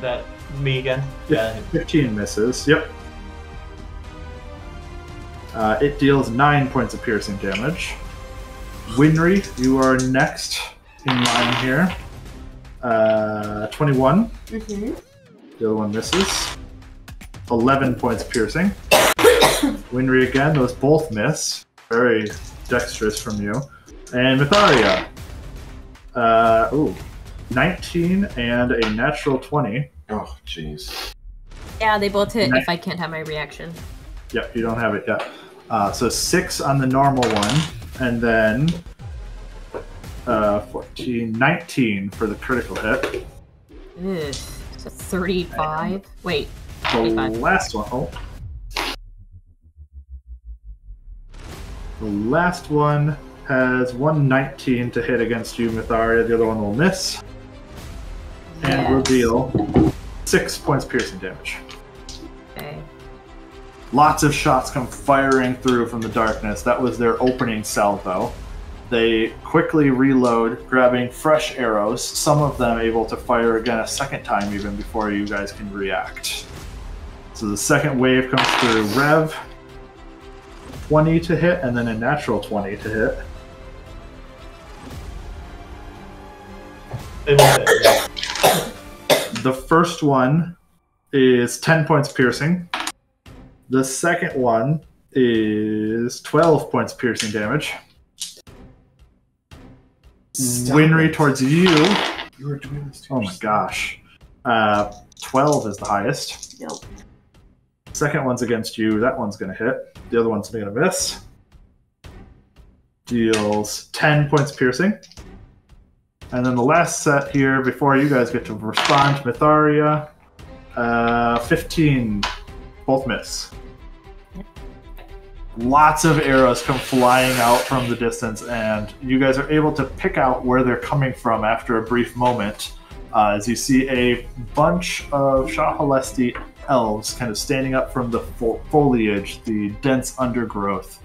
That me again. Yeah. 15 misses. Yep. Uh, it deals 9 points of piercing damage. Winry, you are next in line here. Uh, 21. Mm-hmm. The other one misses. 11 points piercing. Winry again, those both miss. Very dexterous from you. And Myetharia. Uh, ooh. 19 and a natural 20. Oh, jeez. Yeah, they both hit Nice. if I can't have my reaction. Yep, you don't have it yet. Uh, so 6 on the normal one, and then uh, 14, 19 for the critical hit. Ugh. So 35. Wait. The 25. last one, oh. The last one has 119 to hit against you, Myetharia. The other one will miss. And will deal 6 points piercing damage. Okay. Lots of shots come firing through from the darkness. That was their opening salvo. They quickly reload, grabbing fresh arrows, some of them able to fire again a second time even before you guys can react. So the second wave comes through Rev. 20 to hit, and then a natural 20 to hit. They both hit. The first one is 10 points piercing. The second one is 12 points piercing damage. Stop Winry it. towards you. You were doing this to Oh my gosh. Uh, 12 is the highest. Nope. Second one's against you. That one's going to hit. The other one's going to miss. Deals 10 points piercing. And then the last set here, before you guys get to respond, Myetharia, uh, 15. Both miss. Lots of arrows come flying out from the distance, and you guys are able to pick out where they're coming from after a brief moment. Uh, as you see a bunch of Shahalesti elves kind of standing up from the fo- foliage, the dense undergrowth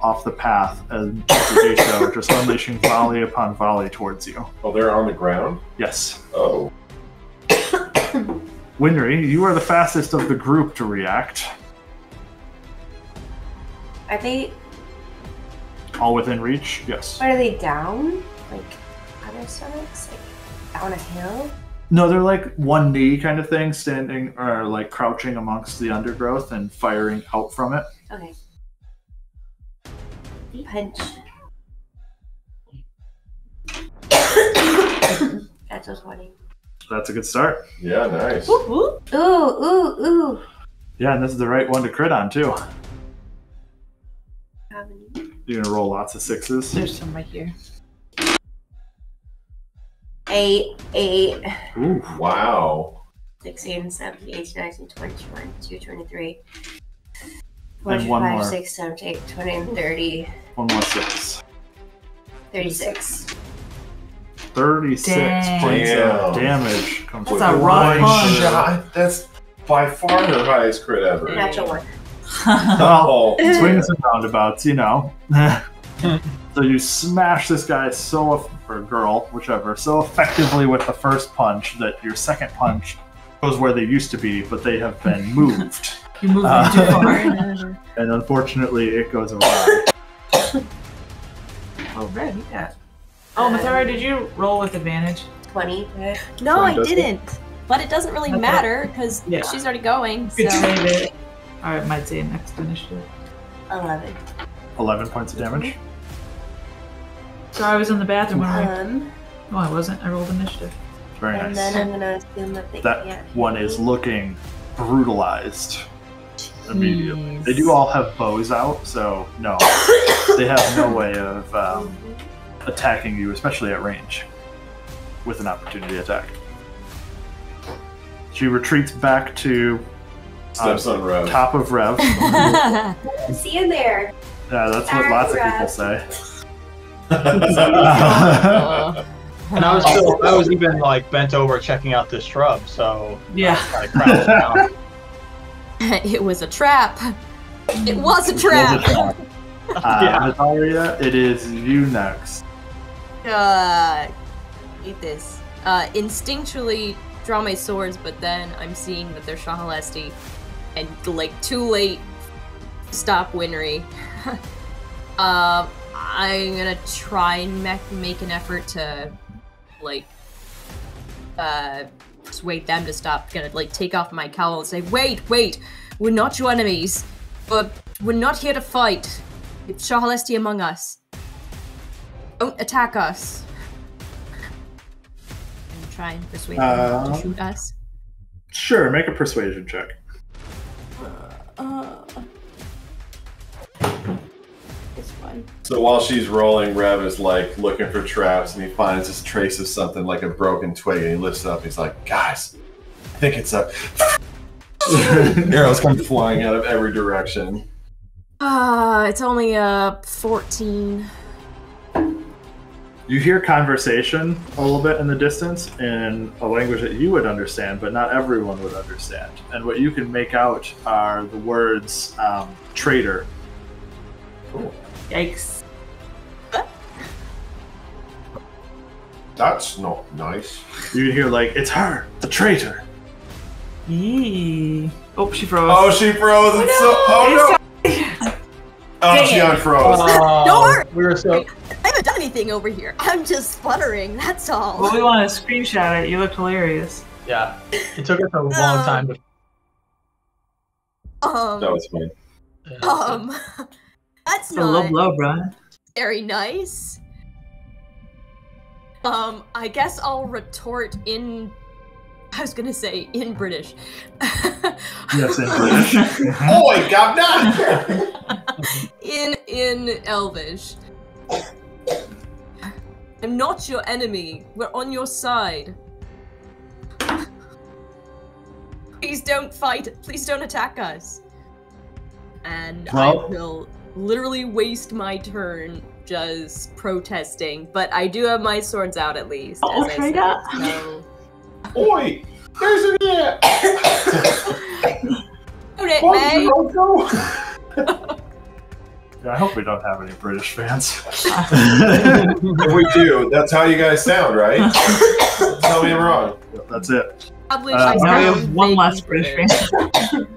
off the path, and Desho just unleashing volley upon volley towards you. Oh, they're on the ground? Yes. Oh. Winry, you are the fastest of the group to react. Are they? All within reach? Yes. Are they down? Like other stomachs? Like down a hill? No, they're like one knee kind of thing, standing or like crouching amongst the undergrowth and firing out from it. Okay. Punch. That's a twenty. That's a good start. Yeah, nice. Whoop, whoop. Ooh, ooh, ooh. Yeah, and this is the right one to crit on too. You're gonna roll lots of sixes. There's some right here. Eight, eight, Ooh. Wow. 16, 17, 18, 19, 20, 22, 23. And one 25, more. 6, 17, 20, and 30. One more six. 36. 36 Dang. points of damage. Comes That's with a one rough punch. shot. That's by far her highest crit ever. Natural one. Well, Oh, swings and roundabouts, you know. so you smash this guy so, eff- or girl, whichever, so effectively with the first punch that your second punch goes where they used to be, but they have been moved. you moved Uh, too far. and unfortunately, it goes awry. oh, red, yeah. Oh, Myetharia, did you roll with advantage? 20. right? No, Fine, I didn't. But it doesn't really Okay. matter because Yeah. she's already going. Good So save it. Alright, might say next initiative. 11. 11 points of damage. So I was in the bathroom when I. Um, No, I wasn't. I rolled initiative. Very and nice. then I'm gonna assume that they That can't. one is looking brutalized immediately. Jeez. They do all have bows out, so no, they have no way of um, attacking you, especially at range, with an opportunity attack. She retreats back to steps on Rev. top of Rev. See you there. Yeah, that's what lots of people say. Uh, And I was still, I was even like bent over checking out this shrub, so Yeah. I crouched down. it was a trap. It was a There's a trap. trap. Uh, Yeah. Natalia, it is you next. Uh, eat this. Uh, instinctually draw my swords, but then I'm seeing that they're Shahalesti, and like too late. Stop Winry. um, I'm gonna try and make, make an effort to, like, uh, persuade them to stop. Gonna like take off my cowl and say, "Wait, wait, we're not your enemies, but we're not here to fight. It's Shahalesti among us." Don't attack us. And try and persuade them Um, to shoot us. Sure, make a persuasion check. Uh, this one. So while she's rolling, Rev is like looking for traps, and he finds this trace of something like a broken twig, and he lifts it up. He's like, "Guys, I think it's a." Arrows come flying out of every direction. Uh, it's only a 14. You hear conversation a little bit in the distance in a language that you would understand, but not everyone would understand. And what you can make out are the words um, traitor. Yikes. That's not nice. You hear, like, it's her, the traitor. Yee. Oh, she froze. Oh, she froze. It's so. Oh no. Oh, Dang she it. unfroze. Oh, Don't worry. We were so. I haven't done anything over here. I'm just sputtering. That's all. well, we want to screenshot it. You looked hilarious. Yeah. It took us a long Uh, time to. Um. That was fine. Um. That's It's a low not blow, Brian. very nice. Um. I guess I'll retort in. I was gonna say in British. Yes, in British. Boy, governor! in in Elvish. I'm not your enemy. We're on your side. Please don't fight. Please don't attack us. And Well- I will literally waste my turn just protesting, but I do have my swords out at least. Oh, as I my said, God. so- Boy, there's an ant. Shoot it, Boy, May! Yeah, I hope we don't have any British fans. If we do, that's how you guys sound, right? Tell me I'm wrong. That's it. Probably Uh, I Now we have one vaguely less British fan.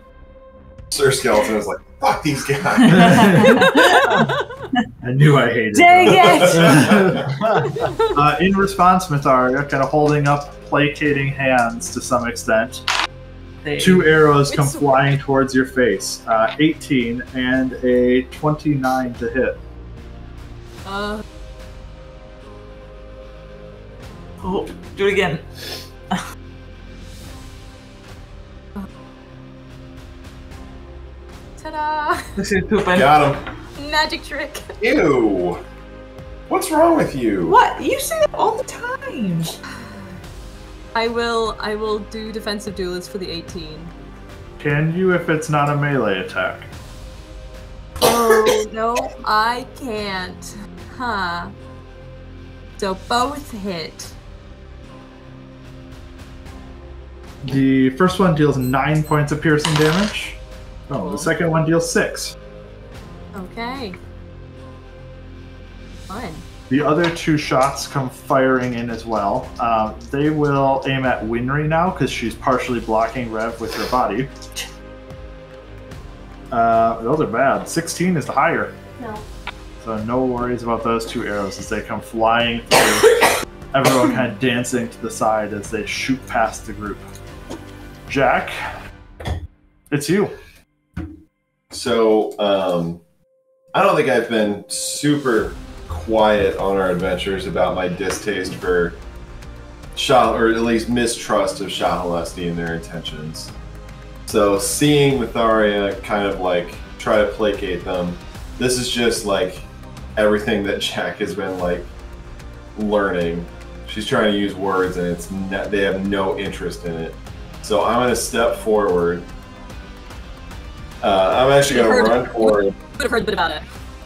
Sir Skeleton is like, fuck these guys. I knew I hated Dang them. it! uh, in response, Myetharia, kind of holding up placating hands to some extent, They- two arrows come It's- flying towards your face. Uh, 18 and a 29 to hit. Uh, Oh, do it again. Ta-da! This is pooping. Got him. Magic trick. Ew. What's wrong with you? What? You say that all the time. I will. I will do defensive duelist for the 18. Can you if it's not a melee attack? Oh no, I can't. Huh. So both hit. The first one deals 9 points of piercing damage. Oh, the second one deals 6. Okay. Fun. The other two shots come firing in as well. Um, they will aim at Winry now because she's partially blocking Rev with her body. Uh, those are bad. 16 is the higher. No. So no worries about those two arrows as they come flying through. Everyone kind of dancing to the side as they shoot past the group. Jack, it's you. So, um, I don't think I've been super quiet on our adventures about my distaste for Shah, or at least mistrust of Shahalesti and their intentions. So, seeing Myetharia kind of like try to placate them, this is just like everything that Jack has been like learning. She's trying to use words, and it's ne- they have no interest in it. So I'm to step forward. Uh, I'm actually going to Heard- run forward. Would have heard a bit about it.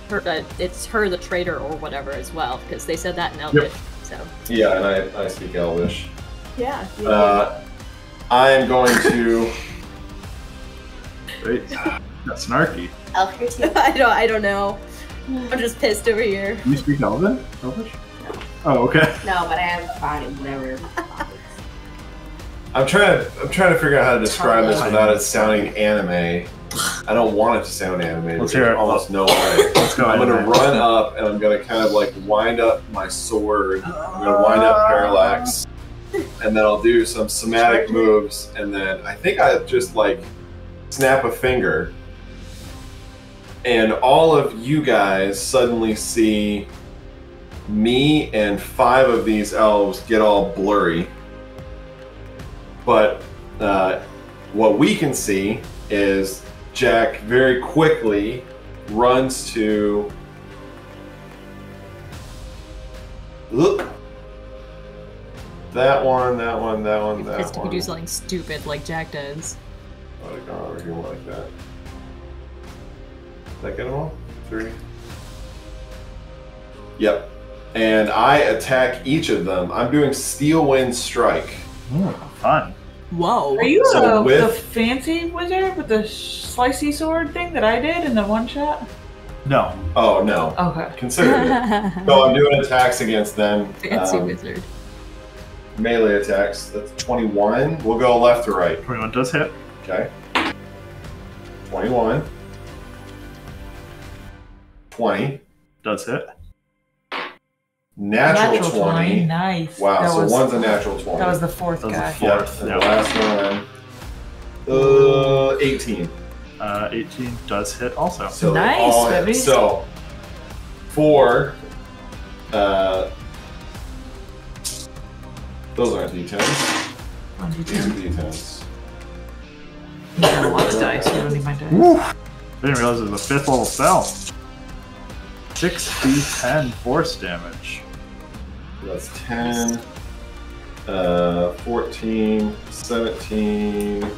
Her, uh, it's her, the traitor, or whatever, as well, because they said that in Elvish. So Yeah, and I, I speak Elvish. Yeah. Uh, I am going to. Great. That's snarky. Elf here too. I don't. I don't know. I'm just pissed over here. You speak Elven? Elvish? Oh, okay. No, but I have fine whatever. I'm trying to. I'm trying to figure out how to describe this without it sounding anime. I don't want it to sound animated. Let's hear it. Almost no way. Let's go. I'm gonna anime. run up and I'm gonna kind of like wind up my sword. I'm gonna wind up Parallax, and then I'll do some somatic moves, and then I think I just like snap a finger, and all of you guys suddenly see me and five of these elves get all blurry. But uh, what we can see is Jack very quickly runs to. Look. That one, that one, that one, that Pissed if you do something stupid like Jack does. Oh, go over here like that. Did I get them all? Three. Yep. And I attack each of them. I'm doing Steel Wind Strike. Ooh, fun. Whoa. Are you So uh, with- the fancy wizard with the slicey sword thing that I did in the one shot? No. Oh no. Okay. Consider it. So I'm doing attacks against them. Fancy um, wizard. melee attacks. That's 21. We'll go left to right. 21 does hit. Okay. 21. 20. Does hit. Natural, 20. Nice. Wow, That so was, one's a natural 20. That was the fourth That was guy. the Yep, fourth. and Yeah. the last one. Uh, 18. Uh, 18 does hit also. So Nice, all hit. baby. So four. Uh, those aren't d10s. One, two, These are three. d10s. You got a lot of dice. You don't need my dice. Woo! Didn't realize it was a fifth level spell. 6d10 force damage. So that's 10, uh, 14, 17,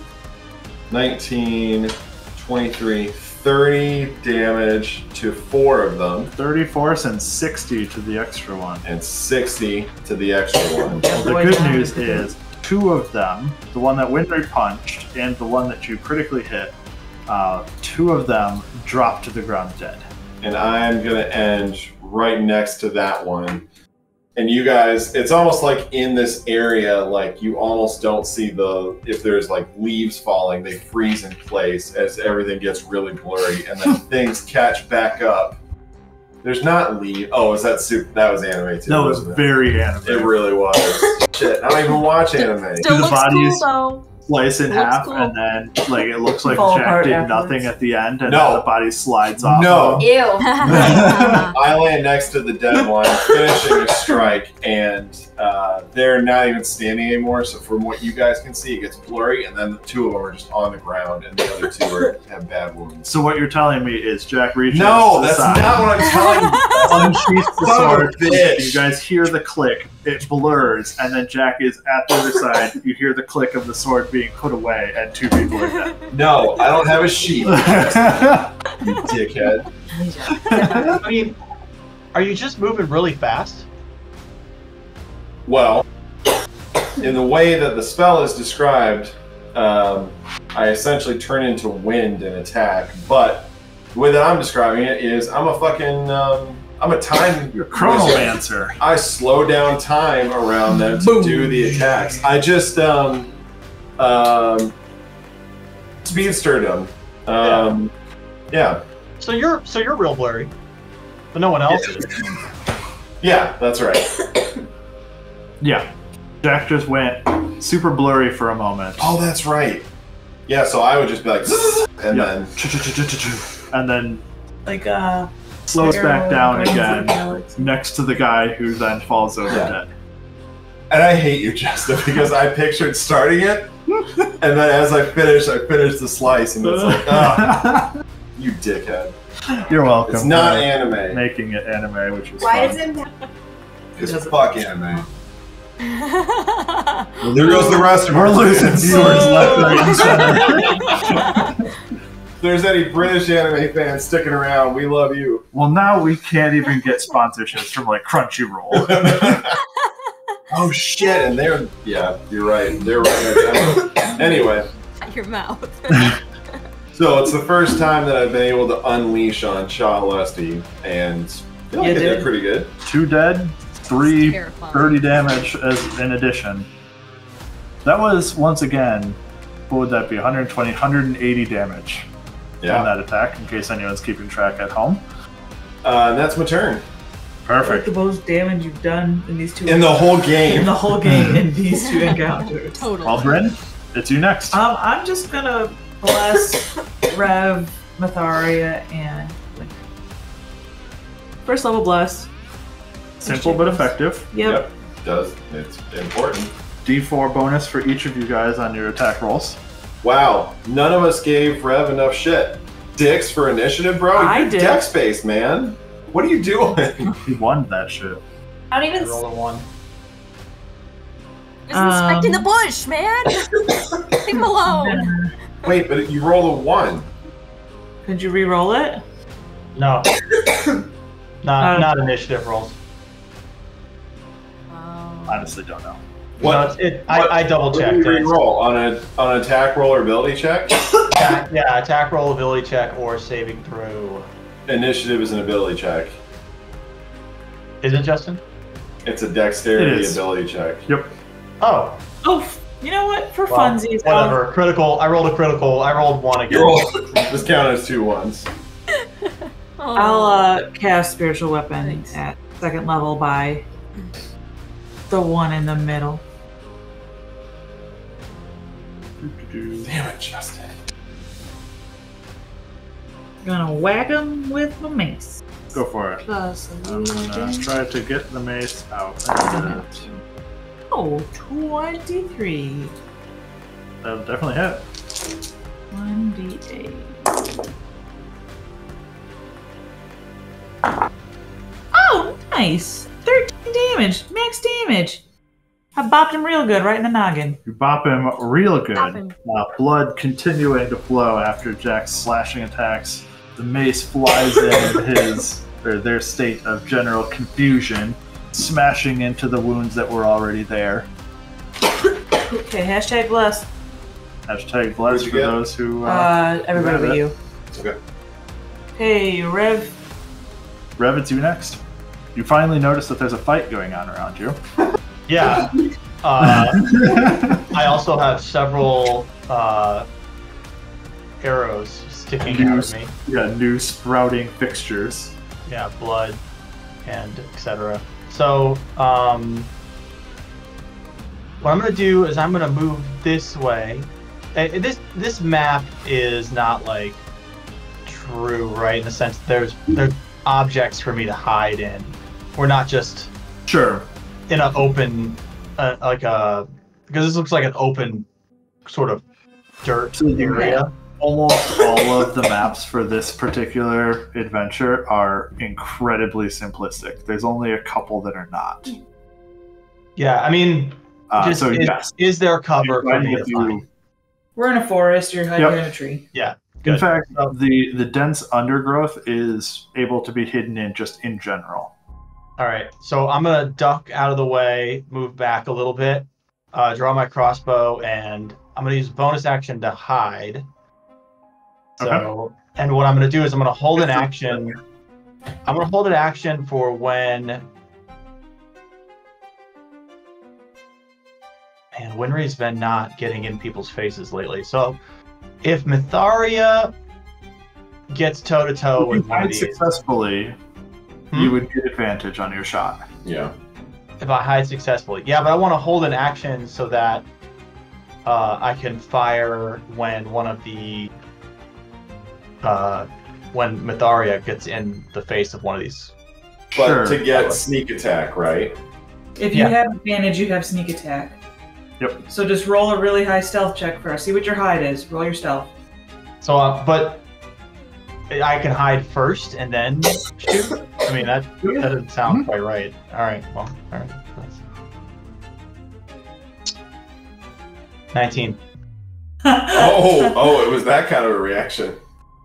19, 23, 30 damage to four of them, 30 force and 60 to the extra one. and 60 to the extra one. Well, the good news is two of them, the one that Winry punched and the one that you critically hit, uh, two of them dropped to the ground dead. and I'm gonna end right next to that one. And you guys, it's almost like in this area, like you almost don't see the if there's like leaves falling, they freeze in place as everything gets really blurry, and then things catch back up. There's not leave. Oh, is that super? That was anime too. That was wasn't it? very It really was. Shit, I don't even watch anime. Still the looks bodies- cool though. Slice in half, cool. and then like it looks like Fall Jack did afterwards. nothing at the end, and No. then the body slides off. No. of. Ew. I land next to the dead one, finishing a strike, and uh, they're not even standing anymore. So from what you guys can see, it gets blurry, and then the two of them are just on the ground, and the other two are, have bad wounds. So what you're telling me is Jack reaches No, to the that's side, not what I'm telling you. unsheaths the Son of sword. bitch. You guys hear the click. It blurs, and then Jack is at the other side. You hear the click of the sword being put away, and two people are dead. No, I don't have a sheath. you dickhead. I mean, are you just moving really fast? Well, in the way that the spell is described, um, I essentially turn into wind and attack. But the way that I'm describing it is, I'm a fucking, um, I'm a time. You're a chronomancer. I slow down time around them to do the attacks. I just um, um, speedstered them. Um, yeah, So you're so you're real blurry, but no one else is. yeah, that's right. Yeah. Jack just went super blurry for a moment. Oh, that's right. Yeah, so I would just be like, and Yeah. then And then Like uh. slows back down Guardians of the again next to the guy who then falls over Yeah. dead. And I hate you, Jester, because I pictured starting it, and then as I finish, I finish the slice, and it's like, oh, you dickhead. You're welcome. It's not for anime. making it anime, which is Why fun. does it matter? Because fuck anime. There goes the rest of our losing viewers left, right, and center. If there's any British anime fans sticking around, we love you. Well, now we can't even get sponsorships from like Crunchyroll. oh shit! And they're yeah, you're right. They're right. anyway, Shut your mouth. so it's the first time that I've been able to unleash on Shahalesti, and I feel like You I did did? pretty good. Two dead, three Terrifying. 30 damage as in addition. That was once again, what would that be? 120, 180 damage on that attack, in case anyone's keeping track at home. uh, and that's my turn. Like Perfect. the most damage you've done in these two In the whole game. in the whole game in these two encounters. Totally. Well, Bryn, it's you next. Um, I'm just gonna bless Rev, Myetharia, and Winter. First level bless. Simple but effective. Yep. Does it's important. D4 bonus for each of you guys on your attack rolls. Wow, none of us gave Rev enough shit. Dicks for initiative, bro. I You're did. Dex space, man. What are you doing? He won that shit. I don't even. Roll a one. Just inspecting Um, the bush, man. Leave him alone. Wait, but you roll a one. Could you re-roll it? No. not Uh, not initiative rolls. Honestly, don't know. No, What? it's- it, what- I, I double What do checked you re-roll on a on an attack roll or ability check? Attack, yeah, attack roll, ability check, or saving throw. Initiative is an ability check. Is it Justin? It's a dexterity It is. ability check. Yep. Oh, Oh, You know what? For Well, funsies, I'll- Whatever. Critical. I rolled a critical. I rolled one again. You roll. this count as two ones. I'll uh, cast spiritual weapon Thanks. at second level by the one in the middle. Damn it, Justin. Gonna whack him with my mace. Go for it. Plus I'm gonna try to get the mace out. That'll Oh, 23. definitely hit. 1d8. Oh, nice! 13 damage, max damage. I bopped him real good right in the noggin. You bop him real good. Bop him. Uh, blood continuing to flow after Jack's slashing attacks. The mace flies in his or their state of general confusion, smashing into the wounds that were already there. Okay, hashtag bless. Hashtag bless for get? those who uh, Uh, everybody but Rev it. you. Okay. Hey, Rev. Rev, it's you next. You finally notice that there's a fight going on around you. Yeah. Uh, I also have several uh, arrows sticking out of me. yeah, new sprouting fixtures. Yeah, blood and etc. So, um, what I'm gonna do is I'm gonna move this way. Uh, This this map is not like true, right? In the sense that there's there's objects for me to hide in. We're not just Sure. in an open, uh, like a because this looks like an open sort of dirt So the area. Almost all of the maps for this particular adventure are incredibly simplistic. There's only a couple that are not. Yeah, I mean, Uh, just so is, yes, is there cover for Finding me a to find? We're in a forest. You're hiding Yep. in a tree. Yeah. In fact, the the dense undergrowth is able to be hidden in just in general. All right, so I'm gonna duck out of the way, move back a little bit, uh, draw my crossbow, and I'm gonna use bonus action to hide. So, and what I'm gonna do is I'm gonna hold an action. I'm gonna hold an action for when. Man, Winry's been not getting in people's faces lately. So, if Myetharia gets toe to toe with one of hide these, successfully, Hmm? you would get advantage on your shot. Yeah. if I hide successfully. Yeah, but I want to hold an action so that uh, I can fire when one of the uh, when Myetharia gets in the face of one of these. But Sure. to get sneak attack, right? If you Yeah. have advantage, you have sneak attack. Yep. So just roll a really high stealth check first. See what your hide is. Roll your stealth. So, uh, but I can hide first and then shoot. I mean that that doesn't sound quite right. All right, well, all right. That's... Nineteen. Oh, oh, it was that kind of a reaction.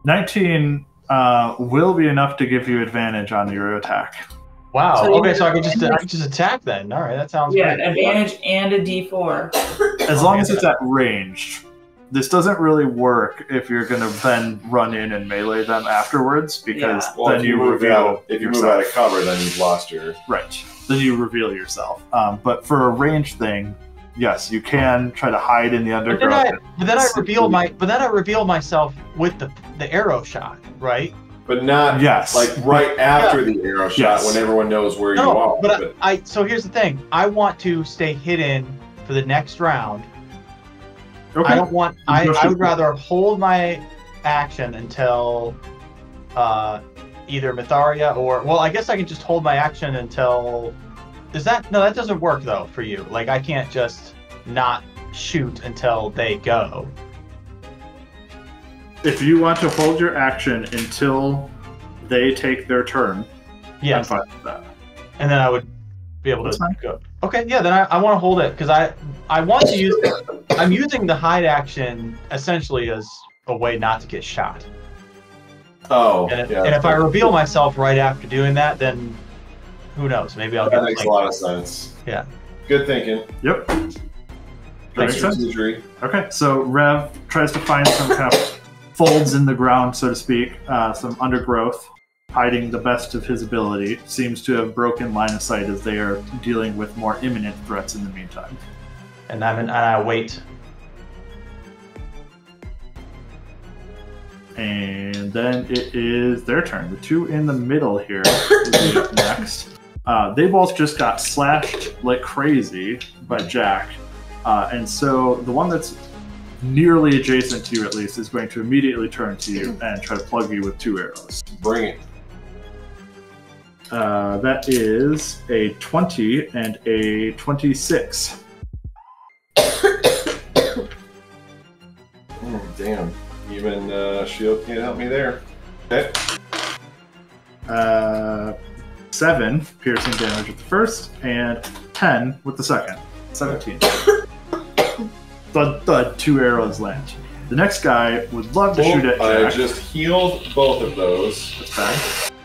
19 uh, will be enough to give you advantage on your attack. Wow. So okay, so I can just I can just attack then. All right, that sounds good. Yeah, great. advantage and a D4. As long as it's at range. This doesn't really work if you're going to then run in and melee them afterwards because Yeah. Well, then if you, you move reveal out, if you move out of yourself. cover, then you've lost your. Right. Then you reveal yourself. Um, but for a range thing, yes, you can try to hide in the But then undergrowth. I, but then I reveal my, but then I reveal myself with the the arrow shot, right? But not Yes. like right after the arrow shot Yes. when everyone knows where you No, are. but I, I. So here's the thing. I want to stay hidden for the next round. Okay. I don't want. I, I would rather hold my action until uh, either Myetharia or well, I guess I can just hold my action until. Is that no? That doesn't work though for you. Like I can't just not shoot until they go. If you want to hold your action until they take their turn, I'm Yes, fine with that. and then I would be able That's to fine. go. Okay, yeah. Then I, I want to hold it because I I want to use. I'm using the hide action essentially as a way not to get shot. Oh, And if, yeah. and if I reveal myself right after doing that, then who knows? Maybe I'll that get makes like, a lot of sense. Yeah. Good thinking. Yep. That Thanks, makes sense. Suzerain. Okay, so Rev tries to find some kind of folds in the ground, so to speak, uh, some undergrowth, hiding the best of his ability. Seems to have broken line of sight as they are dealing with more imminent threats in the meantime. and I'm in, and I wait. And then it is their turn. The two in the middle here will be up next. Uh, they both just got slashed like crazy by Jack. Uh, and so the one that's nearly adjacent to you, at least, is going to immediately turn to you and try to plug you with two arrows. Bring it. Uh, that is a 20 and a 26. Oh, damn. Even uh, shield can't help me there. Okay. Uh, 7 piercing damage with the first, and 10 with the second. 17. thud, thud, two arrows land. The next guy would love to shoot at I just healed both of those. That's fine.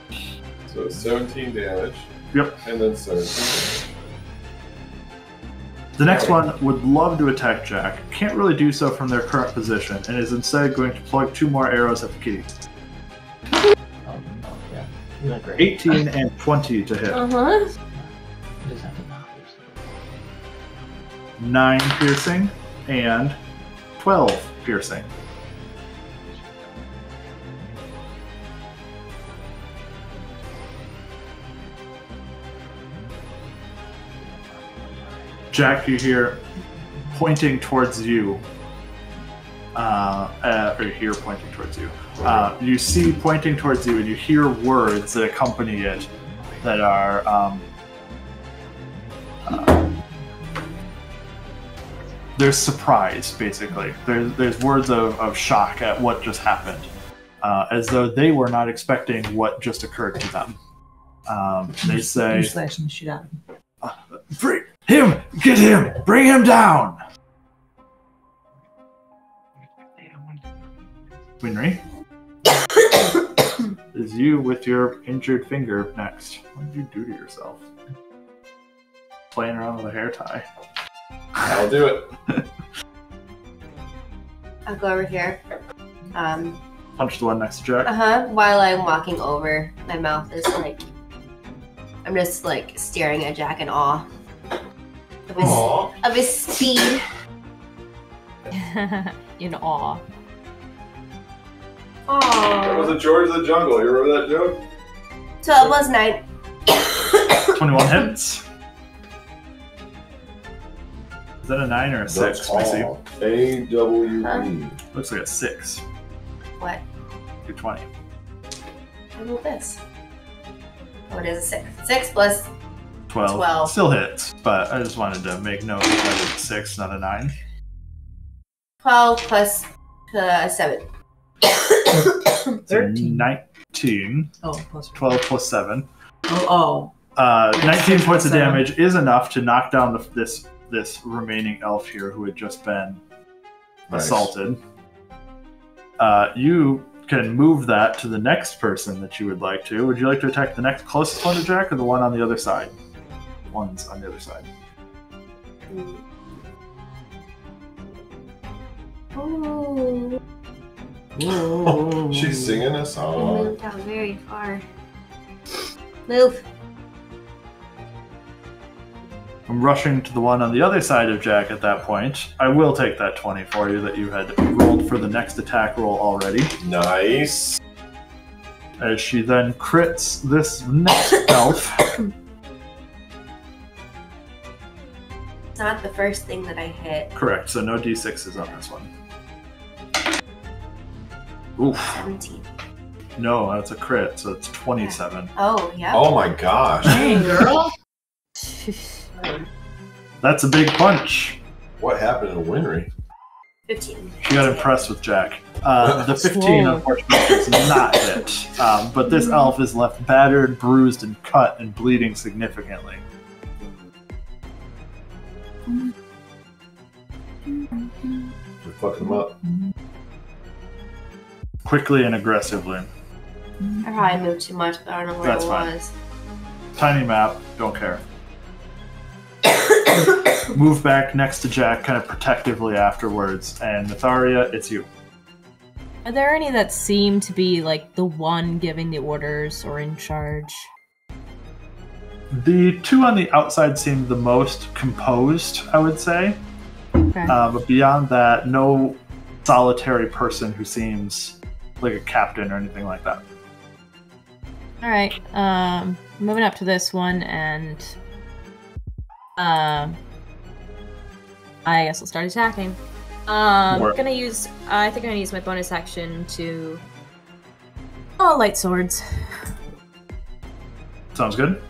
So 17 damage. Yep. And then 17. The next one would love to attack Jack, can't really do so from their current position, and is instead going to plug two more arrows at the kitty. Um, oh, yeah. Isn't great? 18 and 20 to hit. Uh huh. It doesn't have to knock yours. 9 piercing and 12 piercing. Jack, you hear pointing towards you. Uh, uh, or you hear pointing towards you. Uh, you see pointing towards you, and you hear words that accompany it that are um, uh, there's surprise basically there's there's words of, of shock at what just happened uh, as though they were not expecting what just occurred to them um, they say bring him! Get him! Bring him down! Winry is you with your injured finger next. What did you do to yourself? Playing around with a hair tie. I'll do it. I'll go over here. Um, punch the one next to jack. uh huh. While I'm walking over, my mouth is like, I'm just like staring at Jack in awe of his, Aw. of his speed. In awe. That was a George of the Jungle. You remember that joke? so it was nine. 21 hits. Is that a 9 or a 6? That's Let me see. all. A W E. Looks like a 6. What? 220. I rolled this. Oh, it is a six. Six plus 12. 12. Still hits, but I just wanted to make note that it's 6, not a 9. twelve plus uh, seven. 13. 19. Oh, plus 12 plus 7. Oh, Uh, 19 points of Seven. damage is enough to knock down the, this this remaining elf here who had just been Nice. assaulted. Uh, you can move that to the next person that you would like to. Would you like to attack the next closest one to Jack or the one on the other side? One's on the other side. Ooh, She's singing a song. moved out very far. Move. I'm rushing to the one on the other side of Jack at that point. I will take that 20 for you that you had rolled for the next attack roll already. Nice. As she then crits this next elf. Not the first thing that I hit. Correct, so no d6s on this one. Oof. 17. No, that's a crit, so it's 27. Oh, yeah. Oh my gosh. Dang, girl. That's a big punch. What happened to Winry? 15. She got impressed with Jack. Uh, the 15, Whoa. unfortunately, is not hit. Um, but this elf is left battered, bruised, and cut and bleeding significantly. We fucked him up. Quickly and aggressively. I probably moved too much, but I don't know where That's it fine. was. Tiny map, don't care. Move back next to Jack, kind of protectively afterwards. And Myetharia, it's you. Are there any that seem to be like the one giving the orders or in charge? The two on the outside seem the most composed, I would say. Okay. Uh, but beyond that, no solitary person who seems like a captain or anything like that. All right. Um, moving up to this one, and um, I guess I'll start attacking. Um, Work. gonna use. I think I'm gonna use my bonus action to. Oh, light swords. Sounds good.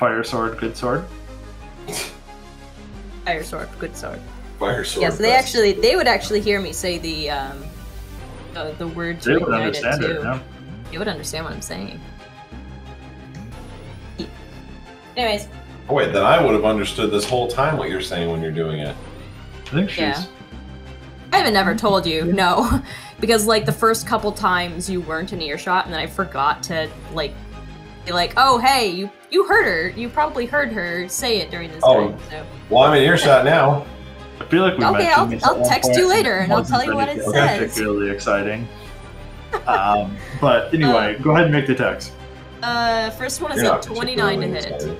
Fire sword, good sword. Fire sword, good sword. Fire sword. yeah, so they best. actually they would actually hear me say the um, the, the word to They would ignite it understand too. it. Yeah. They would understand what I'm saying. Anyways, Oh, wait, then I would have understood this whole time what you're saying when you're doing it. I think she's. Yeah. I haven't never told you, no. Because like the first couple times you weren't in earshot and then I forgot to like be like, oh hey, you you heard her. You probably heard her say it during this Oh. time. So Well, I'm in earshot now. I feel like we Okay, mentioned I'll- this I'll text you later and I'll tell you what it anything says. Particularly exciting. um, but anyway, go ahead and make the text. uh first one is You're a twenty nine to hit. excited.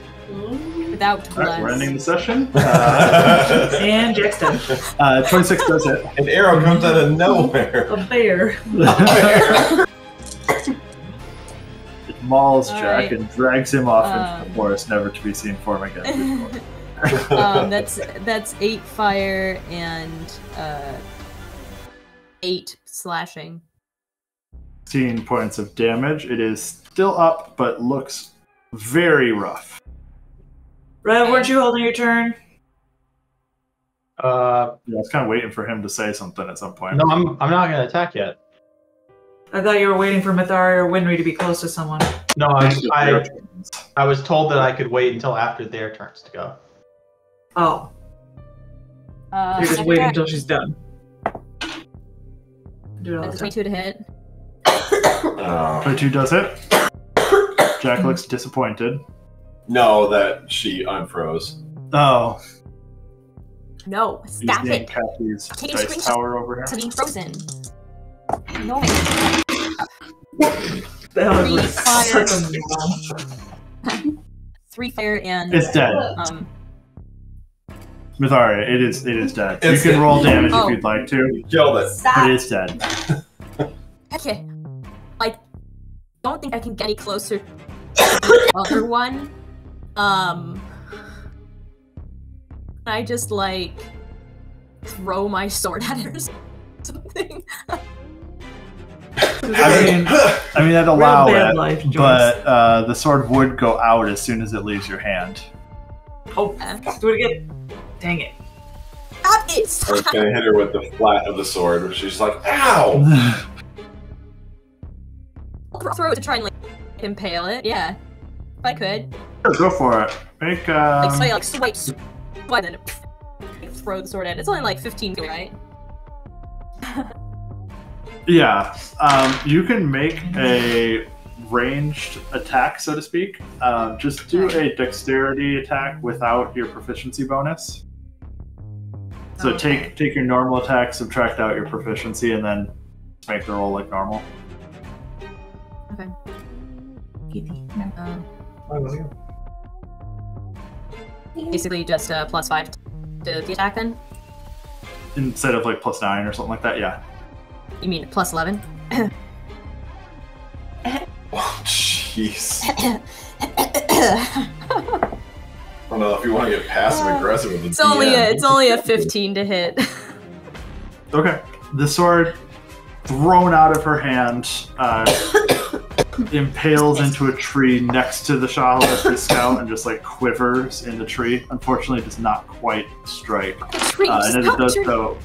Without All right, we're ending the session. Uh, And Jackson. uh, 26 does it. An arrow comes out of nowhere. A bear. It mauls All Jack right. and drags him off into Um, the forest, never to be seen form again. um, that's that's eight fire and uh eight slashing. 16 points of damage. It is still up, but looks very rough. Rev, weren't you holding your turn? Uh, Yeah, I was kind of waiting for him to say something at some point. no, I'm I'm not gonna attack yet. I thought you were waiting for Mathari or Winry to be close to someone. No, I, I. I was told that I could wait until after their turns to go. Oh, Uh, you're just second waiting attack, until she's done. Do it all that's the a time. twenty-two to hit. Oh. 22 does it. Jack looks disappointed. No, that she unfroze. Oh, No, he's stop being it. Kathy's Take dice screenshot. tower over To here. being frozen. No. The Three fire. Three fire and It's dead. um. Myetharia, it is it is dead. It's you can dead. roll damage Oh. if you'd like to, You killed it. but Stop. it is dead. Okay. I don't think I can get any closer to the other one. Um. I just like throw my sword at her or something. I mean, I mean, I'd allow it, life, but uh, the sword would go out as soon as it leaves your hand. Oh, do it again. Dang it. Stop it! I was gonna hit her with the flat of the sword, but she's like, "Ow!" Throw it to try and like impale it. Yeah, if I could. Sure, go for it. Make um, Like, so I like swipe, swipe, and then throw the sword at it. It's only like 15 feet, right? yeah. Um, you can make a ranged attack, so to speak. Um, just do a dexterity attack without your proficiency bonus. So Okay. take take your normal attack, subtract out your proficiency, and then make the roll like normal. Um, basically, just uh, plus five to the attack. Then Instead of like plus nine or something like that. Yeah. You mean plus 11? Oh, jeez. I don't know if you want to get passive aggressive with the It's only a, it's only a 15 to hit. Okay. The sword thrown out of her hand uh, impales into a tree next to the Shahalesti scout and just like quivers in the tree. Unfortunately, it does not quite strike. Tree, Uh, and as it does tree. so,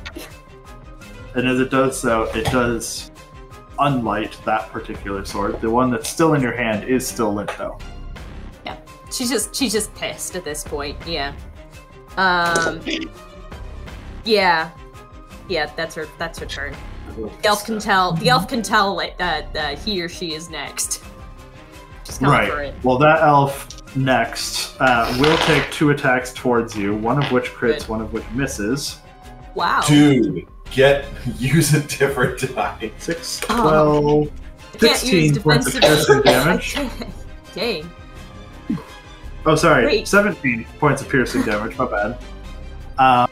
and as it does so, it does unlight that particular sword. The one that's still in your hand is still lit though. Yeah, She's just she's just pissed at this point. Yeah. Um. Yeah. Yeah, that's her. That's her turn. The elf can tell. The elf can tell like that that he or she is next. Just coming for Right. it. Well, that elf next uh, will take two attacks towards you, one of which crits, Good. one of which misses. Wow. Dude, get use a different die. 6, Oh. 12, I can't 16 use points of defensive piercing damage. I. Dang. Oh, sorry, Wait. 17 points of piercing damage. My bad. Um,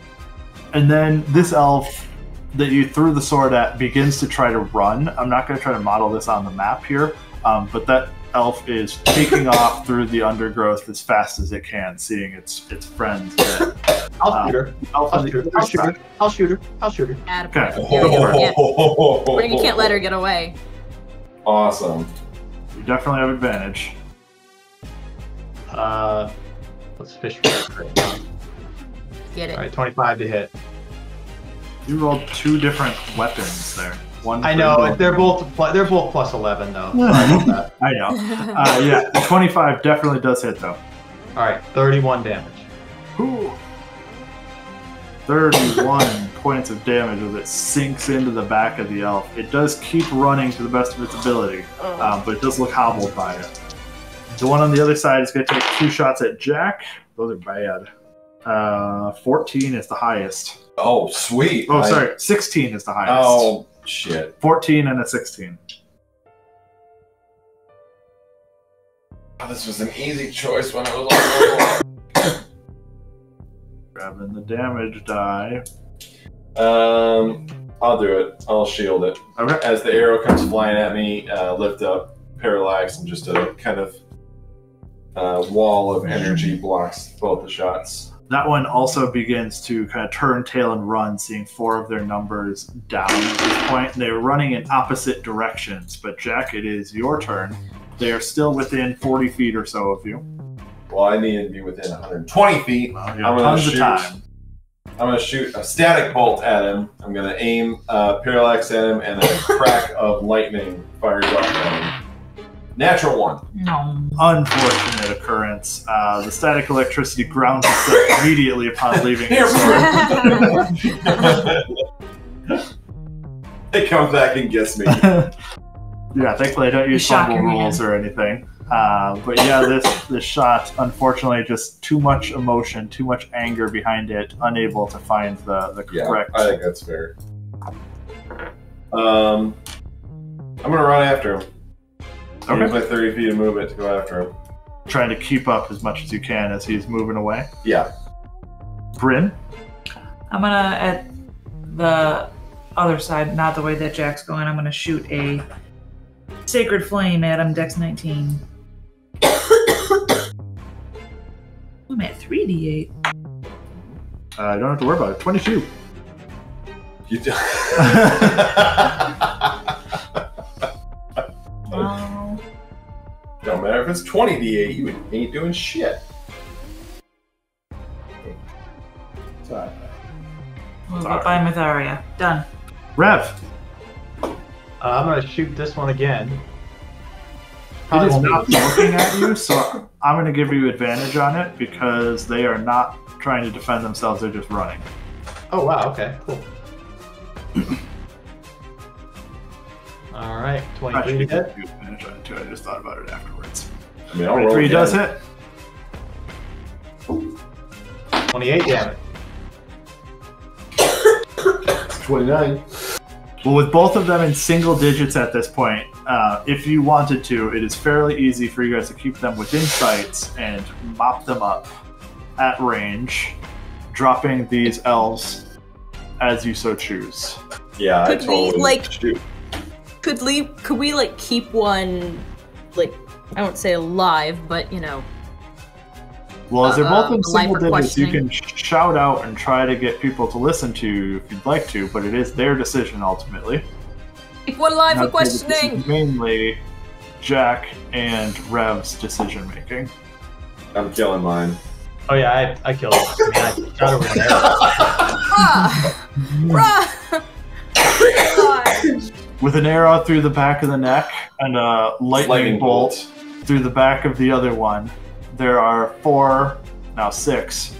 and then this elf that you threw the sword at begins to try to run. I'm not going to try to model this on the map here, um, but that elf is taking off through the undergrowth as fast as it can, seeing its its friends. dead. I'll Uh, shoot her. Elf on I'll shoot her. I'll shoot her. side- I'll shoot her. I'll shoot her. Okay. Here we go. Yeah. Oh. Brady can't let her get away. Awesome. You definitely have advantage. Uh, let's fish for it. All Get it. right, 25 to hit. You rolled two different weapons there. One. I know both. they're both pl- they're both plus 11 though. Sorry about that. I know. Uh, yeah, the 25 definitely does hit though. All right, 31 damage. Whew. 31 points of damage as it sinks into the back of the elf. It does keep running to the best of its ability, um, but it does look hobbled by it. The one on the other side is going to take two shots at Jack. Those are bad. Uh, 14 is the highest. Oh, sweet. Oh, I- sorry, 16 is the highest. Oh, shit. 14 and a 16. Oh, this was an easy choice when I was on Grabbing the damage die. Um, I'll do it. I'll shield it. Okay. As the arrow comes flying at me, uh, lift up parallax and just a kind of uh, wall of energy blocks both the shots. That one also begins to kind of turn tail and run, seeing four of their numbers down at this point. They're running in opposite directions, but Jack, it is your turn. They are still within 40 feet or so of you. Well, I need to be within 120 feet. Well, I'm gonna shoot. time. I'm gonna shoot a static bolt at him. I'm gonna aim uh, parallax at him, and a crack of lightning fires off at him. Natural one. No. Unfortunate occurrence. Uh, the static electricity grounds itself immediately upon leaving Here, its sword. it comes back and gets me. yeah, thankfully I don't use shock fumble rules or anything. Uh, but yeah, this this shot, unfortunately, just too much emotion, too much anger behind it, unable to find the the Yeah, correct. I think that's fair. Um, I'm gonna run after him. Okay. Use my 30 feet of movement to go after him. Trying to keep up as much as you can as he's moving away. Yeah. Bryn, I'm gonna at the other side, not the way that Jack's going. I'm gonna shoot a sacred flame at him. Dex 19. I'm at 3d8. uh, don't have to worry about it. Twenty-two. You do- it's 20 d8, you ain't doing shit. Sorry. Move up by Myetharia. Done. Rev, Uh, I'm gonna shoot this one again. it Probably is won't looking at you, so I'm going to give you advantage on it because they are not trying to defend themselves; they're just running. Oh wow. Okay. Cool. All right. I 23 should to give hit. you advantage on it too. I just thought about it afterwards. I mean, I'll roll Twenty-three again. does hit. 28 damage. 29. Well, with both of them in single digits at this point, uh, if you wanted to, it is fairly easy for you guys to keep them within sight and mop them up at range, dropping these elves as you so choose. Yeah, I Could we, like- shoot. Could we could we like keep one like I won't say alive, but you know. Well, as they're both Uh, in single digits, you can shout out and try to get people to listen to you if you'd like to, but it is their decision ultimately. Keep one alive for Not their decision, questioning. Mainly Jack and Rev's decision making. I'm killing mine. Oh yeah, I, I killed it. I mean, I shot over an arrow. Bruh! Bruh! With an arrow through the back of the neck and a lightning, Lightning bolt, through the back of the other one, there are four, now six,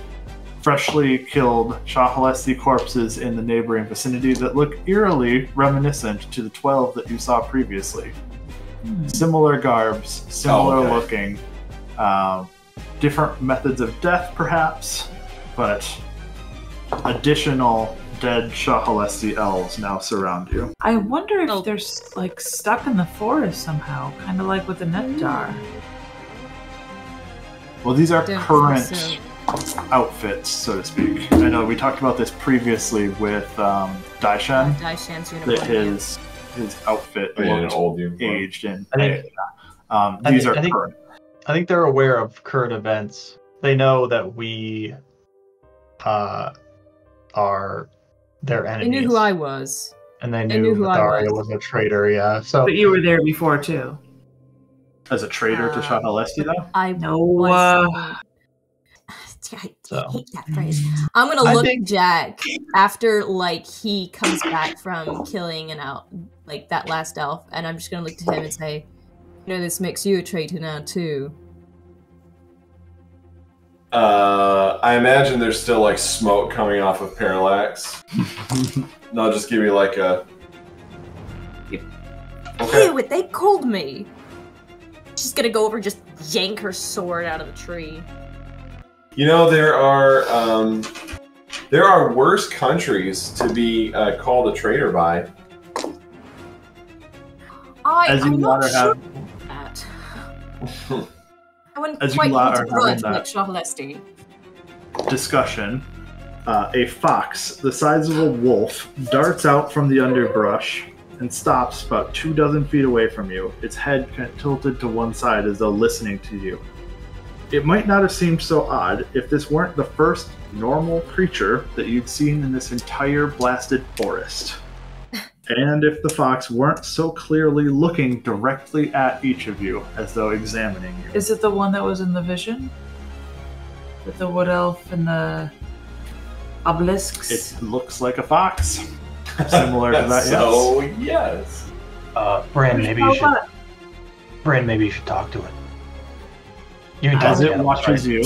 freshly killed Shahalesti corpses in the neighboring vicinity that look eerily reminiscent to the 12 that you saw previously. Similar garbs, similar Oh, okay. looking, um, different methods of death perhaps, but additional dead Shahalesti elves now surround you. I wonder if they're like stuck in the forest somehow, kind of like with the Nectar. Well, these are Don't current so. outfits, so to speak. I know we talked about this previously with um, Daishan, Daishan's that his his outfit Oh, yeah, an looked old uniform. aged and I think- um, I these think- are I think- current. I think they're aware of current events. They know that we uh, are their They enemies. knew who I was. and they they knew, knew who I Myetharia was. was. a traitor, yeah. So But you were there before too. as a traitor to Uh, Shahalesti, though. I know. was. Uh, I So. hate that phrase. I'm gonna look think- at Jack after like he comes back from killing an out like that last elf, and I'm just gonna look to him and say, "You know, this makes you a traitor now too." Uh, I imagine there's still like smoke coming off of Parallax. They'll just give you like a. Okay. Ew, they called me. She's gonna go over and just yank her sword out of the tree. You know there are um, there are worse countries to be uh, called a traitor by. I, As you I'm not sure have- that. I wouldn't As you quite lot want are to having that- like discussion, uh, a fox the size of a wolf darts out from the underbrush and stops about two dozen feet away from you, its head kind of tilted to one side as though listening to you. It might not have seemed so odd if this weren't the first normal creature that you'd seen in this entire blasted forest. And if the fox weren't so clearly looking directly at each of you as though examining you. Is it the one that was in the vision? With the wood elf and the obelisks? It looks like a fox. Similar to that, yes. so yes. uh, Bryn, maybe you should. Bryn, maybe you should talk to it. You can talk As to it watches right? you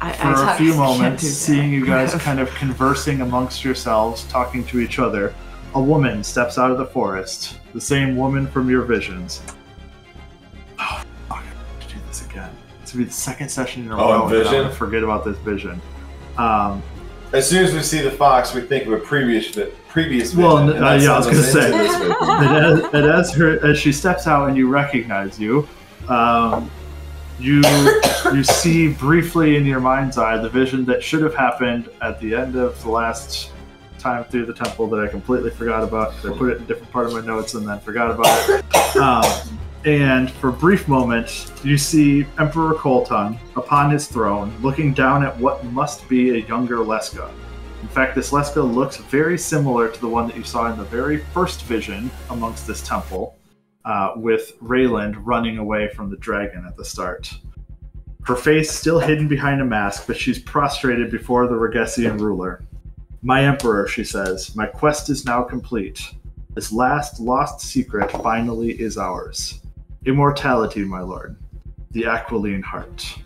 I, for I a few moments, seeing you guys kind of conversing amongst yourselves, talking to each other, a woman steps out of the forest. The same woman from your visions. Oh, fuck, I have to do this again. This will be the second session in a Oh, row. and I'm vision? gonna forget about this vision. Um, As soon as we see the fox, we think of a previous vi- previous. Well, vision, n- and uh, yeah, I was gonna say. this vision. and as, and as her as she steps out and you recognize you, um, you you see briefly in your mind's eye the vision that should have happened at the end of the last time through the temple that I completely forgot about because I put it in a different part of my notes and then forgot about it. Um, and for a brief moment, you see Emperor Coaltongue upon his throne, looking down at what must be a younger Leska. In fact, this Leska looks very similar to the one that you saw in the very first vision amongst this temple, uh, with Rayland running away from the dragon at the start. Her face still hidden behind a mask, but she's prostrated before the Ragesian ruler. My emperor, she says, my quest is now complete. This last lost secret finally is ours. Immortality, my lord. The Aquiline heart.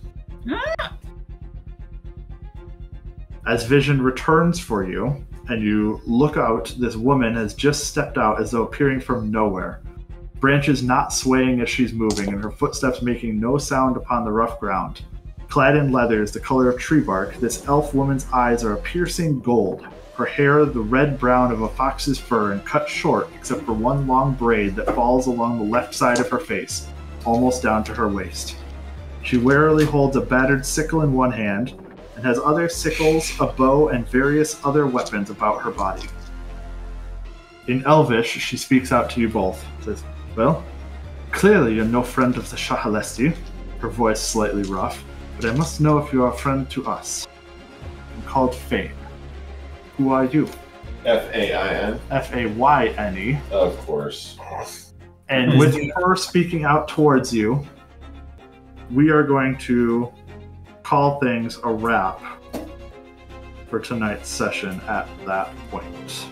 As vision returns for you, and you look out, this woman has just stepped out as though appearing from nowhere. Branches not swaying as she's moving, and her footsteps making no sound upon the rough ground. Clad in leathers the color of tree bark, this elf woman's eyes are a piercing gold. Her hair the red brown of a fox's fur and cut short except for one long braid that falls along the left side of her face, almost down to her waist. She warily holds a battered sickle in one hand and has other sickles, a bow, and various other weapons about her body. In Elvish, she speaks out to you both. Says, Well, clearly you're no friend of the Shahalesti, her voice slightly rough, but I must know if you are a friend to us. I'm called Fane. Who are you? F A I N. F A Y N E. Of course. And hmm. with her speaking out towards you, we are going to call things a wrap for tonight's session at that point.